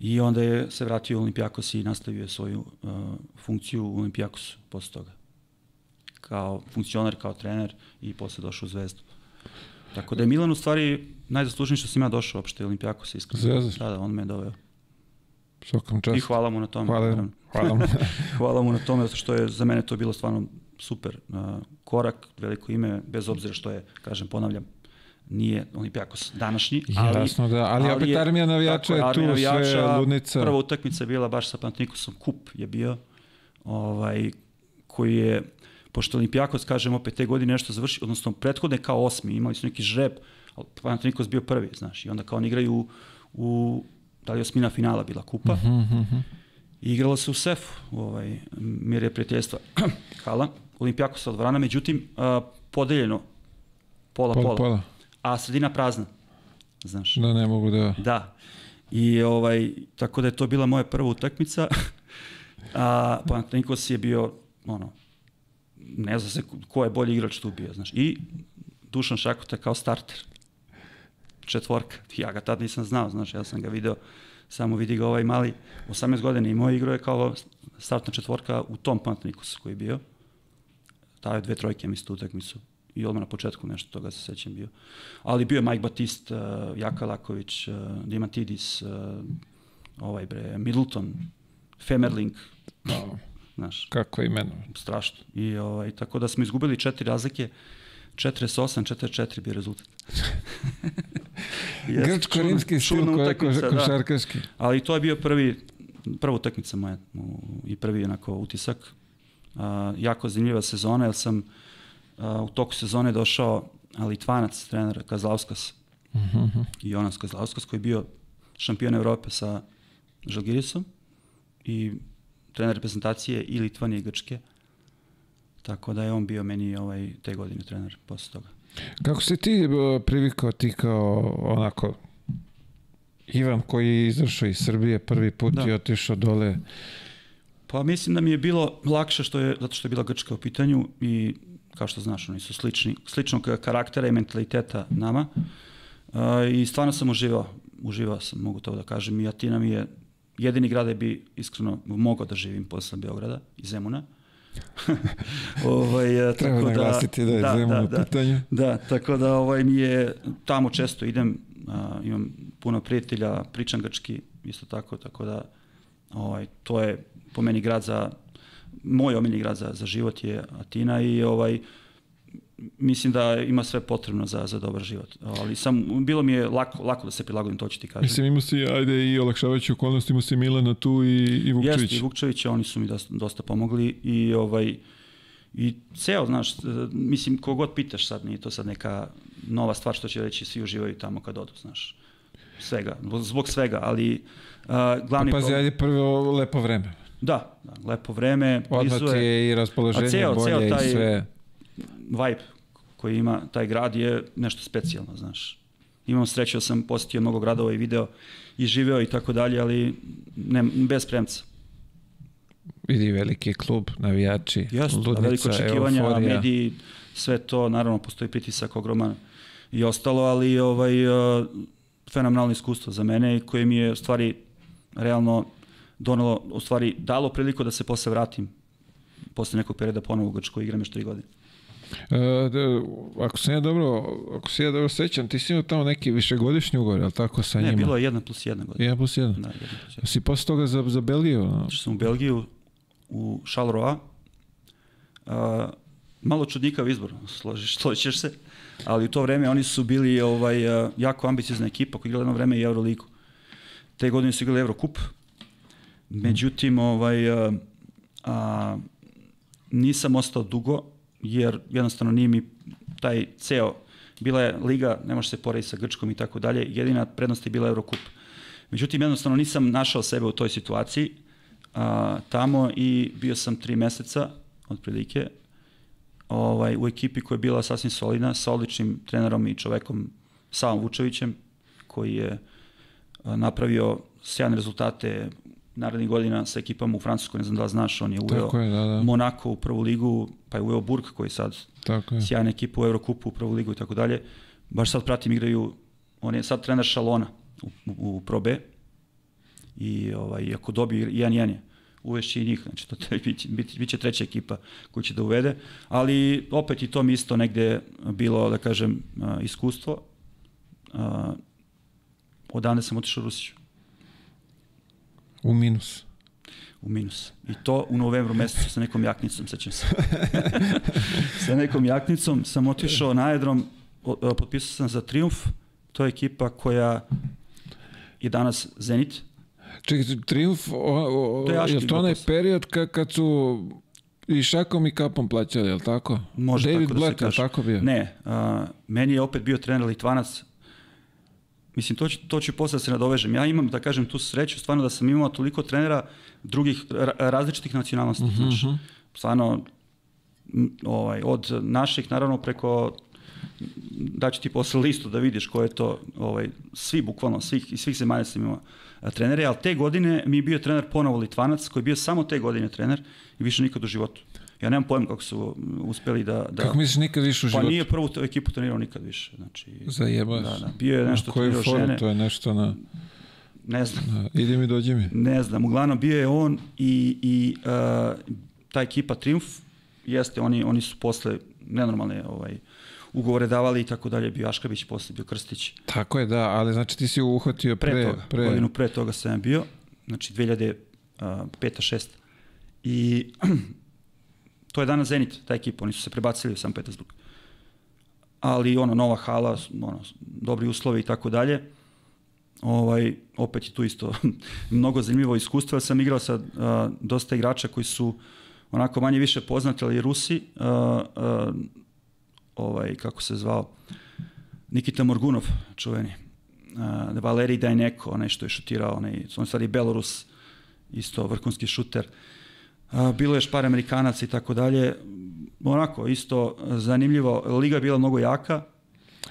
I onda je se vratio u Olimpijakos i nastavio svoju uh, funkciju u Olimpijakosu posle toga. Kao funkcioner, kao trener i posle došao u Zvezdu. Tako da je Milan u stvari najzaslužniji što sam ja došao uopšte u Olimpijakos, iskreno. Zvezda? Da, da, on me je doveo. Svakom I častu. hvala mu na tome. Hvala, hvala mu. Hvala mu na tome, zato što je za mene to bilo stvarno super uh, korak, veliko ime, bez obzira što je, kažem, ponavljam, nije Olimpijakos današnji, ali, Jasno da, ali, opet je- armija navijača je tu, navijača, sve ludnica. Prva utakmica je bila baš sa Panathinaikosom, kup je bio, ovaj, koji je, pošto Olimpijakos, kažem, opet te godine nešto završi, odnosno prethodne kao osmi, imali su neki žreb, ali Panathinaikos bio prvi, znaš, i onda kao oni igraju u, u da li osmina finala bila kupa, Mhm, mhm. I igralo se u Sefu, ovaj, Mirje prijateljstva hala, Olimpijakos od međutim, a, podeljeno pola, Pola, pola, pola. A sredina prazna, znaš. Da, ne mogu da... Da. I ovaj, tako da je to bila moja prva utakmica, a Panathinaikos je bio, ono, ne zna se ko je bolji igrač tu bio, znaš. I Dušan Šakota kao starter. Četvorka. Ja ga tad nisam znao, znaš, ja sam ga video, samo vidi ga ovaj mali, 18 godina i moj igro je kao startna četvorka u tom Panathinaikosu koji je bio. Dao je dve trojke, mislim, tu utakmicu. I odmah na početku nešto toga se sećam bio. Ali bio je Mike Batist, uh, Jaka Laković, uh, Dimantidis, uh, ovaj bre, Middleton, Femerling, znaš, Kako imeno? strašno. I ovaj, tako da smo izgubili četiri razlike, 48, 44 bio rezultat. Jeste, Grčko-rimski stil da. košarkaški. Ali to je bio prvi, prva utakmica moja i prvi onako utisak. A, jako zanimljiva sezona, jer sam a, u toku sezone došao Litvanac, trener Kazlauskas, Mhm, i Jonas Kazlauskas, koji je bio šampion Evrope sa Žalgirisom i trener reprezentacije i Litvanije i Grčke. Tako da je on bio meni ovaj, te godine trener posle toga. Kako si ti privikao ti kao onako Ivan koji je izašao iz Srbije prvi put Da. i otišao dole Pa mislim da mi je bilo lakše što je, zato što je bila Grčka u pitanju i kao što znaš, oni su slični, sličnog karaktera i mentaliteta nama. Uh, I stvarno sam uživao, uživao sam, mogu to da kažem. I Atina mi je jedini grad gde bi iskreno mogao da živim posle Beograda i Zemuna. ovaj, eh, treba tako naglasiti da, je da, Zemun da, u da. Da, tako da ovaj mi je tamo često idem, a, imam puno prijatelja, pričam grčki isto tako, tako da ovaj to je po meni grad za moj omiljeni grad za, za život je Atina i ovaj mislim da ima sve potrebno za, za dobar život. Ali sam, bilo mi je lako, lako da se prilagodim, to ću ti kažem. Mislim, imao si, ajde, i olakšavajući okolnosti, imao si Milana tu i, i Vukčević. Jeste, i Vukčevića, oni su mi dosta, dosta pomogli i ovaj i ceo, znaš, mislim, kogod pitaš sad, nije to sad neka nova stvar što će reći svi uživaju tamo kad odu, znaš. Svega, zbog svega, ali a, glavni Pa pazi, problem- ajde prvo lepo vreme. Da, da, lepo vreme, Odmah ti je, i raspoloženje ceo- bolje ceo taj- i sve. vibe koji ima taj grad je nešto specijalno, znaš. Imam sreću da sam posjetio mnogo gradova i video i živeo i tako dalje, ali ne, bez premca. Vidi veliki klub, navijači, Jeste, ludnica, veliko očekivanja, euforija. mediji, sve to, naravno postoji pritisak ogroman i ostalo, ali ovaj, uh, fenomenalno iskustvo za mene i koje mi je stvari realno donelo, u stvari dalo priliku da se posle vratim posle nekog perioda ponovo u Grčkoj igram još tri godine. E, da, ako se ja dobro, ako se ja dobro sećam, ti si imao tamo neki višegodišnji ugovor, li tako sa Ne, njima? bilo je jedna plus jedna godina. 1 plus 1. Da, jedna plus jedna. Si posle toga za, za Belgiju? no? Otišao sam u Belgiju, u Charleroi. Uh, malo čudnikav izbor, složiš, složiš se, ali u to vreme oni su bili ovaj, uh, jako ambiciozna ekipa koja je igrala jedno vreme i Euroligu. Te godine su igrali Eurocup. Međutim, ovaj, uh, a, nisam ostao dugo, jer jednostavno nije mi taj ceo, bila je liga, ne može se porediti sa Grčkom i tako dalje, jedina prednost je bila Eurocup. Međutim, jednostavno nisam našao sebe u toj situaciji a, tamo i bio sam tri meseca, otprilike, ovaj, u ekipi koja je bila sasvim solidna, sa odličnim trenerom i čovekom Savom Vučevićem, koji je a, napravio sjajne rezultate narednih godina sa ekipama u Francuskoj, ne znam da znaš, on je uveo Tako je, da, da. Monako u prvu ligu, pa je uveo Burg koji sad Tako je. sjajna ekipa u Eurokupu, u prvu ligu i tako dalje. Baš sad pratim igraju, on je sad trener Šalona u, u, u Pro B i ovaj, ako dobije 1-1 je, uvešće i njih, znači to treba biti, biti, bit će treća ekipa koju će da uvede, ali opet i to mi isto negde bilo, da kažem, iskustvo. Odande sam otišao u Rusiju, U minus. u minus. I to u novembru mesecu sa nekom jaknicom, sećam se. sa nekom jaknicom sam otišao na aerodrom, potpisao sam za Triumf, to je ekipa koja je danas Zenit, Čekaj, Triumf, o, o, To je je to onaj period ka, kad su i šakom i kapom plaćali, je li tako? Može David tako da se Black, li kaže. tako bio? Ne, a, meni je opet bio trener Litvanac. Mislim, to ću, to ću posle da se nadovežem. Ja imam, da kažem, tu sreću, stvarno da sam imao toliko trenera drugih, ra- različitih nacionalnosti. Mhm, Znači, stvarno, ovaj, od naših, naravno, preko daću ti posle listu da vidiš ko je to, ovaj, svi bukvalno, svih, iz svih zemalja sam imao trenere, ali te godine mi je bio trener ponovo Litvanac, koji je bio samo te godine trener i više nikad u životu. Ja nemam pojma kako su m, uspeli da... da Kako misliš nikad više u pa životu? nije prvu ekipu trenirao nikad više. Znači, Zajebaš. Da, da. Bio je nešto trenirao foru, žene, to je nešto na... ne znam, na idi mi, dođi mi. ne znam. Uglavnom bio je on i, i uh, ta ekipa Triumf, jeste, oni, oni su posle nenormalne ovaj, ugovore davali i tako dalje, bio Aškabić, posle bio Krstić. Tako je, da, ali znači ti si uhvatio pre... Pre, toga, pre... godinu pre toga sam bio, znači 2005. 6. I to je danas Zenit, ta ekipa, oni su se prebacili u San Petersburg. Ali ono, nova hala, ono, dobri uslovi i tako dalje. Ovaj, opet je tu isto mnogo zanimljivo iskustvo. Ja sam igrao sa a, dosta igrača koji su onako manje više poznati, ali Rusi. A, a, ovaj, kako se zvao? Nikita Morgunov, čuveni. Uh, Valerij Dajneko, onaj što je šutirao, onaj, on stvari Belorus, isto vrhunski šuter. Uh, bilo je još par Amerikanaca i tako dalje. Onako, isto zanimljivo. Liga je bila mnogo jaka.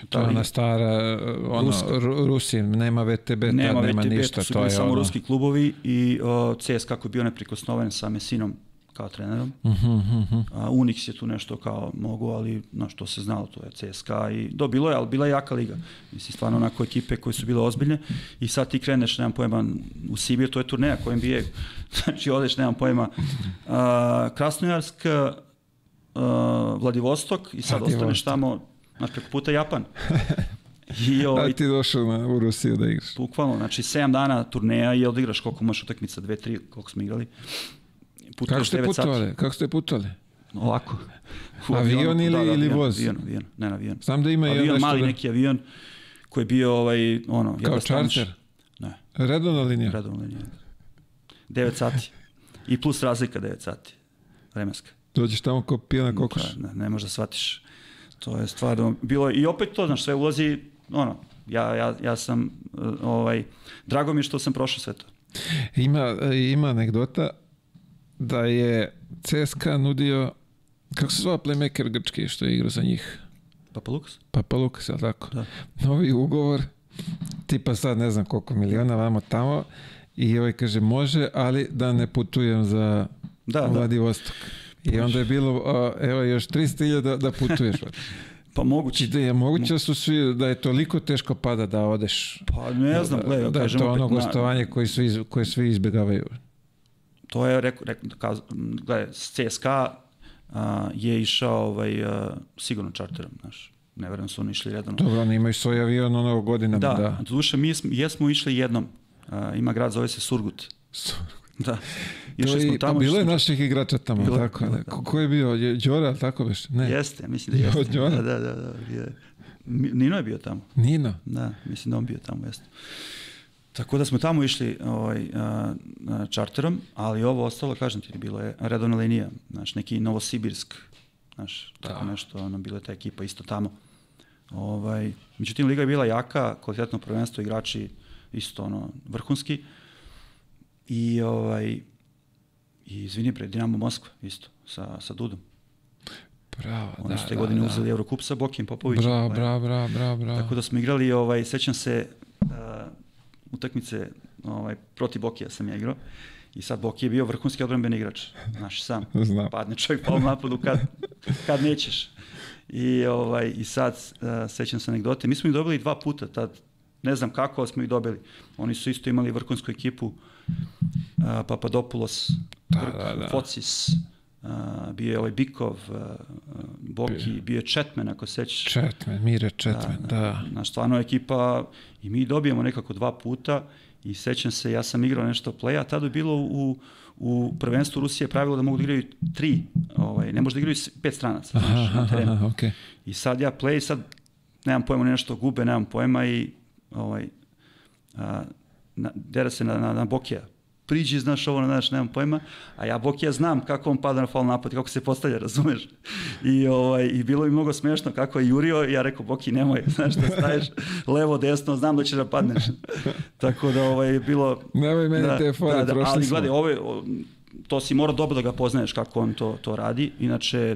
To je ona stara, ono, Ruska. Ru- Rusi, nema VTB, Nema, nema VTB, ništa, to su to bili je samo ono... ruski klubovi i uh, CSKA koji je bio neprikosnoven sa Mesinom kao trenerom. Mhm, mhm. A Unix je tu nešto kao mogu, ali na što se znalo, to je CSKA i do bilo je, ali bila je jaka liga. Mislim, stvarno onako ekipe koje su bile ozbiljne i sad ti kreneš, nemam pojma, u Sibir, to je turneja koja NBA, znači odeš, nemam pojma, a, Krasnojarsk, a, Vladivostok i sad Vladivostok. ostaneš tamo, znači preko puta Japan. I A ovaj, ti došao na, u Rusiju da igraš. bukvalno, znači 7 dana turneja i odigraš koliko možeš utakmica, 2 3 koliko smo igrali. Kako Putuješ ste 9 sati. putovali? Kako ste putovali? Ovako. U Avion avionu, ili- ili avion, voz? Avion, avion, ne na avion. Znam da ima avion, nešto mali da- neki avion koji je bio ovaj, ono, Kao čarter? Ne, Redovna linija? redovno linija. 9 sati. I plus razlika 9 sati. Vremenska. Dođeš tamo ko pijana kokoš. Ne, ne možeš da shvatiš. To je stvarno bilo i opet to, znaš, sve ulazi, ono, ja, ja, ja sam, uh, ovaj, drago mi je što sam prošao sve to. Ima, ima anegdota da je CSKA nudio, kako se zvao playmaker grčki što je igrao za njih? Papa Lukas? Papa Lukas, je li tako? Da. Novi ugovor, tipa sad ne znam koliko miliona, vamo tamo, i ovaj kaže može, ali da ne putujem za Da, da. Vladivostok. I onda je bilo, a, evo još 300.000 da, da putuješ. Pa moguće. Da je moguće da su svi, da je toliko teško pada da odeš. Pa ne znam, gledaj, da, da je to ono na- gostovanje koje, su iz, koje svi izbjegavaju. To je, rekao, rekao, kaz, m, gledaj, CSKA a, je išao ovaj, a, sigurno čarterom, znaš. Ne verujem da su oni išli redano. Dobro, oni imaju svoj avion ono godinama. Da, Da, da. duše, mi smo, jesmo išli jednom. A, ima grad, zove se Surgut. Su- Da. To Išli smo i, pa tamo. bilo je naših igrača tamo, Bilo tako. je, da. Ko, ko je bio? Je, Đora, tako beš? Ne. Jeste, mislim da jeste. Đora? Da, da, da, da, je. Nino je bio tamo. Nino. Da, mislim da on bio tamo, jeste. Tako da smo tamo išli ovaj, a, a, čarterom, ali ovo ostalo, kažem ti, bilo je redovna linija, znaš, neki Novosibirsk, znaš, tako Da. nešto, ono, bila je ta ekipa isto tamo. Ovaj, međutim, liga je bila jaka, kvalitetno prvenstvo, igrači isto ono, vrhunski. I, ovaj, i izvini bre, Dinamo Moskva isto, sa, sa Dudom. Bravo, Oni da, su te da, godine da. uzeli Eurocup sa Bokim Popovićem. Bravo, Pa bravo, bravo, bravo, bravo. Tako da smo igrali, ovaj, sećam se, uh, utakmice ovaj, protiv Bokija sam ja igrao. I sad Boki je bio vrhunski odbranbeni igrač. Znaš sam. Znam. Padne čovjek pa u napadu kad, kad nećeš. I, ovaj, i sad uh, sećam se anegdote. Mi smo ih dobili dva puta tad. Ne znam kako, ali smo ih dobili. Oni su isto imali vrhunsku ekipu. Uh, Papadopoulos, Da, Grk, da, da. Focis, uh, bio je ovaj Bikov, uh, Boki, bio je Četmen, ako se sećaš. Četmen, Mire Četmen, da. Naš stvarno ekipa i mi dobijemo nekako dva puta i sećam se, ja sam igrao nešto play, a tada je bilo u, u prvenstvu Rusije pravilo da mogu da igraju tri, ovaj, ne može da igraju pet stranaca Aha, znaš, na terenu. aha, okej. I sad ja play, sad nemam pojma, nešto gube, nemam pojma i ovaj, a, na, dera se na, na, na Bokija. Priđi, znaš ovo, znaš, nemam pojma, a ja Bokija znam kako on pada na faul napad, kako se postavlja, razumeš? I, ovaj, I bilo mi mnogo smešno kako je jurio ja rekao, Boki, nemoj, znaš, da staješ levo, desno, znam da ćeš da padneš. Tako da ovaj, je bilo... Nemoj meni te fore, da, da, prošli ali smo. gledaj, ove, o, to si mora dobro da ga poznaješ kako on to, to radi, inače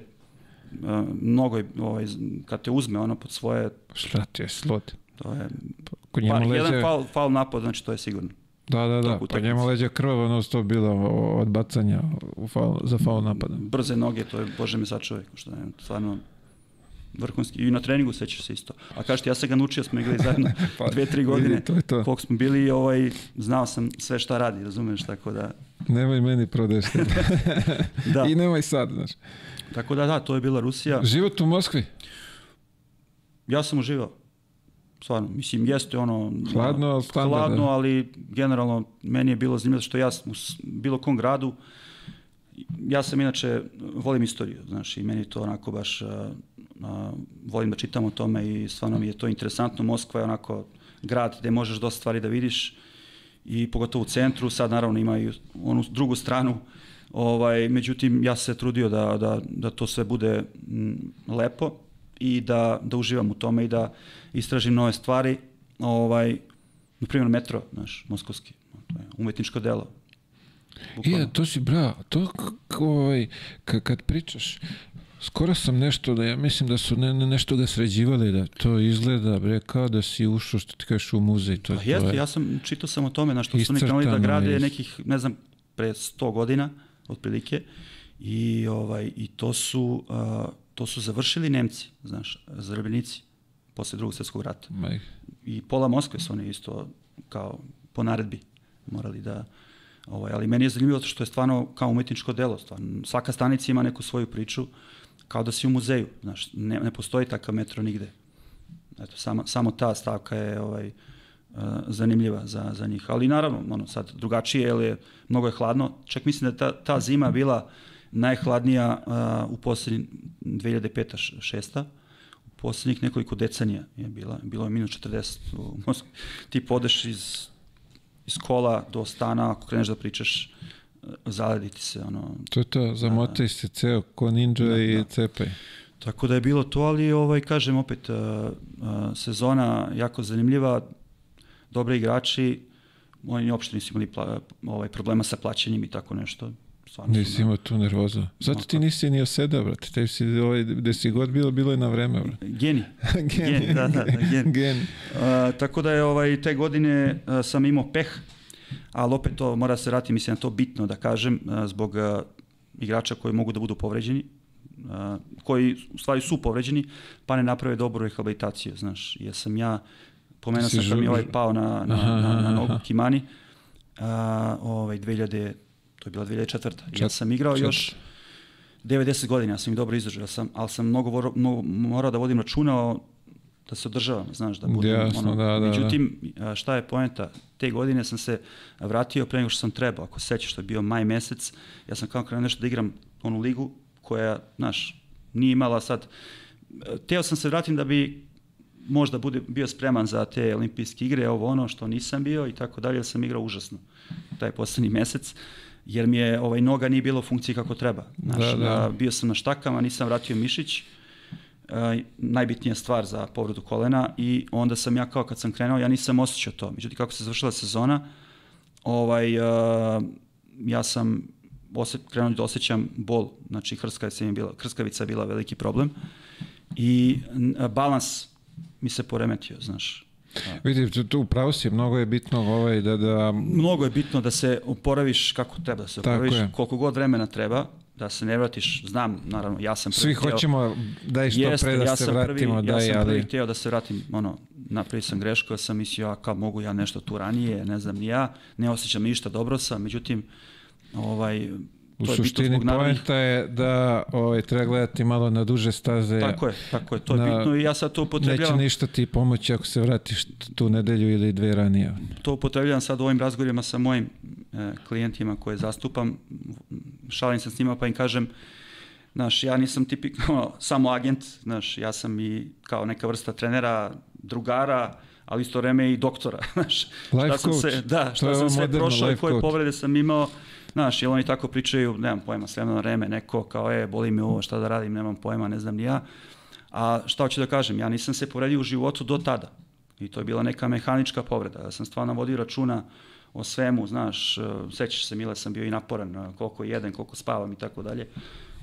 Uh, mnogo je, ovaj, kad te uzme ono pod svoje, Šta ti je slod? to je, pa, njemu jedan leđe, faul, faul napad, znači to je sigurno. Da, da, da, pa njemu leđe krvavo non stop bilo o- od bacanja u faul, za faul napada. Brze noge, to je, bože me sačuvaj, što je stvarno vrhunski. I na treningu sećaš se isto. A kažete, ja sam ga naučio, smo igrali zajedno Pa, dve, tri godine. to je to. Koliko smo bili, ovaj, znao sam sve šta radi, razumeš, tako da, Nemoj meni prodeš. da. I nemoj sad, znaš. Tako da, da, to je bila Rusija. Život u Moskvi, Ja sam uživao. Stvarno, mislim, jeste ono... Hladno, ali standardno. Hladno, ali generalno meni je bilo zanimljivo što ja sam u bilo kom gradu, ja sam inače, volim istoriju, znaš, i meni to onako baš, a, a, volim da čitam o tome i stvarno mi je to interesantno. Moskva je onako grad gde možeš dosta stvari da vidiš i pogotovo u centru, sad naravno ima i onu drugu stranu, ovaj, međutim ja se trudio da, da, da to sve bude m, lepo i da, da uživam u tome i da istražim nove stvari, ovaj, na primjer metro, znaš, moskovski, to je umetničko delo. Bukvalno. Je, to si bravo. To ovaj, ka- kad pričaš, skoro sam nešto da ja mislim da su ne, ne, nešto ga sređivali da to izgleda bre kao da si ušao što ti kažeš u muzej to, Pa jeste, je. ja sam čitao sam o tome na što su oni krenuli da grade je. nekih, ne znam, pre 100 godina otprilike i ovaj i to su uh, to su završili Nemci, znaš, zarobljenici posle drugog svjetskog rata. I pola Moskve su oni isto kao po naredbi morali da ovaj ali meni je zanimljivo što je stvarno kao umetničko delo, stvarno svaka stanica ima neku svoju priču kao da si u muzeju, znaš, ne, ne postoji takav metro nigde. Eto, samo, samo ta stavka je ovaj, uh, zanimljiva za, za njih. Ali naravno, ono, sad drugačije, jer je, mnogo je hladno. Čak mislim da ta, ta zima bila najhladnija uh, u posljednjih 2005-2006. U posljednjih nekoliko decenija je bila. Bilo je minus 40 u Moskvi. Ti podeš iz, iz kola do stana, ako kreneš da pričaš, uh, zalediti se, ono, to je to, zamotaj se ceo ko ninja i da. cepaj. Tako da je bilo to, ali ovaj, kažem opet, uh, uh, sezona jako zanimljiva, dobri igrači, oni uopšte nisu imali pla, ovaj, problema sa plaćanjem i tako nešto. Stvarno Nisi na- imao tu nervozu. Zato ti nisi ni osedao, brate. Tebi si, ovaj, gde si god bilo, bilo je na vreme, brate. Geni. Geni, da, da, da, geni. Geni. Uh, tako da je ovaj, te godine uh, sam imao peh, ali opet to mora se vratiti, mislim da to bitno da kažem, uh, zbog uh, igrača koji mogu da budu povređeni, uh, koji u stvari su povređeni, pa ne naprave dobru rehabilitaciju, znaš, jer sam ja, pomenuo sam kad mi ovaj pao na, na, Aha, na, na aha, nogu. Kimani, uh, ovaj, 2000, to je bila 2004. Ja sam igrao čet- još 90 godina, ja sam ih dobro izdržao, ja sam, ali sam mnogo, voro, mnogo morao da vodim računa o, da se održavam, znaš, da budem Jasno, ono, da, da, da. međutim, šta je poenta, te godine sam se vratio pre nego što sam trebao, ako se sećaš, to je bio maj mesec, ja sam kao krenuo nešto da igram onu ligu koja, znaš, nije imala sad, teo sam se vratim da bi možda bude, bio spreman za te olimpijske igre, ovo ono što nisam bio i tako dalje, sam igrao užasno taj poslednji mesec, jer mi je ovaj noga nije bilo u funkciji kako treba. Znaš, Da, da. bio sam na štakama, nisam vratio mišić, a, najbitnija stvar za povredu kolena i onda sam ja kao kad sam krenuo, ja nisam osjećao to. Međutim, kako se završila sezona, ovaj, a, ja sam osjet, krenuo da osjećam bol, znači hrskavica, je bila, krskavica je bila veliki problem i balans mi se poremetio, znaš. Vidi, tu, tu upravo si, mnogo je bitno ovaj, da, da... Mnogo je bitno da se oporaviš kako treba da se oporaviš, koliko god vremena treba, da se ne vratiš, znam, naravno, ja sam prvi Svi teo, hoćemo da i što jest, pre da ja se vratimo. Prvi, da, ja sam ali... prvi hteo da se vratim, ono, napravi sam grešku, ja sam mislio, ja, kao mogu ja nešto tu ranije, ne znam ni ja, ne osjećam ništa, dobro sam, međutim, ovaj, U suštini poenta je da ovaj, treba gledati malo na duže staze. Tako je, tako je, to je na, bitno i ja sad to upotrebljavam. Neće ništa ti pomoći ako se vratiš tu nedelju ili dve ranije. To upotrebljavam sad u ovim razgovorima sa mojim e, klijentima koje zastupam. Šalim se s njima pa im kažem, znaš, ja nisam tipikno samo agent, znaš, ja sam i kao neka vrsta trenera, drugara, ali isto vreme i doktora, znaš. Life šta sam coach. se, da, šta sam sve prošao i koje povrede sam imao, Znaš, jel oni tako pričaju, nemam pojma, sve na vreme, neko kao, e, boli me ovo, šta da radim, nemam pojma, ne znam ni ja. A šta hoću da kažem, ja nisam se povredio u životu do tada. I to je bila neka mehanička povreda. Ja sam stvarno vodio računa o svemu, znaš, sećaš se, Mile sam bio i naporan, koliko jedem, koliko spavam i tako dalje.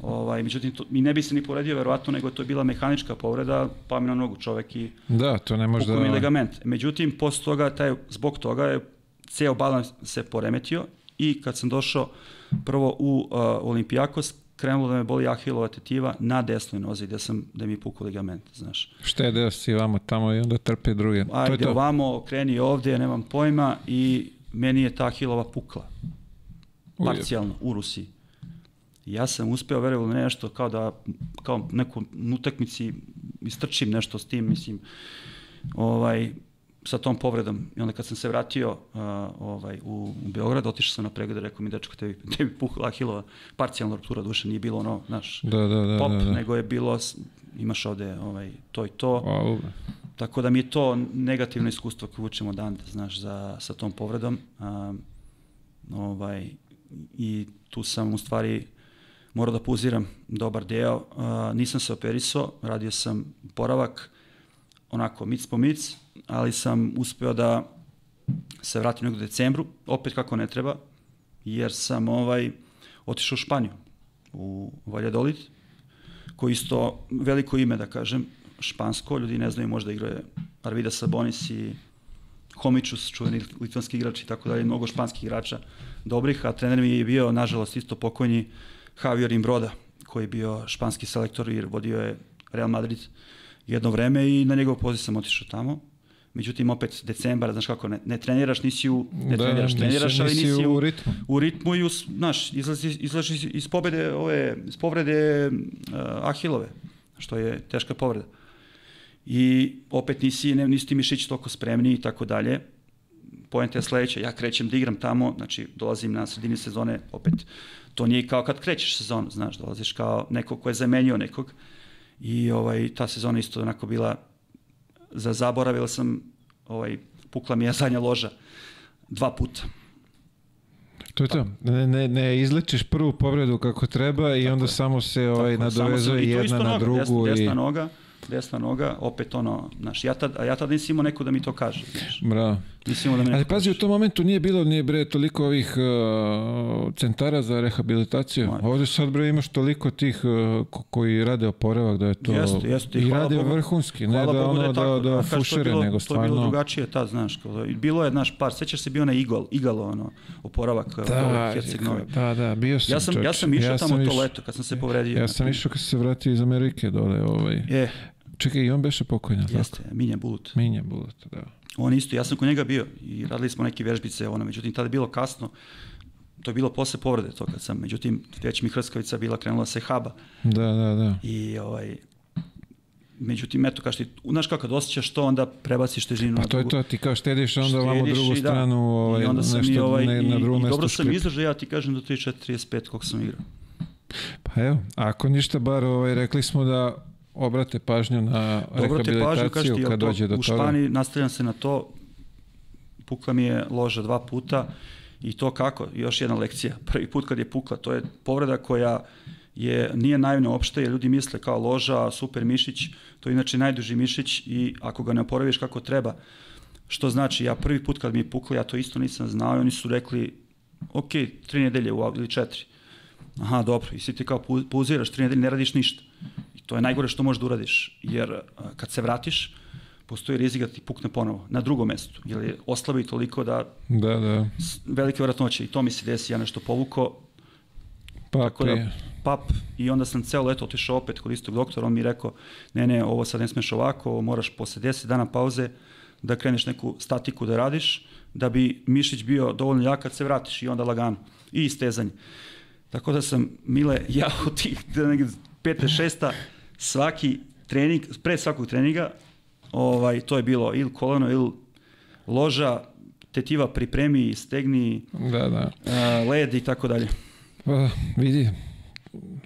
Ovaj, međutim, to, mi ne bi se ni povredio verovatno, nego to je bila mehanička povreda, pa mi na nogu čovek i da, to ne može da... ligament. Međutim, posle toga, taj, zbog toga je ceo balans se poremetio i kad sam došao prvo u uh, Olimpijakos, krenulo da me boli ahilova tetiva na desnoj nozi gde sam da mi puku ligament, znaš. Štedeo si vamo tamo i onda trpe druge. Ajde, to je to. ovamo, kreni ovde, nemam pojma i meni je ta ahilova pukla. Parcijalno, u Rusiji. Ja sam uspeo, verovo nešto, kao da, kao neku utakmici istrčim nešto s tim, mislim, ovaj, sa tom povredom i onda kad sam se vratio uh, ovaj, u, u Beograd, otišao sam na pregled rekao mi, dečko, tebi, tebi puhla Ahilova parcijalna ruptura duše, nije bilo ono, znaš, da, da, da, pop, da, da. nego je bilo, imaš ovde ovaj, to i to. Wow. Tako da mi je to negativno iskustvo koje vučemo dan, znaš, za, sa tom povredom. Um, ovaj, I tu sam u stvari morao da puziram dobar deo. Uh, nisam se operisao, radio sam poravak, onako mic po mic, ali sam uspeo da se vratim nekog decembru, opet kako ne treba, jer sam ovaj otišao u Španiju, u Valladolid, koji isto veliko ime, da kažem, špansko, ljudi ne znaju, možda igraje Arvida Sabonis i Homičus, čuveni litvanski igrač i tako dalje, mnogo španskih igrača dobrih, a trener mi je bio, nažalost, isto pokojni Javier Imbroda, koji je bio španski selektor i vodio je Real Madrid jedno vreme i na njegov poziv sam otišao tamo međutim opet decembar, znaš kako, ne, ne treniraš, nisi u, ne da, treniraš, treniraš, ali nisi u, u ritmu. U ritmu i, u, znaš, izlazi, izlazi iz pobede, ove, iz povrede uh, Ahilove, što je teška povreda. I opet nisi, ne, nisi ti mišići toliko spremni i tako dalje. Pojenta je sledeća, ja krećem da igram tamo, znači dolazim na sredini sezone, opet to nije kao kad krećeš sezonu, znaš, dolaziš kao neko ko je zamenio nekog. I ovaj, ta sezona isto onako bila za zaboravila sam, ovaj, pukla mi je zadnja loža dva puta. To je to. Ne, ne, ne izlečiš prvu povredu kako treba i Tako onda je. samo se ovaj, nadovezuje jedna na drugu. Desna, desna i... noga, desna noga, opet ono, znaš, ja tad, a ja tad nisam imao neko da mi to kaže, znaš. Bravo. Nisam imao da mi Ali pazi, u tom momentu nije bilo nije bre toliko ovih uh, centara za rehabilitaciju. Maj. Ovde sad bre imaš toliko tih uh, ko, koji rade oporavak da je to jeste, jeste. I, i rade Bogu, vrhunski, ne da ono da, da, da, da fušere, bilo, nego stvarno. To je bilo drugačije tad, znaš, kao, bilo je naš par, sećaš se bio na Igol, Igalo, ono, oporavak da, Herceg Novi. Da, da, bio sam. Ja sam, ja sam išao ja tamo to leto kad sam se povredio. Ja sam išao kad se vratio iz Amerike dole, ovaj. Je. Čekaj, i on beše pokojna, Jeste, tako? Minja Bulut. Minja Bulut, da. On isto, ja sam kod njega bio i radili smo neke vežbice, ono, međutim, tada je bilo kasno, to je bilo posle povrede to kad sam, međutim, već mi hrskavica bila krenula se haba. Da, da, da. I, ovaj, međutim, eto, kao što ti, znaš kako, kad osjećaš to, onda prebaciš težinu pa to je to, ti kao štediš, onda ovamo drugu da, stranu, ovaj, i onda sam nešto i, ovaj, ne, na drugo mesto. I dobro sam izdržao, ja ti kažem do 34, 35 koliko sam igrao. Pa evo, ako ništa bar, ovaj, rekli smo da obrate pažnju na obrate rehabilitaciju pažnju, kad dođe do toga. U Španiji nastavljam se na to, pukla mi je loža dva puta i to kako, još jedna lekcija. Prvi put kad je pukla, to je povreda koja je, nije naivna uopšte, jer ljudi misle kao loža, super mišić, to je inače najduži mišić i ako ga ne oporaviš kako treba, što znači, ja prvi put kad mi je pukla, ja to isto nisam znao i oni su rekli, ok, tri nedelje u, ili četiri. Aha, dobro, i si ti kao pauziraš, tri nedelje ne radiš ništa. To je najgore što možeš da uradiš, jer kad se vratiš, postoji rizik da ti pukne ponovo na drugom mestu, jer je oslabi toliko da Da, da. velike vratnoće i to mi se desi, ja nešto povukao, Pa, tako da pap i onda sam celo leto otišao opet kod istog doktora, on mi je rekao, ne, ne, ovo sad ne smeš ovako, ovo moraš posle 10 dana pauze da kreneš neku statiku da radiš, da bi mišić bio dovoljno jak kad se vratiš i onda lagano. I istezanje. Tako da sam, Mile, ja od tih negdje pete, šesta, svaki trening, pre svakog treninga, ovaj, to je bilo ili koleno ili loža, tetiva pripremi, stegni, Da, da. a, led i tako dalje. Pa, vidi,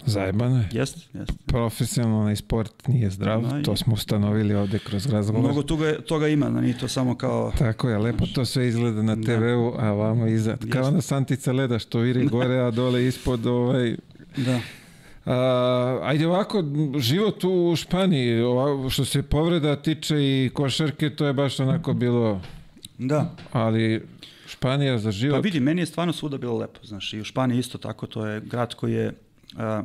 zajebano je. Jeste, jeste. Profesionalni sport nije zdrav, Ma, to smo ustanovili ovde kroz razgovor. Mnogo toga, toga ima, da nije to samo kao... Tako je, lepo to sve izgleda na Da. TV-u, a vamo iza. Kao Jeste. ona santica leda što viri gore, a dole ispod ovaj... Da. A, ajde ovako, život u Španiji, ovako, što se povreda tiče i košarke, to je baš onako bilo, Da. ali Španija za Pa život. vidi, meni je stvarno svuda bilo lepo, znaš, i u Španiji isto tako, to je grad koji je, a,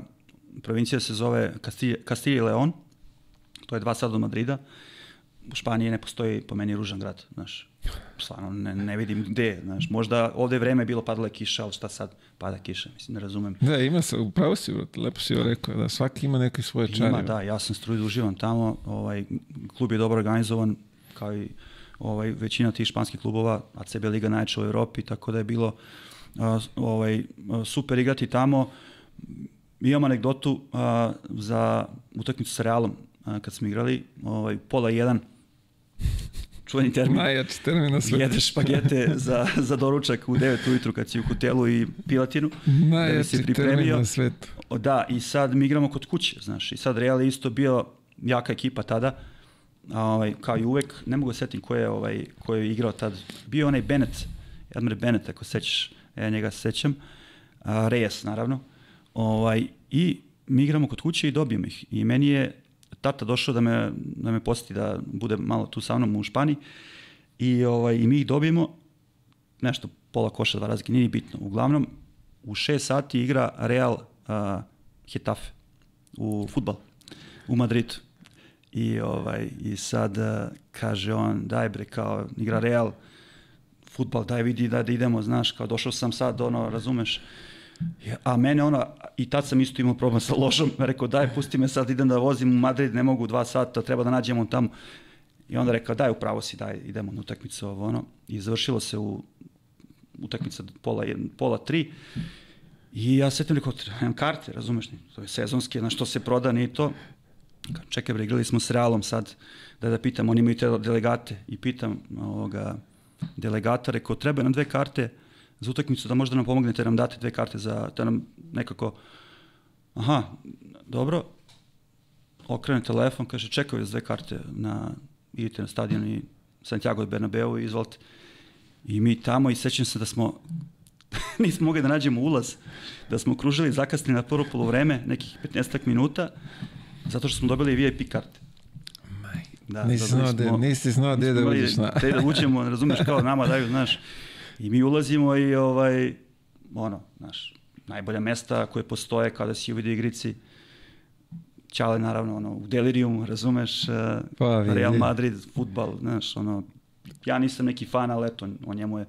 provincija se zove Castillo, Castillo i Leon, to je dva sada od Madrida, u Španiji ne postoji po meni ružan grad, znaš, stvarno ne, ne vidim gde, znaš, možda ovde je vreme bilo padala kiša, ali šta sad pada kiša, mislim, ne razumem. Da, ima se, upravo si, brate, lepo si joj rekao, da svaki ima neki svoje čari. Ima, da, ja sam struju uživam tamo, ovaj, klub je dobro organizovan, kao i ovaj, većina tih španskih klubova, ACB Liga najjača u Evropi, tako da je bilo ovaj, super igrati tamo. Imam anegdotu a, za utakmicu sa Realom, a, kad smo igrali, ovaj, pola jedan, čuveni termin. Najjači termin na svetu. Jedeš špagete za, za doručak u 9 ujutru kad si u hotelu i pilatinu. da bi Najjači termin pripremio. na svetu. O, Da, i sad mi igramo kod kuće, znaš, i sad Real je isto bio jaka ekipa tada, a, ovaj, kao i uvek, ne mogu da setim ko je, ovaj, ko je igrao tad, bio onaj Bennett, Edmure Bennett, ako sećaš, ja njega se sećam, a, Reyes, naravno, ovaj, i mi igramo kod kuće i dobijemo ih, i meni je tata došao da me, da me posjeti da bude malo tu sa mnom u Španiji, i, ovaj, i mi ih dobijemo, nešto pola koša, dva razlike, nije ni bitno. Uglavnom, u 6 sati igra Real uh, Hetafe u futbal u Madridu. I, ovaj, I sad uh, kaže on, daj bre, kao igra Real, futbal, daj vidi da, da idemo, znaš, kao došao sam sad, ono, razumeš, A mene ono, i tad sam isto imao problem sa ložom, rekao daj pusti me sad idem da vozim u Madrid, ne mogu dva sata, treba da nađemo tamo. I onda rekao daj upravo si, daj idemo na utakmicu ovo ono. I završilo se u utakmica pola, jedan- pola tri. I ja setim rekao, nemam karte, razumeš, ni, to je sezonski, na što se proda, ni to. Čekaj, bre, igrali smo s Realom sad, da da pitam, oni imaju te delegate i pitam ovoga delegata, rekao, treba nam dve karte za utakmicu da možda nam pomognete, nam date dve karte za, da nam nekako, aha, dobro, okrene telefon, kaže, čekaju vas dve karte na, idite na stadion i Santiago de Bernabeu i izvolite. I mi tamo i sećam se da smo nismo mogli da nađemo ulaz, da smo kružili zakasnili na prvo polovreme, nekih 15 minuta, zato što smo dobili VIP karte. Da, Nisi dobili znao da- nisi znao da imali uđeš, na. Gde da uđemo, razumeš, kao nama daju, znaš. I mi ulazimo i ovaj, ono, znaš, najbolja mesta koje postoje kada si u video igrici. Ćale, naravno, ono, u delirium, razumeš, eh, Pa, vidi. Real Madrid, futbal, znaš, ono, ja nisam neki fan, ali eto, o njemu je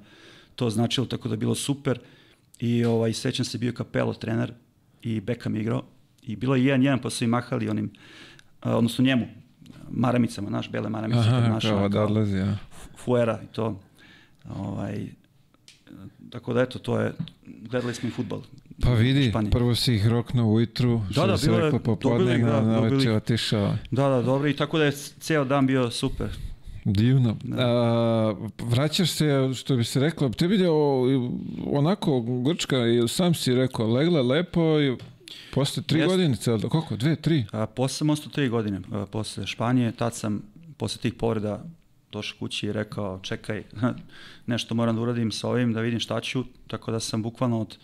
to značilo, tako da bilo super. I ovaj, sećam se, bio je Capello trener i Beckham igrao. I bilo je jedan, jedan, pa su i mahali onim, a, odnosno njemu, maramicama, naš, bele maramice. Aha, naša, kao da kao odlazi, ja. Fuera i to. Ovaj, tako da eto, to je, gledali smo i futbol. Pa vidi, prvo si ih roknuo ujutru, Da, što da, se reklo popodne, na, da, na večer otišao. Da, da, dobro, i tako da je ceo dan bio super. Divno. Da. A, vraćaš se, što bi se reklo, tebi je onako Grčka, i sam si rekao, legla lepo i posle tri Jeste. godine, cel, koliko, dve, tri? A, posle sam ostao tri godine, a, posle Španije, tad sam posle tih povreda došao kući i rekao čekaj, nešto moram da uradim sa ovim, da vidim šta ću, tako da sam bukvalno od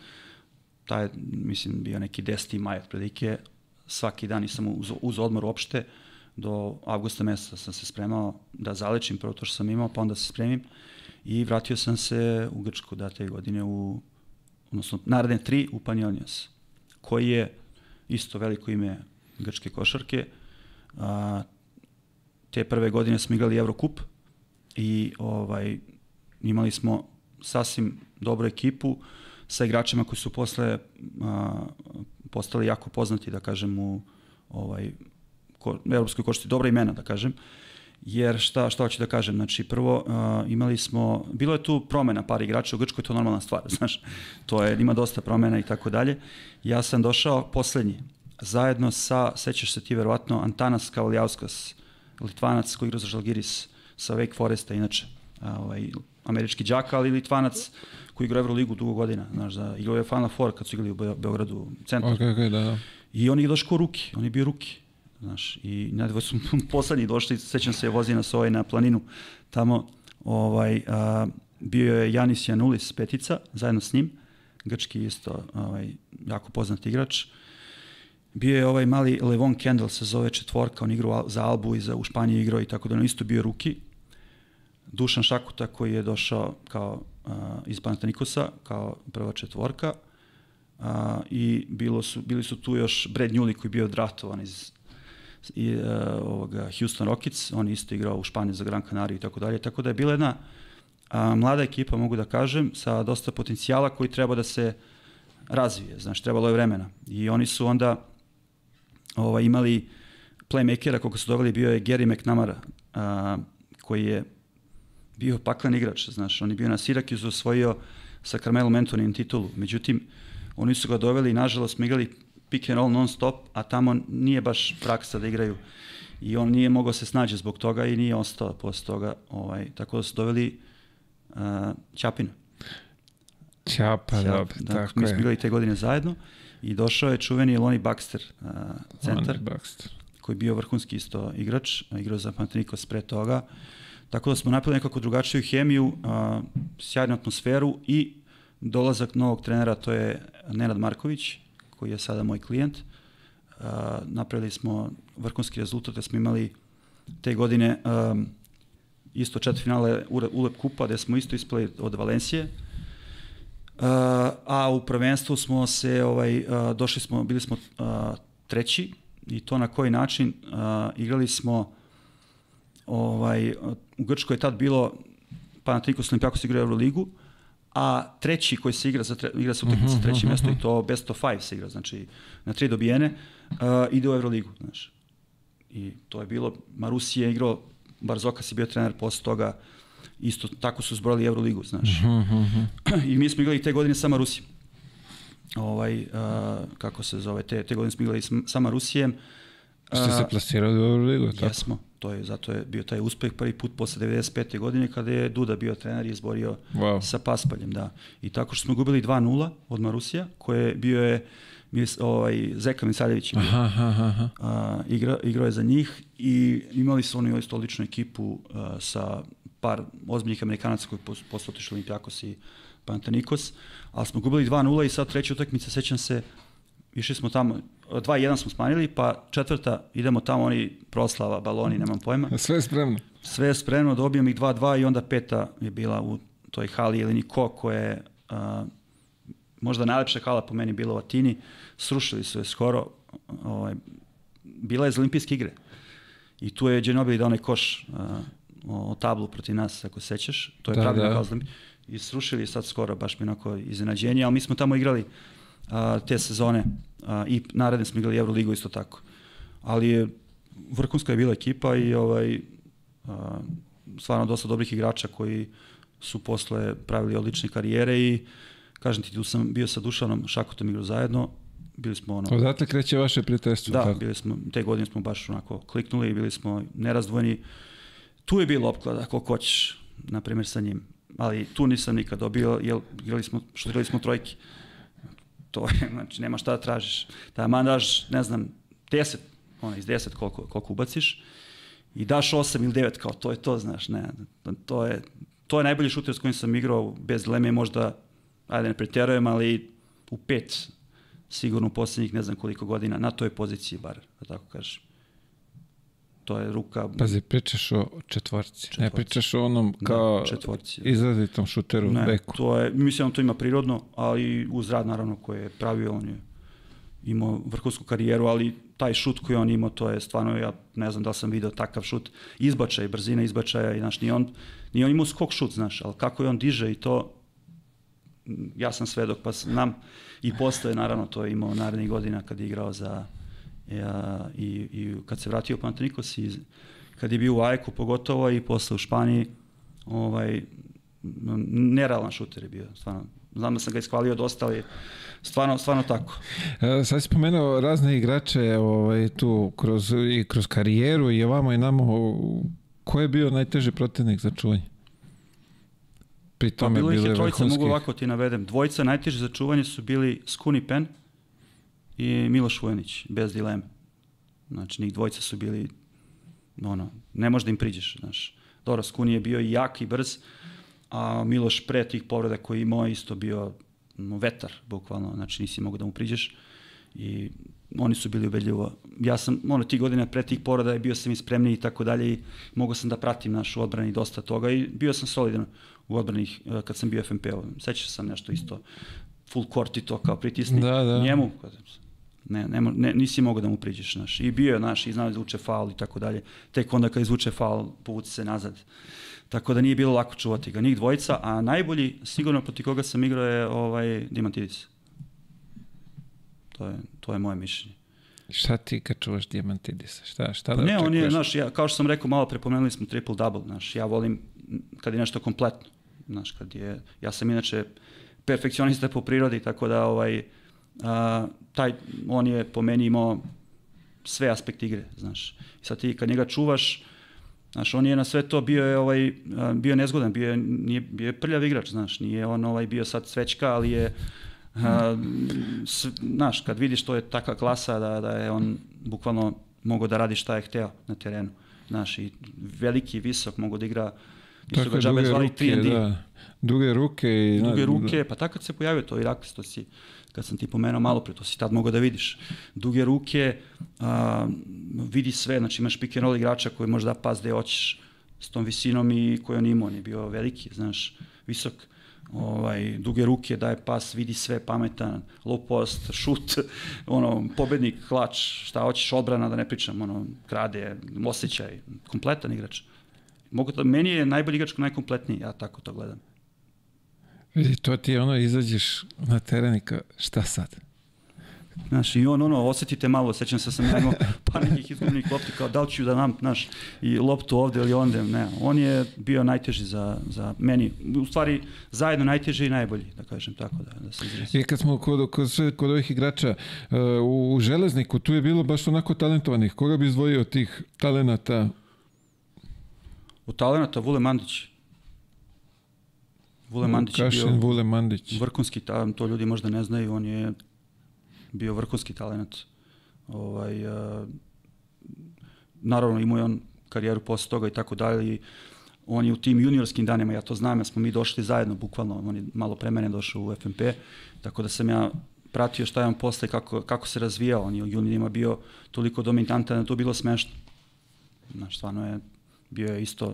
taj, mislim, bio neki 10. maj otprilike, svaki dan nisam uz, uz odmor uopšte, do avgusta meseca sam se spremao da zalečim prvo to što sam imao, pa onda se spremim i vratio sam se u Grčku da te godine u, odnosno naredne tri u Panionios, koji je isto veliko ime grčke košarke. A, te prve godine smo igrali Eurocup i ovaj, imali smo sasvim dobru ekipu sa igračima koji su posle a, postali jako poznati, da kažem, u ovaj, ko, evropskoj košti, dobra imena, da kažem. Jer šta, šta hoću da kažem, znači prvo uh, imali smo, bilo je tu promena par igrača, u Grčkoj to normalna stvar, znaš, to je, ima dosta promena i tako dalje. Ja sam došao poslednji, zajedno sa, sećaš se ti verovatno, Antanas Kavalijauskas, Litvanac koji igra za Žalgiris sa Wake Foresta, inače, ovaj, američki džak, ali Litvanac koji igra Euroligu dugo godina, znaš, da igrao je Final Four kad su igrali u Beogradu centar. Ok, ok, da, da. I on je došao ruki, on je bio ruki. Znaš, i nadvo su poslednji došli, sećam se, vozi nas ovaj na planinu, tamo ovaj, a, bio je Janis Janulis petica, zajedno s njim, grčki isto ovaj, jako poznat igrač. Bio je ovaj mali Levon Kendall, se zove četvorka, on igrao za Albu i za, u Španiji igrao i tako da on isto bio ruki. Dušan Šakuta koji je došao kao a, iz Panathinaikosa kao prva četvorka a, i bilo su, bili su tu još Brad Newley koji je bio draftovan iz i uh, ovoga Houston Rockets, on isto igrao u Španiji za Gran Canaria i tako dalje, tako da je bila jedna a, mlada ekipa, mogu da kažem, sa dosta potencijala koji treba da se razvije, znaš, trebalo je vremena. I oni su onda ovaj, imali playmakera koga su doveli, bio je Gary McNamara, a, koji je bio paklen igrač, znaš, on je bio na Syracuse osvojio sa Carmelo Mentonim titulu, međutim, oni su ga doveli i nažalost smo igrali pick and roll non stop, a tamo nije baš praksa da igraju i on nije mogao se snađe zbog toga i nije ostao posle toga, ovaj, tako da su doveli uh, Ćapina. Ćapa, Ćap, dobro, da, tako mi je. smo igrali te godine zajedno i došao je čuveni Lonnie Baxter, uh, centar, Lonnie Baxter. koji je bio vrhunski isto igrač, igrao za Panathinaikos pre toga. Tako da smo napravili nekako drugačiju hemiju, uh, sjajnu atmosferu i dolazak novog trenera, to je Nenad Marković, koji je sada moj klijent. Uh, napravili smo vrhunski rezultat, da smo imali te godine um, isto četiri finale Ulep kupa, gde smo isto ispali od Valencije. Uh, a u prvenstvu smo se, ovaj, uh, došli smo, bili smo uh, treći i to na koji način uh, igrali smo ovaj, u Grčkoj je tad bilo Panathinaikos Olimpijakos igrao Euroligu, a treći koji se igra za tre, igra se utakmica uh -huh, treće uh -huh. mesto i to best of five se igra, znači na tri dobijene uh, ide u Euroligu, znači. I to je bilo Marusije je igrao Barzokas je bio trener posle toga isto tako su zbrojali Euroligu, znaš. Uh -huh. I mi smo igrali te godine sa Marusijem. Ovaj, uh, kako se zove, te, te godine smo igrali sa Marusijem. Ste se plasirali u Euroligu, tako? Jesmo, to je, zato je bio taj uspeh prvi put posle 95. godine kada je Duda bio trener i izborio wow. sa Paspaljem, da. I tako što smo gubili 2-0 od Marusija, koje bio je ovaj, Zeka Misaljević aha, aha, aha. A, igra, igrao je za njih i imali su oni isto odličnu ekipu a, sa par ozbiljnih Amerikanaca koji posle otišli Olimpijakos i Panathinaikos, ali smo gubili 2-0 i sad treća utakmica, sećam se, išli smo tamo, 2-1 smo smanjili, pa četvrta idemo tamo, oni proslava, baloni, nemam pojma. Sve je spremno. Sve je spremno, dobijem ih 2-2 i onda peta je bila u toj hali ili Niko koja je uh, možda najlepša hala po meni bila u Atini, srušili su je skoro, ovaj, bila je za olimpijske igre. I tu je Ginobili dao onaj koš uh, o, o tablu protiv nas, ako sećaš. To je da, pravilno da. kao I srušili sad skoro, baš mi onako iznenađenje, ali mi smo tamo igrali uh, te sezone uh, i naredne smo igrali Euroligu isto tako. Ali je, vrhunska je bila ekipa i ovaj, uh, stvarno dosta dobrih igrača koji su posle pravili odlične karijere i kažem ti, tu sam bio sa Dušanom Šakotom igrao zajedno, bili smo ono... Odatle kreće vaše prijateljstvo. Da, tako. bili smo, te godine smo baš onako kliknuli i bili smo nerazdvojni. Tu je bilo opklada, ako hoćeš, na primjer sa njim. Ali tu nisam nikad dobio, jer igrali smo, šutirali smo trojke. To je, znači, nema šta da tražiš. Da mandaš, ne znam, 10, ono, iz 10 koliko, koliko ubaciš i daš 8 ili 9, kao to je to, znaš, ne, to je, to je najbolji šuter s kojim sam igrao, bez dileme možda, ajde ne pretjerujem, ali u pet sigurno u poslednjih ne znam koliko godina, na toj poziciji bar, da tako kažem. To je ruka... Pazi, pričaš o četvorci, četvorci. ne pričaš o onom da, kao da, četvorci, izrazitom šuteru ne, beku. To je, mislim da to ima prirodno, ali uz rad naravno koje je pravio, on je imao vrhovsku karijeru, ali taj šut koji on imao, to je stvarno, ja ne znam da sam video takav šut, izbačaj, brzina izbačaja, i, znaš, nije on, nije on imao skok šut, znaš, ali kako je on diže i to, ja sam svedok, pa znam, i postoje, naravno, to je imao narednih godina kad je igrao za, ja, i, i kad se vratio Pantonikos i kad je bio u Ajku pogotovo i posle u Španiji, ovaj, nerealan šuter je bio, stvarno. Znam da sam ga iskvalio dosta, ali stvarno, stvarno tako. E, sad si spomenuo razne igrače ovaj, tu kroz, i kroz karijeru i ovamo i namo. Ko je bio najteži protivnik za čuvanje? Pri pa tome pa bilo ih je trojica, mogu ovako ti navedem. Dvojica najteži za čuvanje su bili Skuni Pen i Miloš Vojanić, bez dileme. Znači, njih dvojica su bili, ono, ne možda im priđeš, znaš. Dobro, Skuni je bio i jak i brz, a Miloš pre tih povreda koji imao isto bio no, vetar, bukvalno, znači nisi mogu da mu priđeš i oni su bili ubedljivo. Ja sam, ono, ti godine pre tih povreda je bio sam i spremniji i tako dalje i mogao sam da pratim našu odbrani dosta toga i bio sam solidan u odbrani eh, kad sam bio FNP-u. Sećam sam nešto isto full court i to kao pritisni da, da. njemu. Ne, ne, ne, nisi mogao da mu priđeš, znaš. I bio je, znaš, i znao da izvuče faul i tako dalje. Tek onda kad izvuče faul, povuci se nazad. Tako da nije bilo lako čuvati ga. Njih dvojica, a najbolji, sigurno proti koga sam igrao je ovaj Dimantidis. To je, to je moje mišljenje. Šta ti kad čuvaš Diamantidisa? Šta, šta da ne, on je, znaš, ja, kao što sam rekao, malo prepomenuli smo triple-double, znaš, ja volim kad je nešto kompletno, znaš, kad je, ja sam inače perfekcionista po prirodi, tako da, ovaj, a, taj, on je po meni imao sve aspekte igre, znaš. I sad ti kad njega čuvaš, Znaš, on je na sve to bio je ovaj bio nezgodan, bio je nije bio je prljav igrač, znaš, nije on ovaj bio sad svećka, ali je a, s, znaš, kad vidiš to je takva klasa da, da je on bukvalno mogao da radi šta je hteo na terenu. Znaš, i veliki, visok, mogu da igra Tako džabe zvali ruke, 3 Da. Duge ruke i... Duge ruke, pa tako kad se pojavio to Iraklis, to si kad sam ti pomenuo malo pre, to si tad mogao da vidiš. Duge ruke, a, vidi sve, znači imaš pick and roll igrača koji može da pas gde hoćeš s tom visinom i koji on imao, on je bio veliki, znaš, visok ovaj, duge ruke, daje pas, vidi sve, pametan, low post, šut, ono, pobednik, hlač, šta hoćeš, odbrana, da ne pričam, ono, krade, osjećaj, kompletan igrač. Mogu to, meni je najbolji igrač najkompletniji, ja tako to gledam. Vidi, to ti ono, izađeš na teren i kao, šta sad? Znaš, i on, ono, osetite malo, sećam se sam ja imao par nekih izgubljenih lopti, kao da li ću da nam, znaš, i loptu ovde ili onde, ne. On je bio najteži za, za meni, u stvari, zajedno najteži i najbolji, da kažem tako, da, da se izreći. I kad smo kod, kod, kod ovih igrača, uh, u Železniku, tu je bilo baš onako talentovanih. Koga bi izdvojio tih talenata? U talenata Vule Mandić. Vule Mandić je bio Vule Mandić. vrhunski talent, to ljudi možda ne znaju, on je bio vrhunski talent. Ovaj, uh, naravno imao je on karijeru posle toga i tako dalje i on je u tim juniorskim danima, ja to znam, ja smo mi došli zajedno, bukvalno, on je malo pre mene došao u FNP, tako da sam ja pratio šta je on posle, kako, kako se razvijao, on je u juniorima bio toliko dominantan da to bilo smešno. Znaš, stvarno je, bio je isto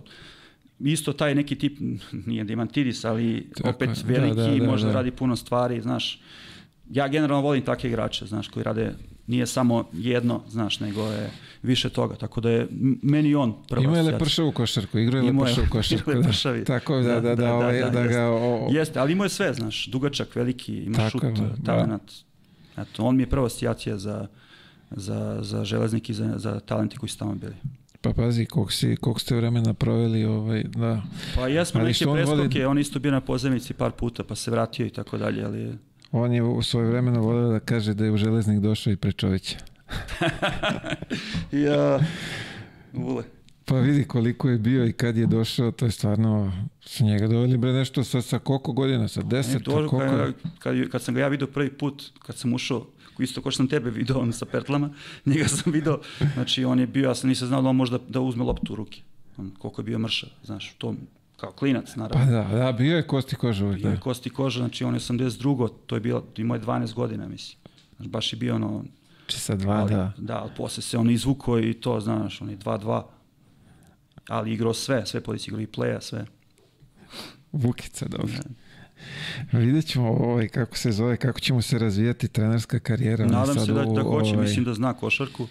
isto taj neki tip, nije Dimantidis, ali Tako, opet da, veliki, da, da, da, može da radi puno stvari, znaš. Ja generalno volim takve igrače, znaš, koji rade nije samo jedno, znaš, nego je više toga, tako da je meni on prva Ima je lepršavu košarku, igra je lepršavu košarku. Da. Tako da, da, da, da, ovaj, da, da, da ga... O. Jeste, ali ima je sve, znaš, dugačak, veliki, ima tako, šut, da. talent. Eto, on mi je prva asocijacija za, za, za železnik i za, za talenti koji su tamo bili. Pa pazi, koliko, si, koliko ste vremena proveli, ovaj, da. Pa jesmo ali neke preskoke, voli... on isto bio na pozemici par puta, pa se vratio i tako dalje, ali... On je u svoje vremena volio da kaže da je u železnik došao i pre Čovića. ja, vule. Pa vidi koliko je bio i kad je došao, to je stvarno, su njega doveli bre nešto sa, sa koliko godina, sa deset, koliko? Kad, kad, kad sam ga ja vidio prvi put, kad sam ušao isto kao što sam tebe video on sa pertlama, njega sam video, znači on je bio, ja sam nisam znao da on može da, da uzme loptu u ruke. On, koliko je bio mršav, znaš, to kao klinac, naravno. Pa da, da, bio je kosti koža uvijek. Bio da. je kosti koža, znači on je 82. To je bilo, imao je 12 godina, mislim. Znači, baš je bio ono... Či sa dva, ali, da. Da, ali posle se on izvukao i to, znaš, on je 2-2. Ali igrao sve, sve pozicije, igrao i playa, sve. Vukica, dobro. Da. Vidjet ćemo ovaj, kako se zove, kako ćemo se razvijati trenerska karijera. Nadam sad se da, da hoće, ovaj, mislim da zna košarku.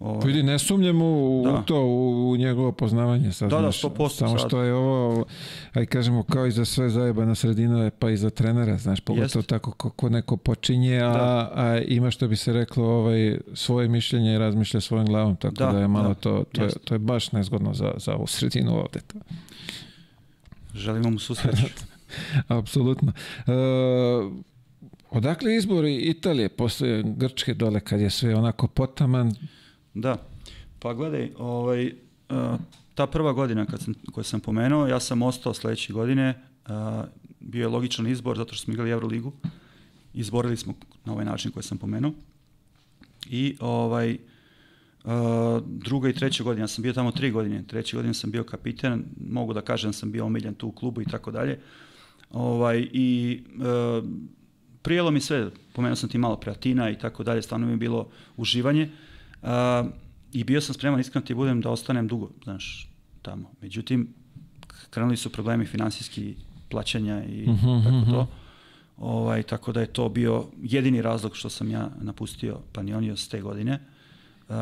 Ovaj, Vidi, ne sumnjam u, Da. u to, u, u njegovo poznavanje. Sad, Da, da, znaš, 100% Samo sad. što je ovo, aj kažemo, kao i za sve zajebana sredina, je pa i za trenera, znaš, pogotovo Jeste. tako kako neko počinje, a, Da. a ima što bi se reklo ovaj, svoje mišljenje i razmišlja svojom glavom, tako da, Da, je malo da, to, to je, to je baš nezgodno za, za ovu sredinu ovde. Želimo mu susreću. Apsolutno. E, odakle izbor Italije posle Grčke dole kad je sve onako potaman? Da. Pa gledaj, ovaj, uh, ta prva godina kad sam, koju sam pomenuo, ja sam ostao sledeće godine, uh, bio je logičan izbor zato što smo igrali Euroligu, izborili smo na ovaj način koji sam pomenuo. I ovaj, uh, druga i treća godina, ja sam bio tamo tri godine, treće godine sam bio kapiten, mogu da kažem da sam bio omiljen tu u klubu i tako dalje. Ovaj, I uh, prijelo mi sve, pomenuo sam ti malo pre Atina i tako dalje, stvarno mi je bilo uživanje. Uh, I bio sam spreman, iskreno ti budem, da ostanem dugo, znaš, tamo. Međutim, krenuli su problemi finansijski plaćanja i Mhm, tako mhm. to. Ovaj, tako da je to bio jedini razlog što sam ja napustio Panionios te godine. Uh,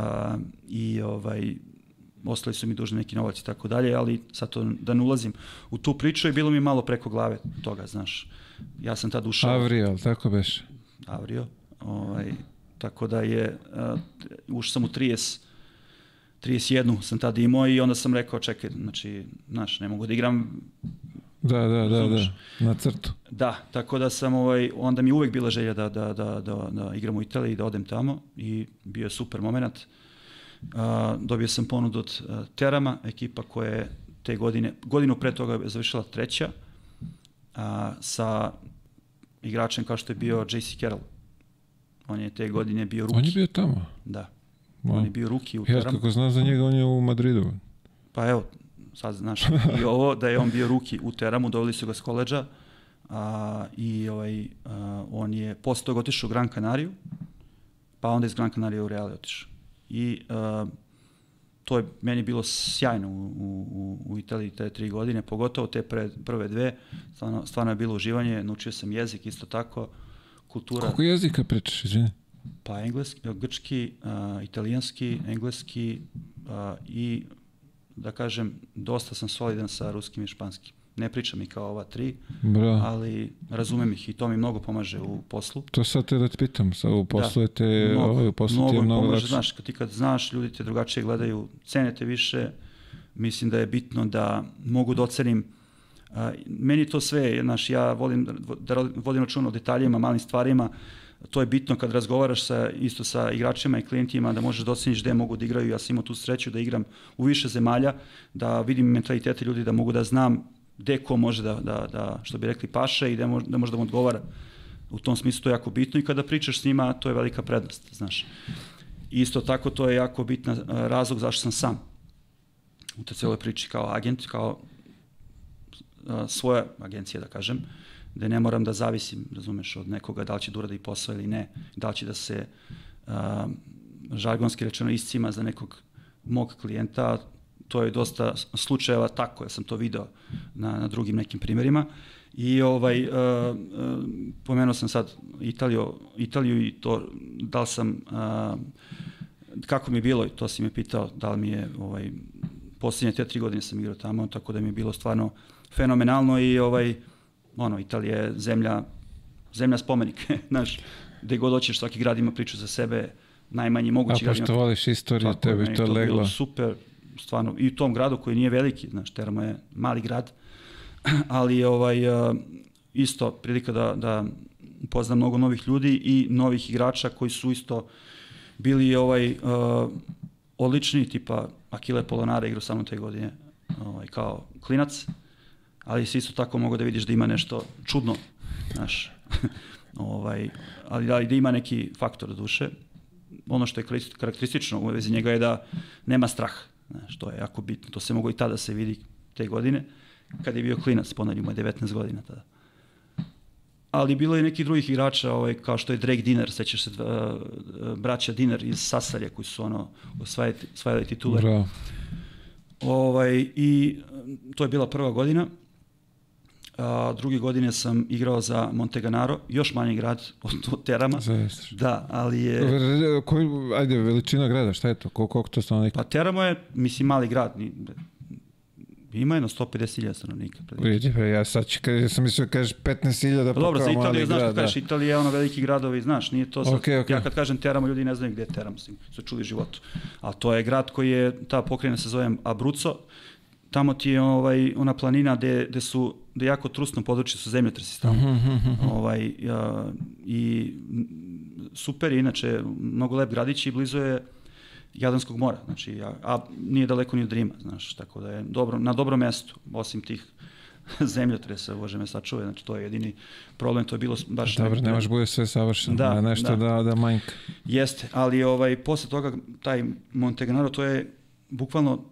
I ovaj, ostali su mi dužni neki novac i tako dalje, ali sad to da ne ulazim u tu priču i bilo mi malo preko glave toga, znaš. Ja sam tad ušao... Avrio, ali tako beš? Avrio. Ovaj, tako da je, uh, ušao sam u 30, 31 sam tad imao i onda sam rekao, čekaj, znači, znaš, ne mogu da igram Da, da, da, da, na crtu. Da, tako da sam, ovaj, onda mi uvek bila želja da, da, da, da, da igram u Italiji, da odem tamo i bio je super moment. Uh, dobio sam ponudu od Terama, ekipa koja je te godine, godinu pre toga je završila treća, a, sa igračem kao što je bio JC Carroll. On je te godine bio ruki. On je bio tamo. Da, Wow. on je bio ruki u Ja Teramu. kako znam za njega, on je u Madridu. Pa evo, sad znaš i ovo da je on bio ruki u Teramu, doveli su ga s koleđa a, i ovaj, a, on je posle toga otišao u Gran Canariju, pa onda iz Gran Canarija u Real je otišao. I a, to je meni bilo sjajno u, u, u- Italiji te tri godine, pogotovo te pre, prve dve, stvarno, stvarno je bilo uživanje, naučio sam jezik isto tako, kultura. Koliko jezika pričaš, izvini? Pa engleski, grčki, uh, italijanski, engleski uh, i da kažem, dosta sam solidan sa ruskim i španskim. Ne pričam i kao ova tri, Bravo. ali razumem ih i to mi mnogo pomaže u poslu. To sad te da te pitam, sa u poslu je te, Mnogo, ovaj, u poslu ti je mnogo pomaže, znaš, kad ti kad znaš, ljudi te drugačije gledaju, cenete više, mislim da je bitno da mogu da ocenim a, meni to sve, znaš, ja volim da da vodim računa o detaljima, malim stvarima, to je bitno kad razgovaraš sa, isto sa igračima i klijentima, da možeš da oceniš gde mogu da igraju. Ja sam imao tu sreću da igram u više zemalja, da vidim mentalitete ljudi, da mogu da znam gde ko može da, da, da što bi rekli, paše i da može da, mu odgovara. U tom smislu to je jako bitno i kada pričaš s njima, to je velika prednost, znaš. Isto tako to je jako bitan a, razlog zašto sam sam u te celoj priči kao agent, kao a, svoja agencija da kažem, da ne moram da zavisim, razumeš, od nekoga da li će da uradi posao ili ne, da li će da se a, žargonski rečeno iscima za nekog mog klijenta, to je dosta slučajeva tako, ja sam to video na, na drugim nekim primjerima. I ovaj, uh, uh, pomenuo sam sad Italiju, Italiju i to da li sam, uh, kako mi je bilo, to si me pitao, da li mi je ovaj, posljednje te tri godine sam igrao tamo, tako da mi je bilo stvarno fenomenalno i ovaj, ono, Italija je zemlja, zemlja spomenik, znaš, gde god hoćeš, svaki grad ima priču za sebe, najmanji A mogući grad ima pošto voliš istoriju, tako tebi to bilo leglo. super, stvarno, i u tom gradu koji nije veliki, znaš, Teramo je mali grad, ali ovaj, uh, isto prilika da, da upoznam mnogo novih ljudi i novih igrača koji su isto bili ovaj, uh, odlični, tipa Akile Polonara igrao sa mnom te godine ovaj, kao klinac, ali si isto tako mogu da vidiš da ima nešto čudno, znaš, ovaj, ali, ali da ima neki faktor duše. Ono što je karakter- karakteristično u vezi njega je da nema strah, znaš, to je jako bitno, to se mogo i tada se vidi te godine, kada je bio klinac, ponavljamo je 19 godina tada. Ali bilo je nekih drugih igrača, ovaj, kao što je Drake Dinner, sećaš se, uh, braća Dinner iz Sasarja, koji su ono, osvajali, osvajali titule. Bravo. Ovaj, I to je bila prva godina. A, druge godine sam igrao za Monteganaro, još manji grad od, od Terama. Da, ali je... Koji, ajde, veličina grada, šta je to? Koliko, koliko to stanovnika? Pa Teramo je, mislim, mali grad. Ima jedno 150.000 stanovnika. Vidi, bre, ja sad ću, kad sam mislio da kažeš 15.000 Pa dobro, pa za kao Italiju, znaš grad, kažeš, da. Italija je ono veliki gradovi, znaš, nije to sad, Okej, okej. ja kad kažem Teramo, ljudi ne znaju gde je Teramo, su čuli životu. A to je grad koji je, ta pokrajina se zove Abruzzo, tamo ti je ovaj, ona planina gde, gde su, gde jako trusno područje su zemljotresi tamo. Mhm, ovaj, a, I super je, inače, mnogo lep gradić i blizu je Jadranskog mora, znači, a, a nije daleko ni od Rima, znaš, tako da je dobro, na dobrom mestu, osim tih zemljotresa, bože me sačuve, znači to je jedini problem, to je bilo baš... Dobro, ne može bude sve savršeno, Da, da, nešto da. da, da, manjka. Jeste, ali ovaj, posle toga taj Monteganaro, to je bukvalno,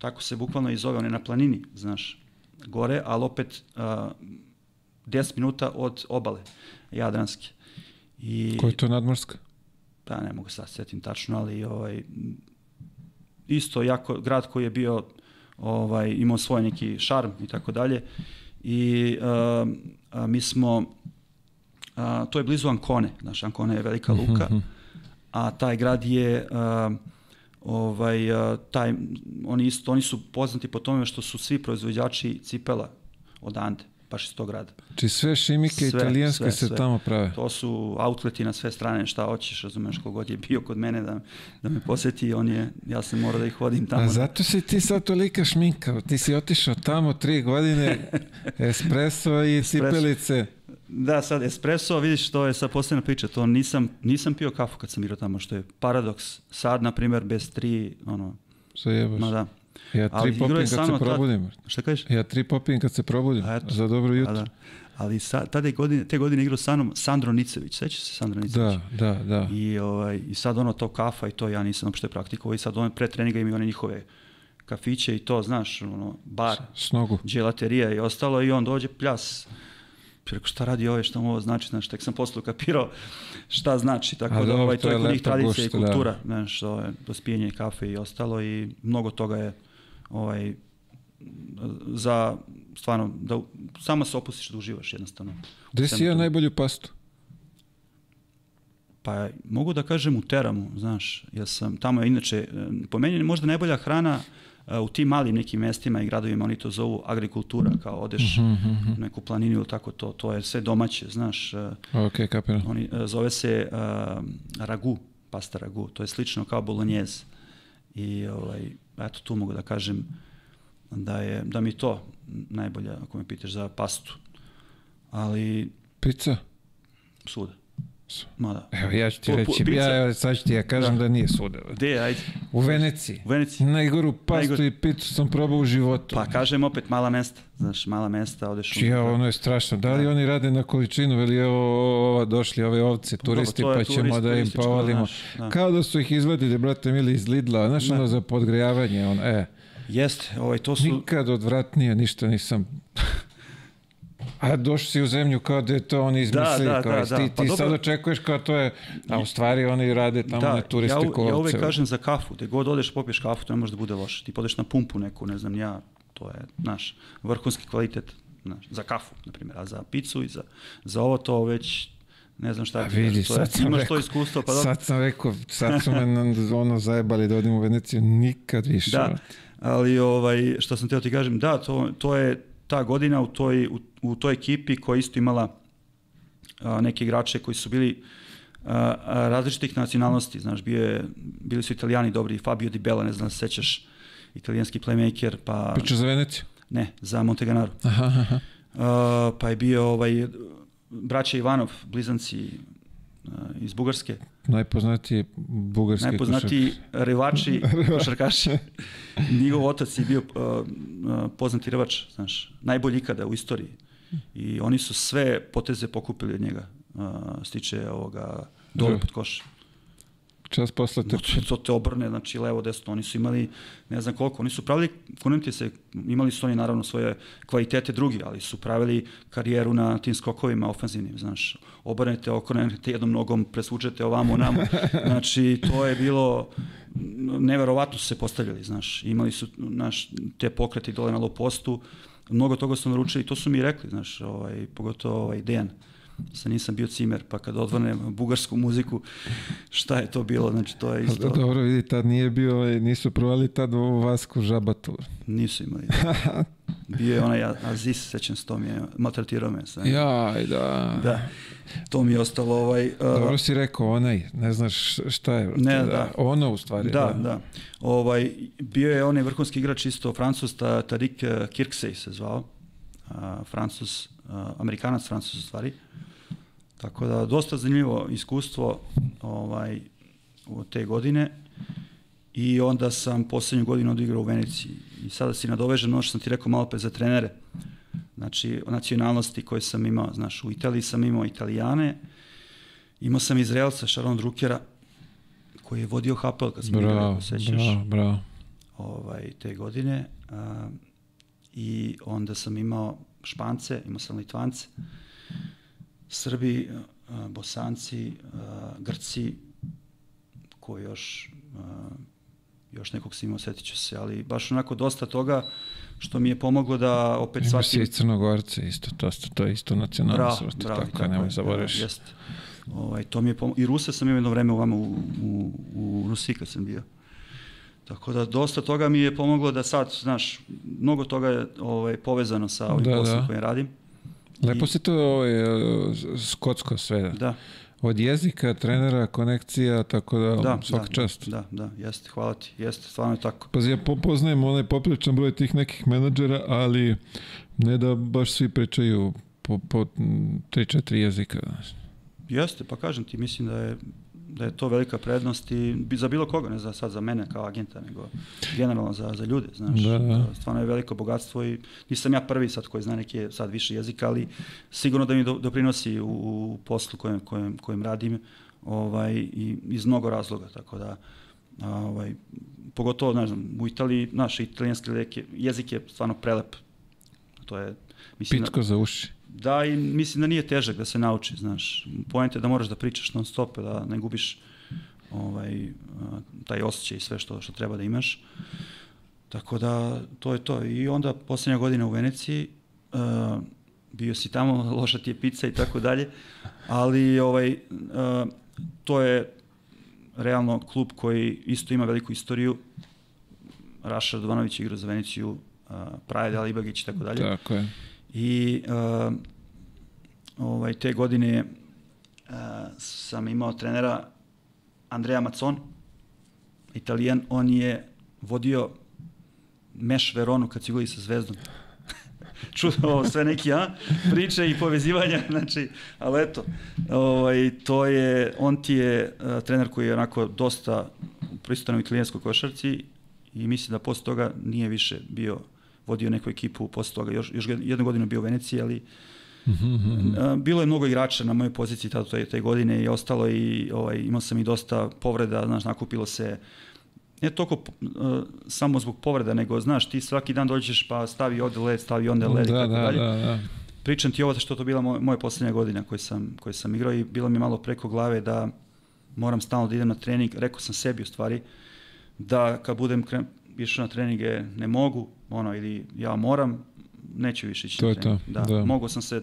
tako se bukvalno i zove, on je na planini, znaš, gore, ali opet a, 10 minuta od obale Jadranske. I, Koja je to nadmorska? da, ne mogu sad setim tačno, ali ovaj, isto jako, grad koji je bio, ovaj, imao svoj neki šarm i tako dalje. I a, a, mi smo, a, to je blizu Ancone, znaš, Ancone je velika luka, a taj grad je a, ovaj a, taj oni isto oni su poznati po tome što su svi proizvođači cipela odande baš iz tog grada. Či sve šimike Sve, italijanske sve, se sve. tamo prave. To su outleti na sve strane, šta hoćeš, razumeš, kogod je bio kod mene da, da me poseti, on je, ja sam morao da ih vodim tamo. A zato si ti sad tolika šminka, ti si otišao tamo tri godine, espresso i cipelice. Da, sad espresso, vidiš, to je sad posebna priča, to nisam, nisam pio kafu kad sam igrao tamo, što je paradoks. Sad, na primjer, bez tri, ono, Zajebaš. ma da. Ja Ali tri popijem sa kad se mnom tad- probudim. Šta kažeš? Ja tri popijem kad se probudim. A eto. Za dobro A jutro. da. Ali sa, tada je godine, te godine igrao sa mnom Sandro Nicević, sećaš se Sandro Nicević? Da, da, da. I, ovaj, I sad ono to kafa i to ja nisam uopšte praktikovao i sad one pre treninga imaju one njihove kafiće i to, znaš, ono, bar, S nogu. dželaterija i ostalo i on dođe pljas. Rekao, šta radi ovaj, šta mu ovo znači, znaš, tek sam posle kapirao šta znači, tako A da ovaj, to je kod njih tradicija i da. kultura, znaš, to je to spijenje kafe i ostalo i mnogo toga je ovaj, za stvarno, da samo se opustiš da uživaš jednostavno. Gde si ja najbolju pastu? Pa mogu da kažem u Teramu, znaš, ja sam, tamo je inače, po meni možda najbolja hrana u tim malim nekim mestima i gradovima, oni to zovu agrikultura, kao odeš Mhm, u neku planinu ili tako to, to je sve domaće, znaš, e, Ok, kapiram. oni, e, zove se uh, ragu, pasta ragu, to je slično kao bolognese. I ovaj, eto tu mogu da kažem da je da mi to najbolja ako me pitaš za pastu. Ali Pizza? svuda. Ma da. Evo, ja ću ti reći, pizza. ja, sad ću ti ja kažem da, Da. nije svuda. Gde, ajde, U Veneciji. u Veneciji. Najgoru pastu Najgor- i picu sam probao u životu. Pa kažem opet mala mesta, znaš, mala mesta, odeš Čija, unutra. ono je strašno. Da li oni rade na količinu, veli evo ova, došli ove ovce, turisti, dobro, pa je ćemo turist- da im povalimo. znaš, da. Kao da su ih izvadili, brate mili, iz Lidla, znaš Da. ono za podgrejavanje, on, e, Jeste, ovaj, to su... nikad odvratnije, ništa nisam... A došli si u zemlju kao da je to oni izmislili, da, kao da, da. ti, Pa ti dobro. sad očekuješ kao to je, a u stvari oni rade tamo da, ne turiste ja, ko ja uvek kažem za kafu, gde god odeš popiješ kafu, to ne može da bude loše. Ti podeš na pumpu neku, ne znam ja, to je, naš, vrhunski kvalitet, znaš, za kafu, na primjer, a za picu i za, za ovo to već, ne znam šta ti vidi, kažem, to je, imaš rekao, to iskustvo, pa sad sam rekao, sad su me na- ono zajebali da odim u Veneciju, nikad više. Da, ali ovaj, što sam teo ti kažem, da, to, to je ta godina u toj, u, u toj ekipi koja isto imala a, neke igrače koji su bili a, a, različitih nacionalnosti, znaš, bio je, bili su italijani dobri, Fabio Di Bella, ne znam da se sećaš, italijanski playmaker, pa Priča za Veneciju? ne, za Monteganaro. Aha, aha. A, pa je bio ovaj, braća Ivanov, blizanci a, iz Bugarske, Najpoznatiji bugarski najpoznatiji rivači, košarkaši. Njegov otac je bio uh, uh, poznati rivač, znaš, najbolji ikada u istoriji. I oni su sve poteze pokupili od njega. Uh, stiče ovoga dole Da. pod koš. Čas posle te... To, te- to te obrne, znači levo, desno. Oni su imali, ne znam koliko, oni su pravili, konumti se, imali su oni naravno svoje kvalitete drugi, ali su pravili karijeru na tim skokovima ofenzivnim, znaš. Obrnete, okrenete jednom nogom, presvučete ovamo, namo. Znači, to je bilo, neverovatno su se postavljali, znaš. Imali su naš, te pokrete dole na low postu, mnogo toga su naručili, to su mi rekli, znaš, ovaj, pogotovo ovaj Dejan, sa nisam bio cimer, pa kad odvrnem bugarsku muziku, šta je to bilo, znači to je isto... Dobro, vidi, tad nije bio, ovaj, nisu provali tad u Vasku žabatu. Nisu imali. Bio je onaj Aziz, sećam se, to mi je, maltretirao me. Sam. Jaj, da. Da, to mi je ostalo ovaj... Uh, Dobro si rekao onaj, ne znaš šta je. Ne, da. da. Ono u stvari. Da, da. Ovaj, bio je onaj vrhunski igrač isto, Francus, ta, Tarik Kirksey se zvao. Uh, Francus, Amerikanac Francus u stvari. Tako da, dosta zanimljivo iskustvo ovaj, u te godine. I onda sam poslednju godinu odigrao u Veneciji. I sada si nadovežen ono što sam ti rekao malo pre za trenere. Znači, o nacionalnosti koje sam imao, znaš, u Italiji sam imao Italijane, imao sam Izraelca, Sharon Druckera, koji je vodio Hapel, kad smo bravo, igrali, sećaš, bravo, bravo. ovaj, te godine. A, I onda sam imao Špance, imao sam Litvance, Srbi, a, Bosanci, a, Grci, ko još, a, još nekog sam imao, setit ću se, ali baš onako dosta toga što mi je pomoglo da opet Imaš shvatim... i Crnogorce isto, to, to je isto nacionalno sorte, bravo, tako, nemoj zaboraviš. Da, jeste. Ovaj, to mi je pomoglo. I Ruse sam imao jedno vreme ovamo u, u, u Rusiji kad sam bio. Tako da dosta toga mi je pomoglo da sad, znaš, mnogo toga je ovaj, povezano sa ovim Da, poslom da. kojim radim. Lepo I- si to ovaj, skotsko sve. Da, Od jezika, trenera, konekcija, tako da, da, svaka da, čast. Da, da, jeste, hvala ti, jeste, stvarno je tako. Pazi, ja po- poznajem onaj popriličan broj tih nekih menadžera, ali ne da baš svi pričaju po, po 3-4 jezika. Znaš. Jeste, pa kažem ti, mislim da je da je to velika prednost i za bilo koga, ne za sad za mene kao agenta, nego generalno za, za ljude, znaš. Da, da. Stvarno je veliko bogatstvo i nisam ja prvi sad koji zna neke sad više jezika, ali sigurno da mi do, doprinosi u, u poslu kojem, kojem, kojem radim ovaj, i iz mnogo razloga, tako da ovaj, pogotovo, ne znam, u Italiji, naš italijanski jezik je stvarno prelep. To je, mislim, da- Pitko za uši. Da, i mislim da nije težak da se nauči, znaš. Poenta je da moraš da pričaš non stop, da ne gubiš ovaj, taj osjećaj i sve što, što treba da imaš. Tako da, to je to. I onda, poslednja godina u Veneciji, uh, bio si tamo, loša ti je pizza i tako dalje, ali ovaj, uh, to je realno klub koji isto ima veliku istoriju. Raša Radovanović je igrao za Veneciju, uh, Praja Dalibagić i tako dalje. Tako je. I uh, ovaj, te godine uh, sam imao trenera Andreja Macon, italijan, on je vodio Meš Veronu kad su igrali sa Zvezdom. Čudno ovo sve neki a, priče i povezivanja, znači, ali eto, ovaj, to je, on ti je uh, trener koji je onako dosta prisutan u italijanskoj košarci i mislim da posle toga nije više bio vodio neku ekipu posle toga, još, još jednu godinu bio u Veneciji, ali A, bilo je mnogo igrača na mojoj poziciji tada te, te godine i ostalo i ovaj, imao sam i dosta povreda, znaš, nakupilo se ne toliko uh, samo zbog povreda, nego, znaš, ti svaki dan dođeš pa stavi ovde led, stavi onda led i Da, tako da, dalje. da, da. Pričam ti ovo što to bila moj, moja poslednja godina koju sam, koju sam igrao i bilo mi malo preko glave da moram stalno da idem na trening. Rekao sam sebi u stvari da kad budem kren, išao na treninge ne mogu, ono, ili ja moram, neću više ići To na je to, trening. Da, da. Mogao sam se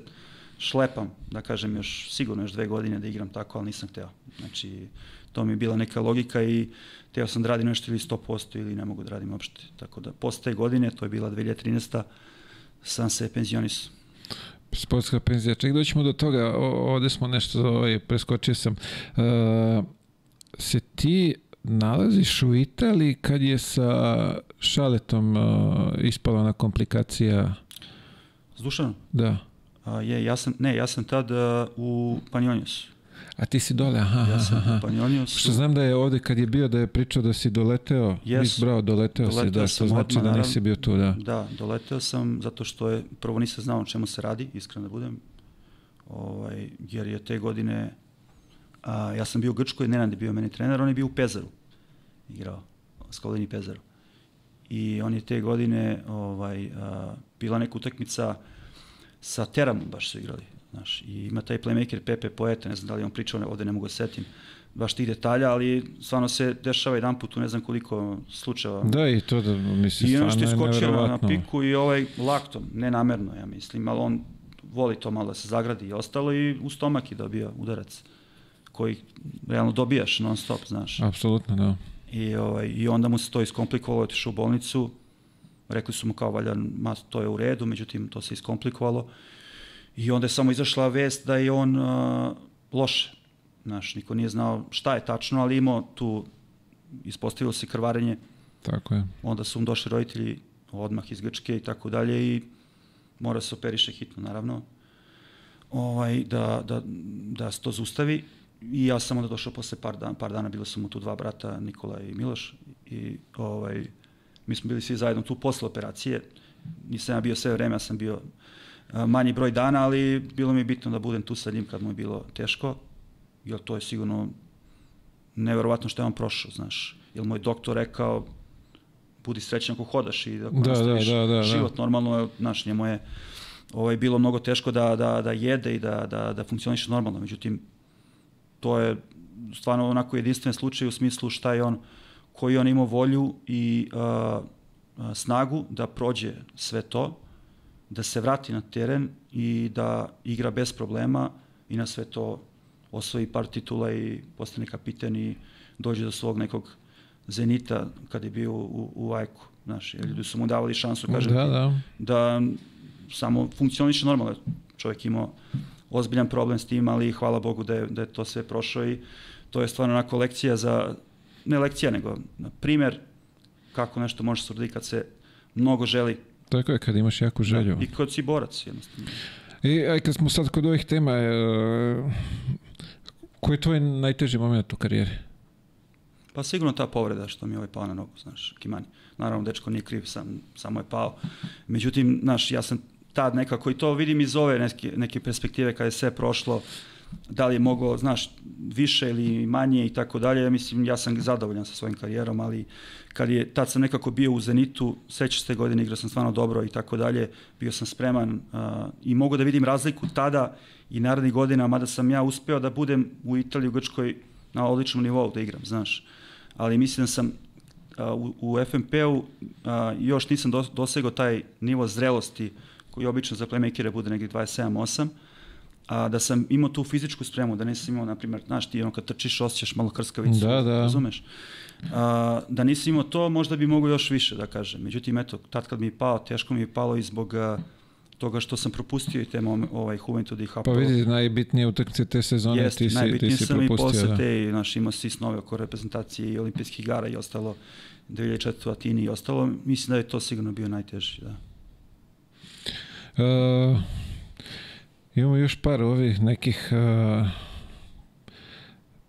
šlepam, da kažem još sigurno još dve godine da igram tako, ali nisam hteo. Znači, to mi je bila neka logika i teo sam da radim nešto ili 100% ili ne mogu da radim uopšte. Tako da, posle te godine, to je bila 2013. sam se penzionisao. Sportska penzija. Ček, doćemo do toga. O, ovde smo nešto, ovaj, preskočio sam. E, se ti nalaziš u Italiji kad je sa Šaletom e, ispala na komplikacija? S Dušanom? Da. A, je, ja sam, ne, ja sam tad uh, u Panjoniusu. A ti si dole, aha, Ja sam aha. Što znam da je ovde kad je bio da je pričao da si doleteo, yes. bravo, doleteo, si, Doleteo da, što znači odmah, da nisi bio tu, da. Da, doleteo sam zato što je, prvo nisam znao o čemu se radi, iskreno da budem, ovaj, jer je te godine, a, ja sam bio u Grčkoj, Nenad je bio meni trener, on je bio u Pezaru, igrao, Skolini Pezaru. I on je te godine, ovaj, a, bila neka utakmica sa Teramom baš su igrali. Znaš, I ima taj playmaker Pepe Poeta, ne znam da li on pričao, ovde ne mogu da setim baš tih detalja, ali stvarno se dešava jedan put u ne znam koliko slučajeva. Da, i to da, mislim, I ono što je skočio na, piku i ovaj laktom, nenamerno, ja mislim, ali on voli to malo da se zagradi i ostalo i u stomak je dobio udarac koji realno dobijaš non stop, znaš. Apsolutno, da. I, ovaj, I onda mu se to iskomplikovalo, otišao u bolnicu, rekli su mu kao valja, ma, to je u redu, međutim to se iskomplikovalo. I onda je samo izašla vest da je on uh, loše. Znaš, niko nije znao šta je tačno, ali imao tu, ispostavilo se krvarenje, Tako je. onda su mu došli roditelji odmah iz Grčke i tako dalje i mora se operiše hitno, naravno, ovaj, da, da, da se to zustavi. I ja sam onda došao posle par dana, par dana, bilo su mu tu dva brata, Nikola i Miloš, i ovaj, mi smo bili svi zajedno tu posle operacije. Nisam ja bio sve vreme, ja sam bio manji broj dana, ali bilo mi je bitno da budem tu sa njim kad mu je bilo teško, jer to je sigurno neverovatno što je on prošao, znaš. Jer moj doktor rekao, budi srećan ako hodaš i ako Da, nastaviš da, da, da, da. život normalno, znaš, njemu je ovaj, bilo mnogo teško da, da, da jede i da, da, da funkcioniše normalno. Međutim, to je stvarno onako jedinstven slučaj u smislu šta je on, koji on imao volju i a, a, snagu da prođe sve to, da se vrati na teren i da igra bez problema i na sve to osvoji par titula i postane kapiten i dođe do svog nekog zenita kad je bio u, u Ajku. Znaš, jer ljudi su mu davali šansu, kažem Da, ti, da. da samo funkcioniše normalno. Čovjek imao ozbiljan problem s tim, ali hvala Bogu da je, da je to sve prošao i to je stvarno onako lekcija za, ne lekcija, nego na primer kako nešto može se uraditi kad se mnogo želi Tako je, kad imaš jaku želju. i kod si borac jednostavno. I aj, kad smo sad kod ovih tema, e, koji je tvoj najteži moment u karijeri? Pa sigurno ta povreda što mi je ovaj pao na nogu, znaš, Kimani. Naravno, dečko nije kriv, sam, samo je pao. Međutim, znaš, ja sam tad nekako, i to vidim iz ove neke, neke perspektive kada je sve prošlo, da li je moglo, znaš, više ili manje i tako dalje, mislim, ja sam zadovoljan sa svojim karijerom, ali kad je, tad sam nekako bio u Zenitu, sećaš se te godine, igrao sam stvarno dobro i tako dalje, bio sam spreman uh, i mogu da vidim razliku tada i narednih godina, mada sam ja uspeo da budem u Italiji, u Grčkoj na odličnom nivou da igram, znaš. Ali mislim da sam a, u, u FNP-u a, još nisam dos, dosegao taj nivo zrelosti koji obično za playmakere bude negdje 27-8, a da sam imao tu fizičku spremu, da nisam imao, na primjer, znaš, ti ono kad trčiš osjećaš malo krskavicu, Da, da. razumeš? A, da nisam imao to, možda bi mogao još više da kažem. Međutim, eto, tad kad mi je pao, teško mi je palo i zbog a, toga što sam propustio i te mom, ovaj Juventud i Pa Hapoel. vidi, najbitnije utakmice te sezone Jeste, ti si, najbitnije ti si sam i propustio. posle Da. te, znaš, imao si snove oko reprezentacije i olimpijskih igara i ostalo, 2004. u Atini i ostalo, mislim da je to sigurno bio najteži, da. Uh, imamo još par ovih nekih uh,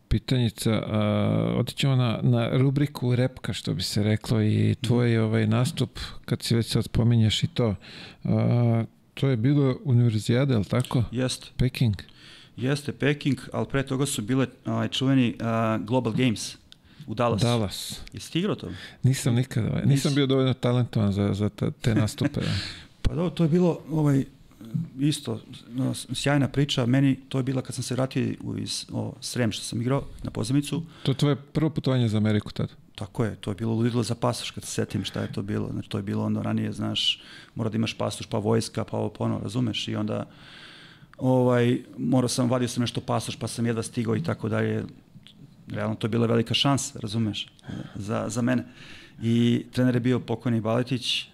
pitanjica. Uh, otićemo na, na rubriku repka, što bi se reklo, i tvoj ovaj nastup, kad si već sad spominješ i to. Uh, to je bilo univerzijada, je li tako? Jeste, Peking? jeste Peking, ali pre toga su bile ovaj, čuveni uh, Global Games u Dallasu. Dallas. Jesi ti igrao to? Nisam nikada, ovaj, nisam Nisi. bio dovoljno talentovan za, za te nastupe. Da. Pa dobro, to je bilo ovaj, isto no, sjajna priča. Meni to je bila kad sam se vratio iz o, Srem što sam igrao na pozemicu. To je tvoje prvo putovanje za Ameriku tad? Tako je, to je bilo ludilo za pasoš kad se setim šta je to bilo. Znači to je bilo onda ranije, znaš, mora da imaš pasoš, pa vojska, pa ovo pono, razumeš? I onda ovaj, morao sam, vadio sam nešto pasoš, pa sam jedva stigao i tako dalje. Realno to je bila velika šansa, razumeš, za, za mene. I trener je bio pokojni Baletić,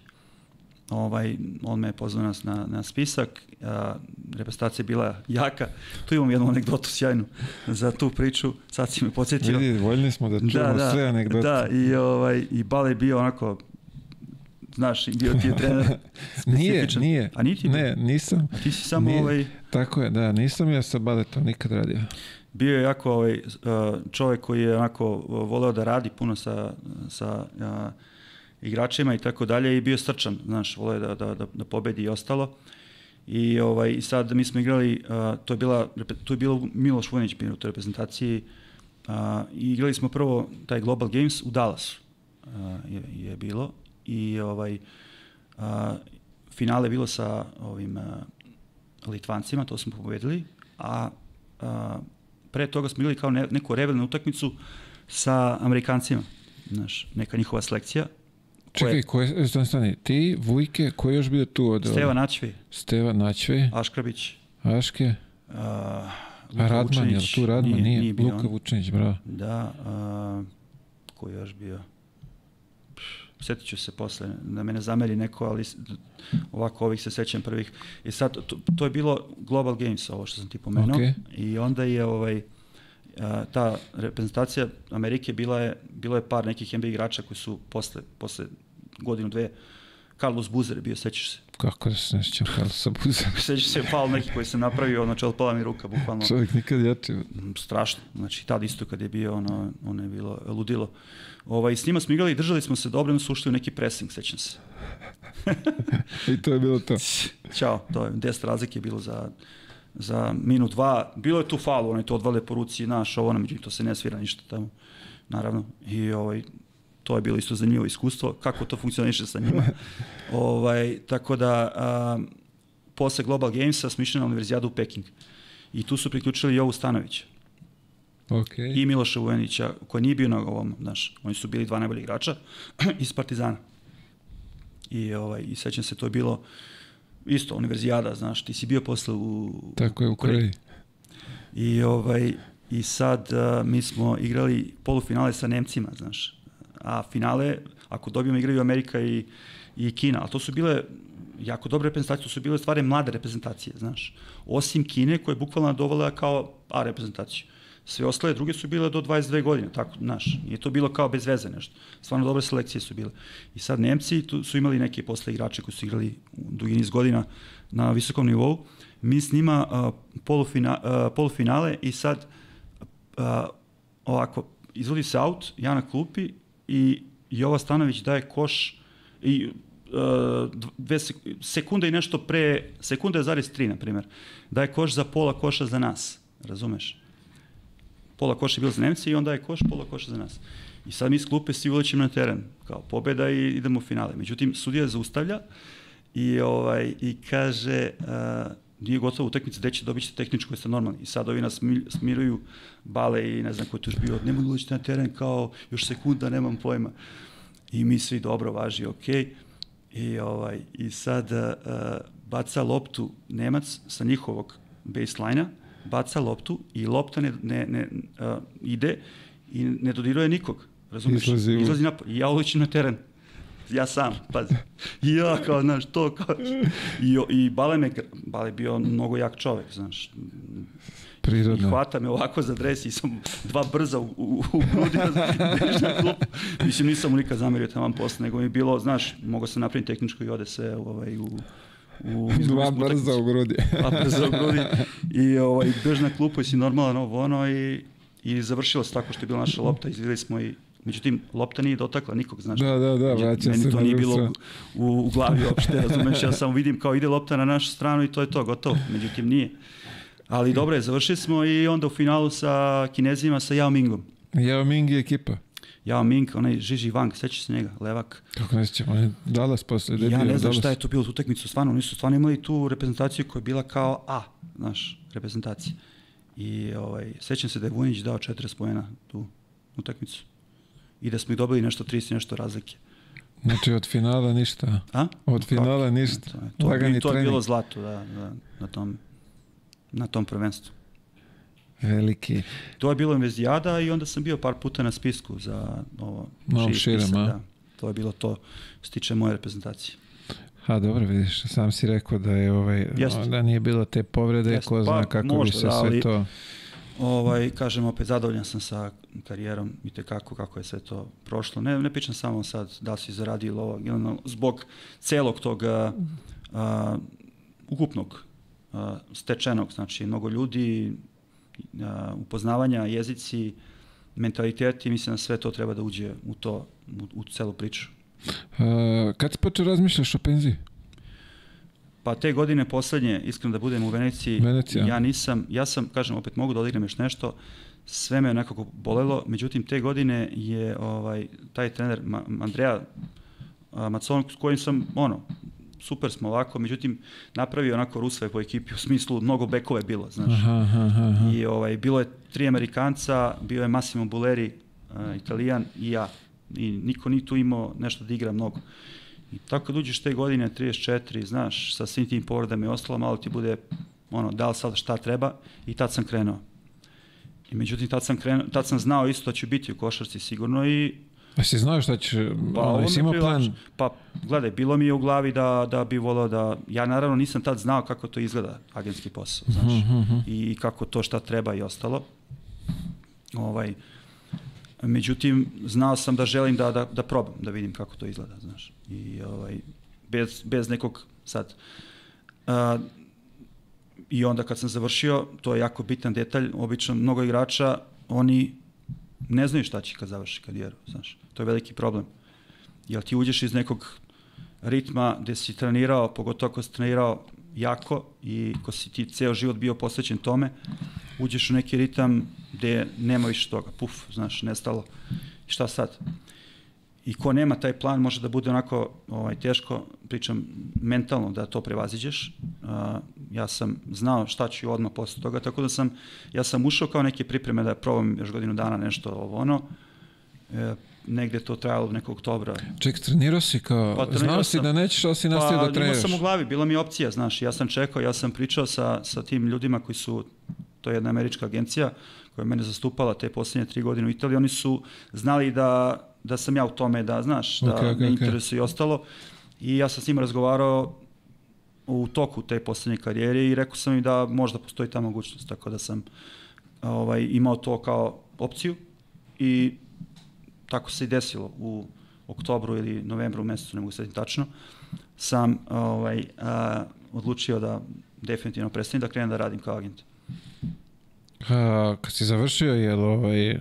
ovaj, on me je pozvao na, na, na spisak, a, reprezentacija je bila jaka. Tu imam jednu anegdotu sjajnu za tu priču, sad si me podsjetio. Vidi, voljni smo da čujemo sve anegdote. Da, i, ovaj, i Bale je bio onako, znaš, bio ti je trener Nije, nije. A niti Ne, nisam. A ti si samo Nije. ovaj, Tako je, da, nisam ja sa baletom nikad radio. bio je jako ovaj, čovjek koji je onako voleo da radi puno sa, sa uh, igračima i tako dalje i bio srčan, znaš, voleo da, da, da, da pobedi i ostalo. I ovaj sad mi smo igrali, uh, to je bila tu je bilo Miloš Vojnić bio u toj reprezentaciji. Uh, i igrali smo prvo taj Global Games u Dallasu. Uh, je, je bilo i ovaj uh, finale je bilo sa ovim uh, Litvancima, to smo pobedili, a, a pre toga smo igrali kao ne, neku revelnu utakmicu sa Amerikancima, znaš, neka njihova selekcija. Čekaj, ko je, stani, stani, ti, Vujke, ko je još bio tu? Od, Steva Načvi, Steva Načve, Aškrabić, Aške, a, a Radman, li tu Radman? Nije, nije, nije bio Luka on. Vučinić, bravo. Da, a, ko je još bio? Sjetit ću se posle, da me ne zameri neko, ali ovako ovih se sećam prvih. I sad, to, to je bilo Global Games, ovo što sam ti pomenuo. Okej. I onda je ovaj, a, ta reprezentacija Amerike bila je, bilo je par nekih NBA igrača koji su posle, posle godinu, dve, Carlos Buzer je bio, sećaš se. Kako da se ne sjećam Carlosa Buza. Sećaš se fal neki koji sam napravio, ono čelpala mi ruka, bukvalno. Čovjek nikad jači. Mm, strašno. Znači, tad isto kad je bio, ono, ono je bilo ludilo. Ovaj, s njima smo igrali i držali smo se dobro, onda su ušli u neki pressing, sećam se. I to je bilo to. Ćao, to je 10 razlike je bilo za, za minut, dva. Bilo je tu faul, oni to odvale po ruci, naš, ovo, međutim, to se ne svira ništa tamo, naravno. I ovaj, to je bilo isto zanimljivo iskustvo, kako to funkcioniše sa njima. ovaj, tako da, a, posle Global Gamesa smo išli na univerzijadu u Peking. I tu su priključili Jovu Stanovića Ok. i Miloša Vujanića, koji nije bio na ovom, znaš, oni su bili dva najbolja igrača iz Partizana. I, ovaj, i sećam se, to je bilo isto, univerzijada, znaš, ti si bio posle u... Tako je u Koreji. I, ovaj, i sad uh, mi smo igrali polufinale sa Nemcima, znaš. A finale, ako dobijemo, igraju Amerika i, i Kina. Ali to su bile jako dobre reprezentacije, to su bile stvari mlade reprezentacije, znaš. Osim Kine, koja je bukvalno dovolela kao A reprezentaciju. Sve ostale druge su bile do 22 godine, tako, znaš. Nije to bilo kao bez veze nešto. Stvarno dobre selekcije su bile. I sad Nemci tu su imali neke posle igrače koji su igrali dugi niz godina na visokom nivou. Mi s njima uh, polufina, uh, polufinale i sad uh, ovako, izvodi se aut, ja na klupi i Jova Stanović daje koš i uh, dve sek sekunde i nešto pre, sekunda je zarez tri, na primjer, daje koš za pola koša za nas, razumeš? Pola koša je bilo za Nemce i onda je koš, pola koša za nas. I sad mi iz klupe svi ulećemo na teren, kao pobeda i idemo u finale. Međutim, sudija zaustavlja i, ovaj, i kaže, uh, nije gotova utakmica, gde će dobiti tehničko, jeste normalni. I sad ovi nas smiruju bale i ne znam ko je tu još bio, nemoj da ulećete na teren kao još sekunda, nemam pojma. I mi svi dobro važi, okej. I, ovaj, I sad uh, baca loptu Nemac sa njihovog baseline-a, baca loptu i lopta ne, ne, ne uh, ide i ne dodiruje nikog. Razumeš? Izlazi Izlazi napad. I ja ulećem na teren. Ja sam, pazi. I ja kao, znaš, to kao... I, i Bale me, Bale bio mnogo jak čovek, znaš. I Prirodno. hvata me ovako za dres i sam dva brza u, u, u grudi na. Mislim, nisam mu nikad zamerio tamo posle, nego mi je bilo, znaš, mogao sam napraviti tehničko i ode u, ovaj, u, u Dva brza u grudi. Dva brza u grudi. I ovaj, bež na klupu i si normalan ovo ono i, i završilo se tako što je bila naša lopta, izvideli smo i Međutim, lopta nije dotakla nikog, znaš. Da, da, da, vraća Meni se to na nije bilo u, u glavi uopšte, razumeš, ja samo vidim kao ide lopta na našu stranu i to je to, gotovo. Međutim, nije. Ali dobro je, završili smo i onda u finalu sa Kinezima, sa Yao Mingom. Yao Ming je ekipa. Yao Ming, onaj Žiži Wang, sećaš se njega, levak. Kako ne sjećam, on je Dallas posle debio. ja ne znam Dallas. šta je to bilo tu utakmicu, stvarno, oni su stvarno imali tu reprezentaciju koja je bila kao A, znaš, reprezentacija. I ovaj, sećam se da je Vujnić dao 40 pojena tu utakmicu. I da smo ih dobili nešto 30 i nešto razlike. Znači od finala ništa. A? Od finala ništa. To, je- to, Lagani to, je trening. bilo zlato, da, da, na tom na tom prvenstvu. Veliki. To je bilo Investijada i onda sam bio par puta na spisku za ovo spisak, a? da. To je bilo to što tiče moje reprezentacije. Ha, dobro, vidiš, sam si rekao da je ovaj, da nije bilo te povrede, Jeste. ko zna Pa, kako bi možda, se da, sve ali- to... Ovaj, kažem opet, zadovoljan sam sa karijerom i te kako, kako je sve to prošlo. Ne, ne pričam samo sad da si zaradio ili ovo, zbog celog tog a, a, ukupnog a, stečenog, znači mnogo ljudi, a, upoznavanja, jezici, mentaliteti, mislim da sve to treba da uđe u to, u, u celu priču. Uh, kad si počeo razmišljaš o penziji? Pa te godine poslednje, iskreno da budem u Veneciji, Venecija. ja nisam, ja sam, kažem, opet mogu da odigram još nešto, sve me nekako bolelo, međutim te godine je ovaj taj trener Ma, Andreja Macon s kojim sam ono super smo ovako, međutim, napravio onako Rusve po ekipi, u smislu mnogo bekova je bilo, znaš. Aha, aha, aha. I ovaj, bilo je tri Amerikanca, bio je Massimo Buleri, uh, Italijan i ja. I niko ni tu imao nešto da igra mnogo. I tako kad uđeš te godine, 34, znaš, sa svim tim povredama i ostalo, malo ti bude, ono, da li sad šta treba i tad sam krenuo. I međutim, tad sam, krenuo, tad sam znao isto da ću biti u košarci sigurno i A si znao šta će, Pa, ono, jesi imao plan? Pa, gledaj, bilo mi je u glavi da, da bi volao da... Ja naravno nisam tad znao kako to izgleda, agentski posao, znaš. Mhm, I kako to šta treba i ostalo. Ovaj, međutim, znao sam da želim da, da, da probam, da vidim kako to izgleda, znaš. I ovaj, bez, bez nekog sad... A, I onda kad sam završio, to je jako bitan detalj, obično mnogo igrača, oni ne znaju šta će kad završi karijeru, znaš. To je veliki problem. Jel ti uđeš iz nekog ritma gde si trenirao, pogotovo ako si trenirao jako i ko si ti ceo život bio posvećen tome, uđeš u neki ritam gde nema više toga, puf, znaš, nestalo. I šta sad? I ko nema taj plan može da bude onako ovaj, teško, pričam mentalno da to prevaziđeš. Uh, ja sam znao šta ću odmah posle toga, tako da sam, ja sam ušao kao neke pripreme da probam još godinu dana nešto ovo ono. E, negde to trajalo nekog oktobra. Ček, trenirao si kao, Pa, znao si da nećeš, ali si nastavio Pa, da treniraš. imao sam u glavi, bila mi opcija, znaš, ja sam čekao, ja sam pričao sa, sa tim ljudima koji su, to je jedna američka agencija koja je mene zastupala te poslednje tri godine u Italiji, oni su znali da, da sam ja u tome, da, znaš, da Ok, ok, me interesuje i ostalo. I ja sam s njima razgovarao u toku te poslednje karijere i rekao sam im da možda postoji ta mogućnost, tako da sam ovaj, imao to kao opciju i tako se i desilo u oktobru ili novembru mesecu, ne mogu setim tačno, sam ovaj, a, odlučio da definitivno prestanem da krenem da radim kao agent. A, kad si završio, je ovaj,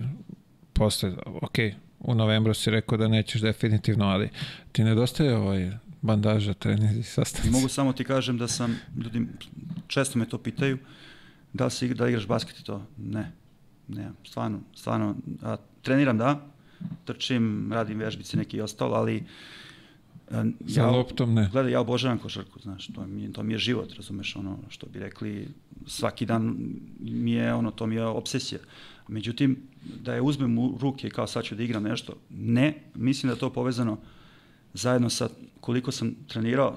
posle, ok, u novembru si rekao da nećeš definitivno, ali ti nedostaje ovaj bandaža, treninzi, I sastavci. mogu samo ti kažem da sam, ljudi često me to pitaju, da li si da igraš basket i to? Ne, ne, stvarno, stvarno, a, treniram da, trčim, radim vežbice neke i ostalo, ali a, Sa loptom ne. Gledaj, ja obožavam košarku, znaš, to mi, to mi je život, razumeš, ono, što bi rekli, svaki dan mi je, ono, to mi je obsesija. Međutim, da je uzmem u ruke kao sad ću da igram nešto, ne, mislim da je to povezano zajedno sa koliko sam trenirao,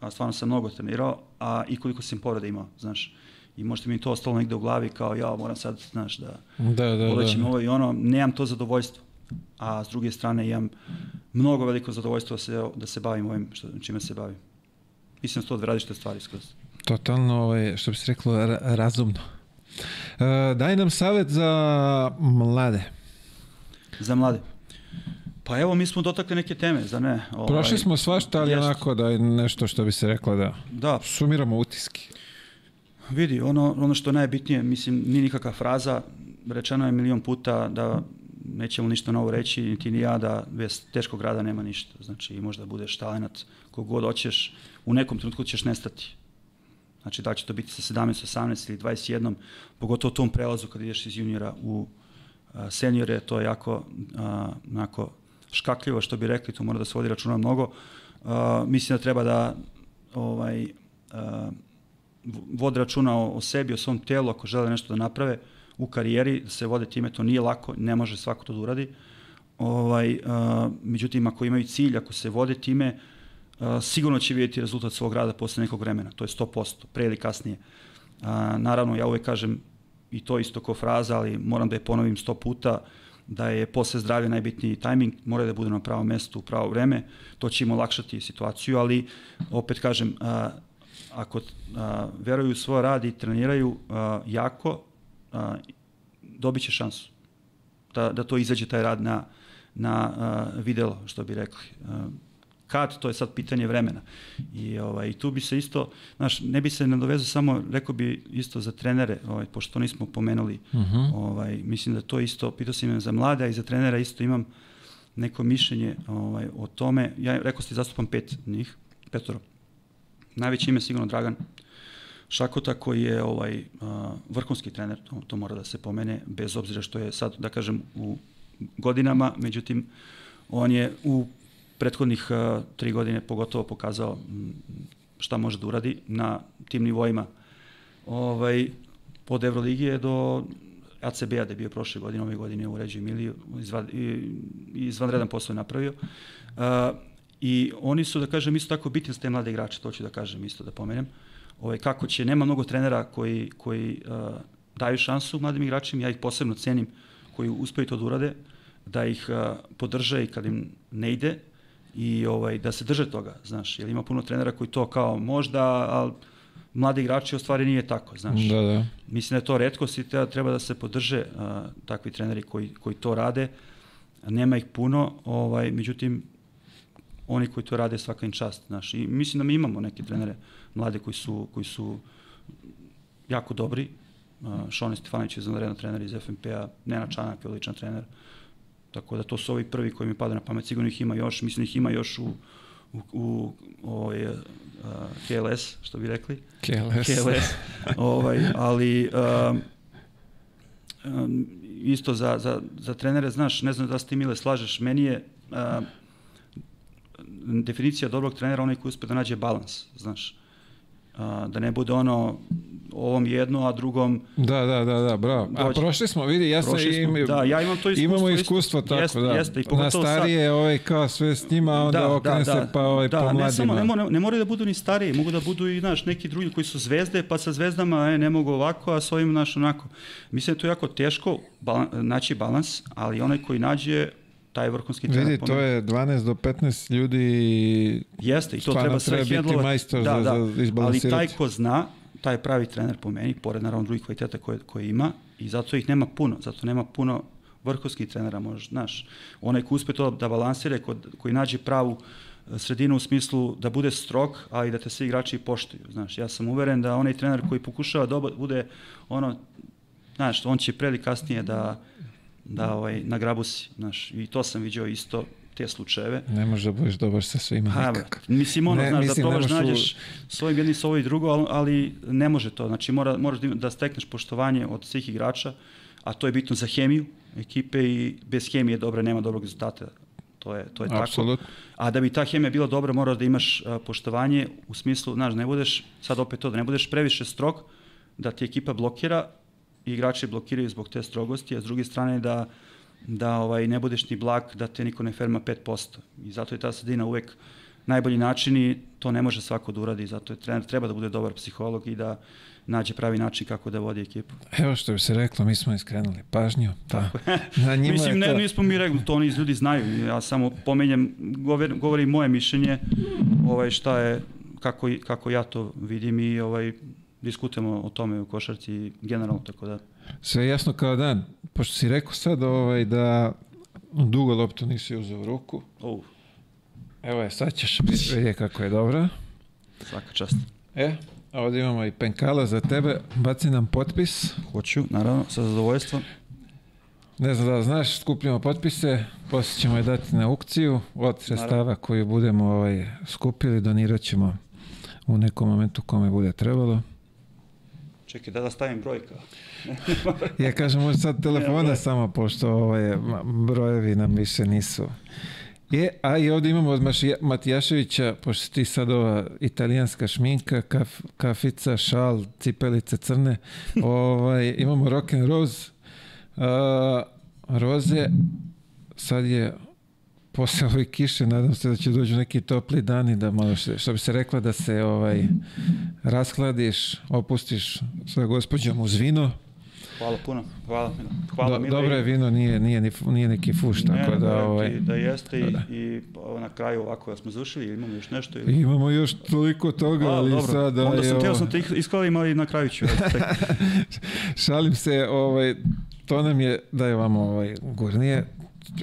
a stvarno sam mnogo trenirao, a i koliko sam povreda imao, znaš. I možda mi je to ostalo negde u glavi kao ja moram sad, znaš, da Da, da, polećem da. ovo i ono, nemam to zadovoljstvo. A s druge strane imam mnogo veliko zadovoljstvo da se, da se bavim ovim što, čime se bavim. Mislim da su to dve različite stvari skroz. Totalno, ovaj, što bi se reklo, ra- razumno. E, daj nam savjet za mlade. Za mlade. Pa evo, mi smo dotakli neke teme, za ne? Ovaj, Prošli smo svašta, ali jest. onako da je nešto što bi se reklo da Da, sumiramo utiski. vidi, ono, ono što je najbitnije, mislim, nije nikakva fraza, rečeno je milion puta da nećemo ništa novo reći, niti ni ja, da bez teškog rada nema ništa. Znači, možda budeš talenat kogod hoćeš, u nekom trenutku ćeš nestati. Znači, da će to biti sa 17, 18 ili 21, pogotovo tom prelazu kad ideš iz juniora u a, seniore, to je jako a, onako škakljivo, što bi rekli, tu mora da se vodi računa mnogo. A, mislim da treba da ovaj, a, vode računa o, o sebi, o svom telu, ako žele nešto da naprave u karijeri, da se vode time, to nije lako, ne može svako to da uradi. Ovaj, a, međutim, ako imaju cilj, ako se vode time, a, sigurno će vidjeti rezultat svog rada posle nekog vremena, to je 100%, pre ili kasnije. A, naravno, ja uvek kažem i to isto ko fraza, ali moram da je ponovim 100 puta, da je posle zdravlja najbitniji tajming, mora da bude na pravom mestu u pravo vreme, to će im olakšati situaciju, ali opet kažem, a, ako a, veruju u svoj rad i treniraju a, jako, a, dobit će šansu da, da to izađe taj rad na, na a, videlo, što bi rekli. A, kad, to je sad pitanje vremena. I ovaj, tu bi se isto, znaš, ne bi se nadovezao samo, rekao bi isto za trenere, ovaj, pošto to nismo pomenuli, Uh -huh. ovaj, mislim da to isto, pitao sam me za mlade, a i za trenera isto imam neko mišljenje ovaj, o tome. Ja rekao ste zastupam pet njih, petoro. Najveće ime sigurno Dragan Šakota koji je ovaj a, vrhunski trener, to, to mora da se pomene, bez obzira što je sad, da kažem, u godinama, međutim, on je u prethodnih a, tri godine pogotovo pokazao šta može da uradi na tim nivoima. Ovaj, od Evroligije do ACB-a da je bio prošle godine, ove godine uređuje Miliju, izvan, izvanredan posao je napravio. Uh, I oni su, da kažem, isto tako bitni za te mlade igrače, to ću da kažem isto da pomenem. Ovaj, kako će, nema mnogo trenera koji, koji uh, daju šansu mladim igračima, ja ih posebno cenim, koji uspeju to da urade, da ih uh, podrže i kad im ne ide i ovaj, da se drže toga, znaš, jer ima puno trenera koji to kao možda, ali mladi igrači u stvari nije tako, znaš. Da, da. Mislim da je to redkost i treba da se podrže uh, takvi treneri koji, koji to rade. Nema ih puno, ovaj, međutim, oni koji to rade svaka im čast, znaš. I mislim da mi imamo neke trenere mlade koji su, koji su jako dobri. Uh, Šone Stefanović je zanredno trener iz FNP-a, Nena Čanak je odličan trener. Tako da to su ovi prvi koji mi pada na pamet, sigurno ih ima još, mislim da ih ima još u, u, u ovaj, uh, KLS, što bi rekli. KLS. KLS. ovaj, ali um, um, isto za, za, za trenere, znaš, ne znam da se ti Mile slažeš, meni je um, definicija dobrog trenera onaj koji uspe da nađe balans, znaš. A, da ne bude ono ovom jedno, a drugom... Da, da, da, da, bravo. A Dođe. prošli smo, vidi, ja sam im, da, ja imam to iskustvo. Imamo isto. iskustvo tako, jeste, da. Jeste, i Na starije, ovaj, kao sve s njima, a onda da, okrene da, se pa ovaj, da, po ne mladima. samo, ne, mora, ne moraju da budu ni stariji, mogu da budu i, znaš, neki drugi koji su zvezde, pa sa zvezdama, e, ne mogu ovako, a s ovim, znaš, onako. Mislim da je to jako teško balan, naći balans, ali onaj koji nađe taj vrhunski trener. Vidi, to je 12 do 15 ljudi Jeste, i to treba sve treba biti majstor da, za, da. za Ali izbalansirati. taj ko zna, taj pravi trener po meni, pored naravno drugih kvaliteta koje, koje ima, i zato ih nema puno, zato nema puno vrhunskih trenera, možeš, znaš, onaj ko uspe to da balansira, ko, koji nađe pravu e, sredinu u smislu da bude strog, ali da te svi igrači poštuju, znaš, ja sam uveren da onaj trener koji pokušava da bude ono, znaš, on će pre ili kasnije da, da ovaj, nagrabusi, znaš, i to sam vidio isto, te slučajeve. Ne može da budeš dobar sa svima Pa, nikako. mislim, ono, Ne, znaš, mislim, da probaš nemaš u- nađeš svojim jednim, svoj drugo, ali, ali ne može to. Znači, mora, moraš da, da stekneš poštovanje od svih igrača, a to je bitno za hemiju ekipe i bez hemije dobre nema dobrog rezultata. To je, to je tako. Apsolutno. A da bi ta hemija bila dobra, moraš da imaš a, poštovanje u smislu, znaš, ne budeš, sad opet to, da ne budeš previše strog, da ti ekipa blokira igrači blokiraju zbog te strogosti, a s druge strane da, da ovaj, ne budeš ni blag, da te niko ne ferma 5%. I zato je ta sredina uvek najbolji način i to ne može svako da uradi, zato je trener treba da bude dobar psiholog i da nađe pravi način kako da vodi ekipu. Evo što bi se reklo, mi smo iskrenuli pažnju. Pa, na njima Mislim, ne, to... nismo mi rekli, to oni ljudi znaju. Ja samo pomenjem, govorim, govorim moje mišljenje, ovaj, šta je, kako, kako ja to vidim i ovaj, diskutujemo o tome u košarci generalno, tako da. Sve jasno kao dan. Pošto si rekao sad ovaj, da dugo loptu nisi uzeo u ruku. Oh, Evo je, sad ćeš vidjeti kako je dobra. svaka čast. E, a ovdje imamo i penkala za tebe. Baci nam potpis. Hoću, naravno, sa zadovoljstvom. Ne znam da znaš, skupljamo potpise, poslije ćemo je dati na aukciju od sredstava koju budemo ovaj, skupili, donirat ćemo u nekom momentu kome bude trebalo. Čekaj, da da stavim brojka. Ja kažem, može sad telefona broj. samo, pošto ovaj, brojevi nam više nisu. Je, a i ovdje imamo od Matijaševića, pošto ti sad ova italijanska šminka, kaf, kafica, šal, cipelice crne, ovaj, imamo Rock and Rose, a, roze, sad je posle ove kiše, nadam se da će dođu neki topli dani da malo, što, što bi se rekla da se ovaj raskladiš, opustiš sa gospođom uz vino. Hvala puno, hvala. hvala Do, dobro je vino, nije, nije, ni, nije neki fuš, Ne, tako da... Ovaj, da jeste i, da. i pa, na kraju ovako da smo završili, imamo još nešto. Ili... Imamo još toliko toga, A, ali dobro. sada... Onda sam, teo sam te iskalim, ali na kraju ću. Šalim se, ovaj, to nam je, daj vam ovaj, gurnije,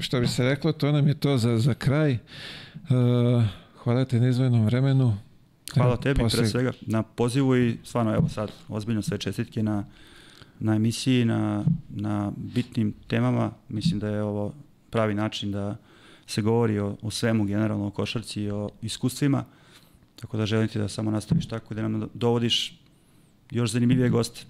što bi se reklo, to nam je to za, za kraj. Uh, hvala te na izvojenom vremenu. Hvala tebi posle- pre svega na pozivu i stvarno evo sad ozbiljno sve čestitke na, na emisiji, na, na bitnim temama. Mislim da je ovo pravi način da se govori o, o svemu generalno, o košarci i o iskustvima. Tako da želim ti da samo nastaviš tako da nam dovodiš još zanimljivije goste.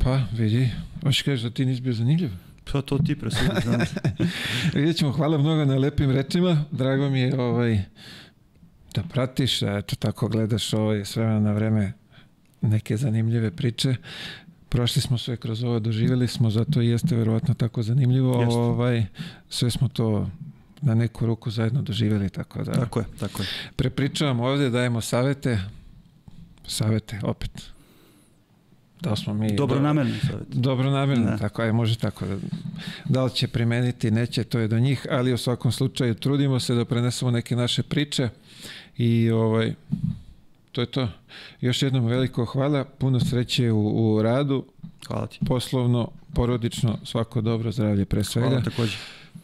Pa, vidi, hoćeš kažeš da ti nisi bio zanimljiv? To, to ti presudi, znam. Vidjet ćemo, hvala mnogo na lepim rečima. Drago mi je ovaj, da pratiš, da eto tako gledaš ovaj s vremena na vreme neke zanimljive priče. Prošli smo sve kroz ovo, doživjeli smo, zato i jeste verovatno tako zanimljivo. Jeste. Ovaj, sve smo to na neku ruku zajedno doživjeli, tako da Tako je, tako je. prepričavamo ovde, dajemo savete, savete, opet. Da smo mi... Dobro namerni savjet. Dobro namjerno, Da. tako je, može tako. Da, da li će primeniti, neće, to je do njih, ali u svakom slučaju trudimo se da prenesemo neke naše priče i ovaj, to je to. Još jednom veliko hvala, puno sreće u, u radu, Hvala ti. poslovno, porodično, svako dobro zdravlje pre svega. Hvala takođe.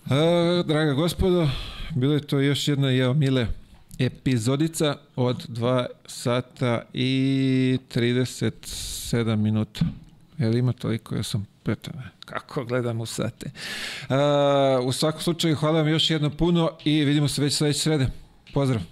A, draga gospodo, bilo je to još jedna jeo mile epizodica od 2 sata i 37 minuta. Jel ima toliko? Ja sam petane. Kako gledam u sate. A, u svakom slučaju hvala vam još jedno puno i vidimo se već sledeće srede. Pozdrav!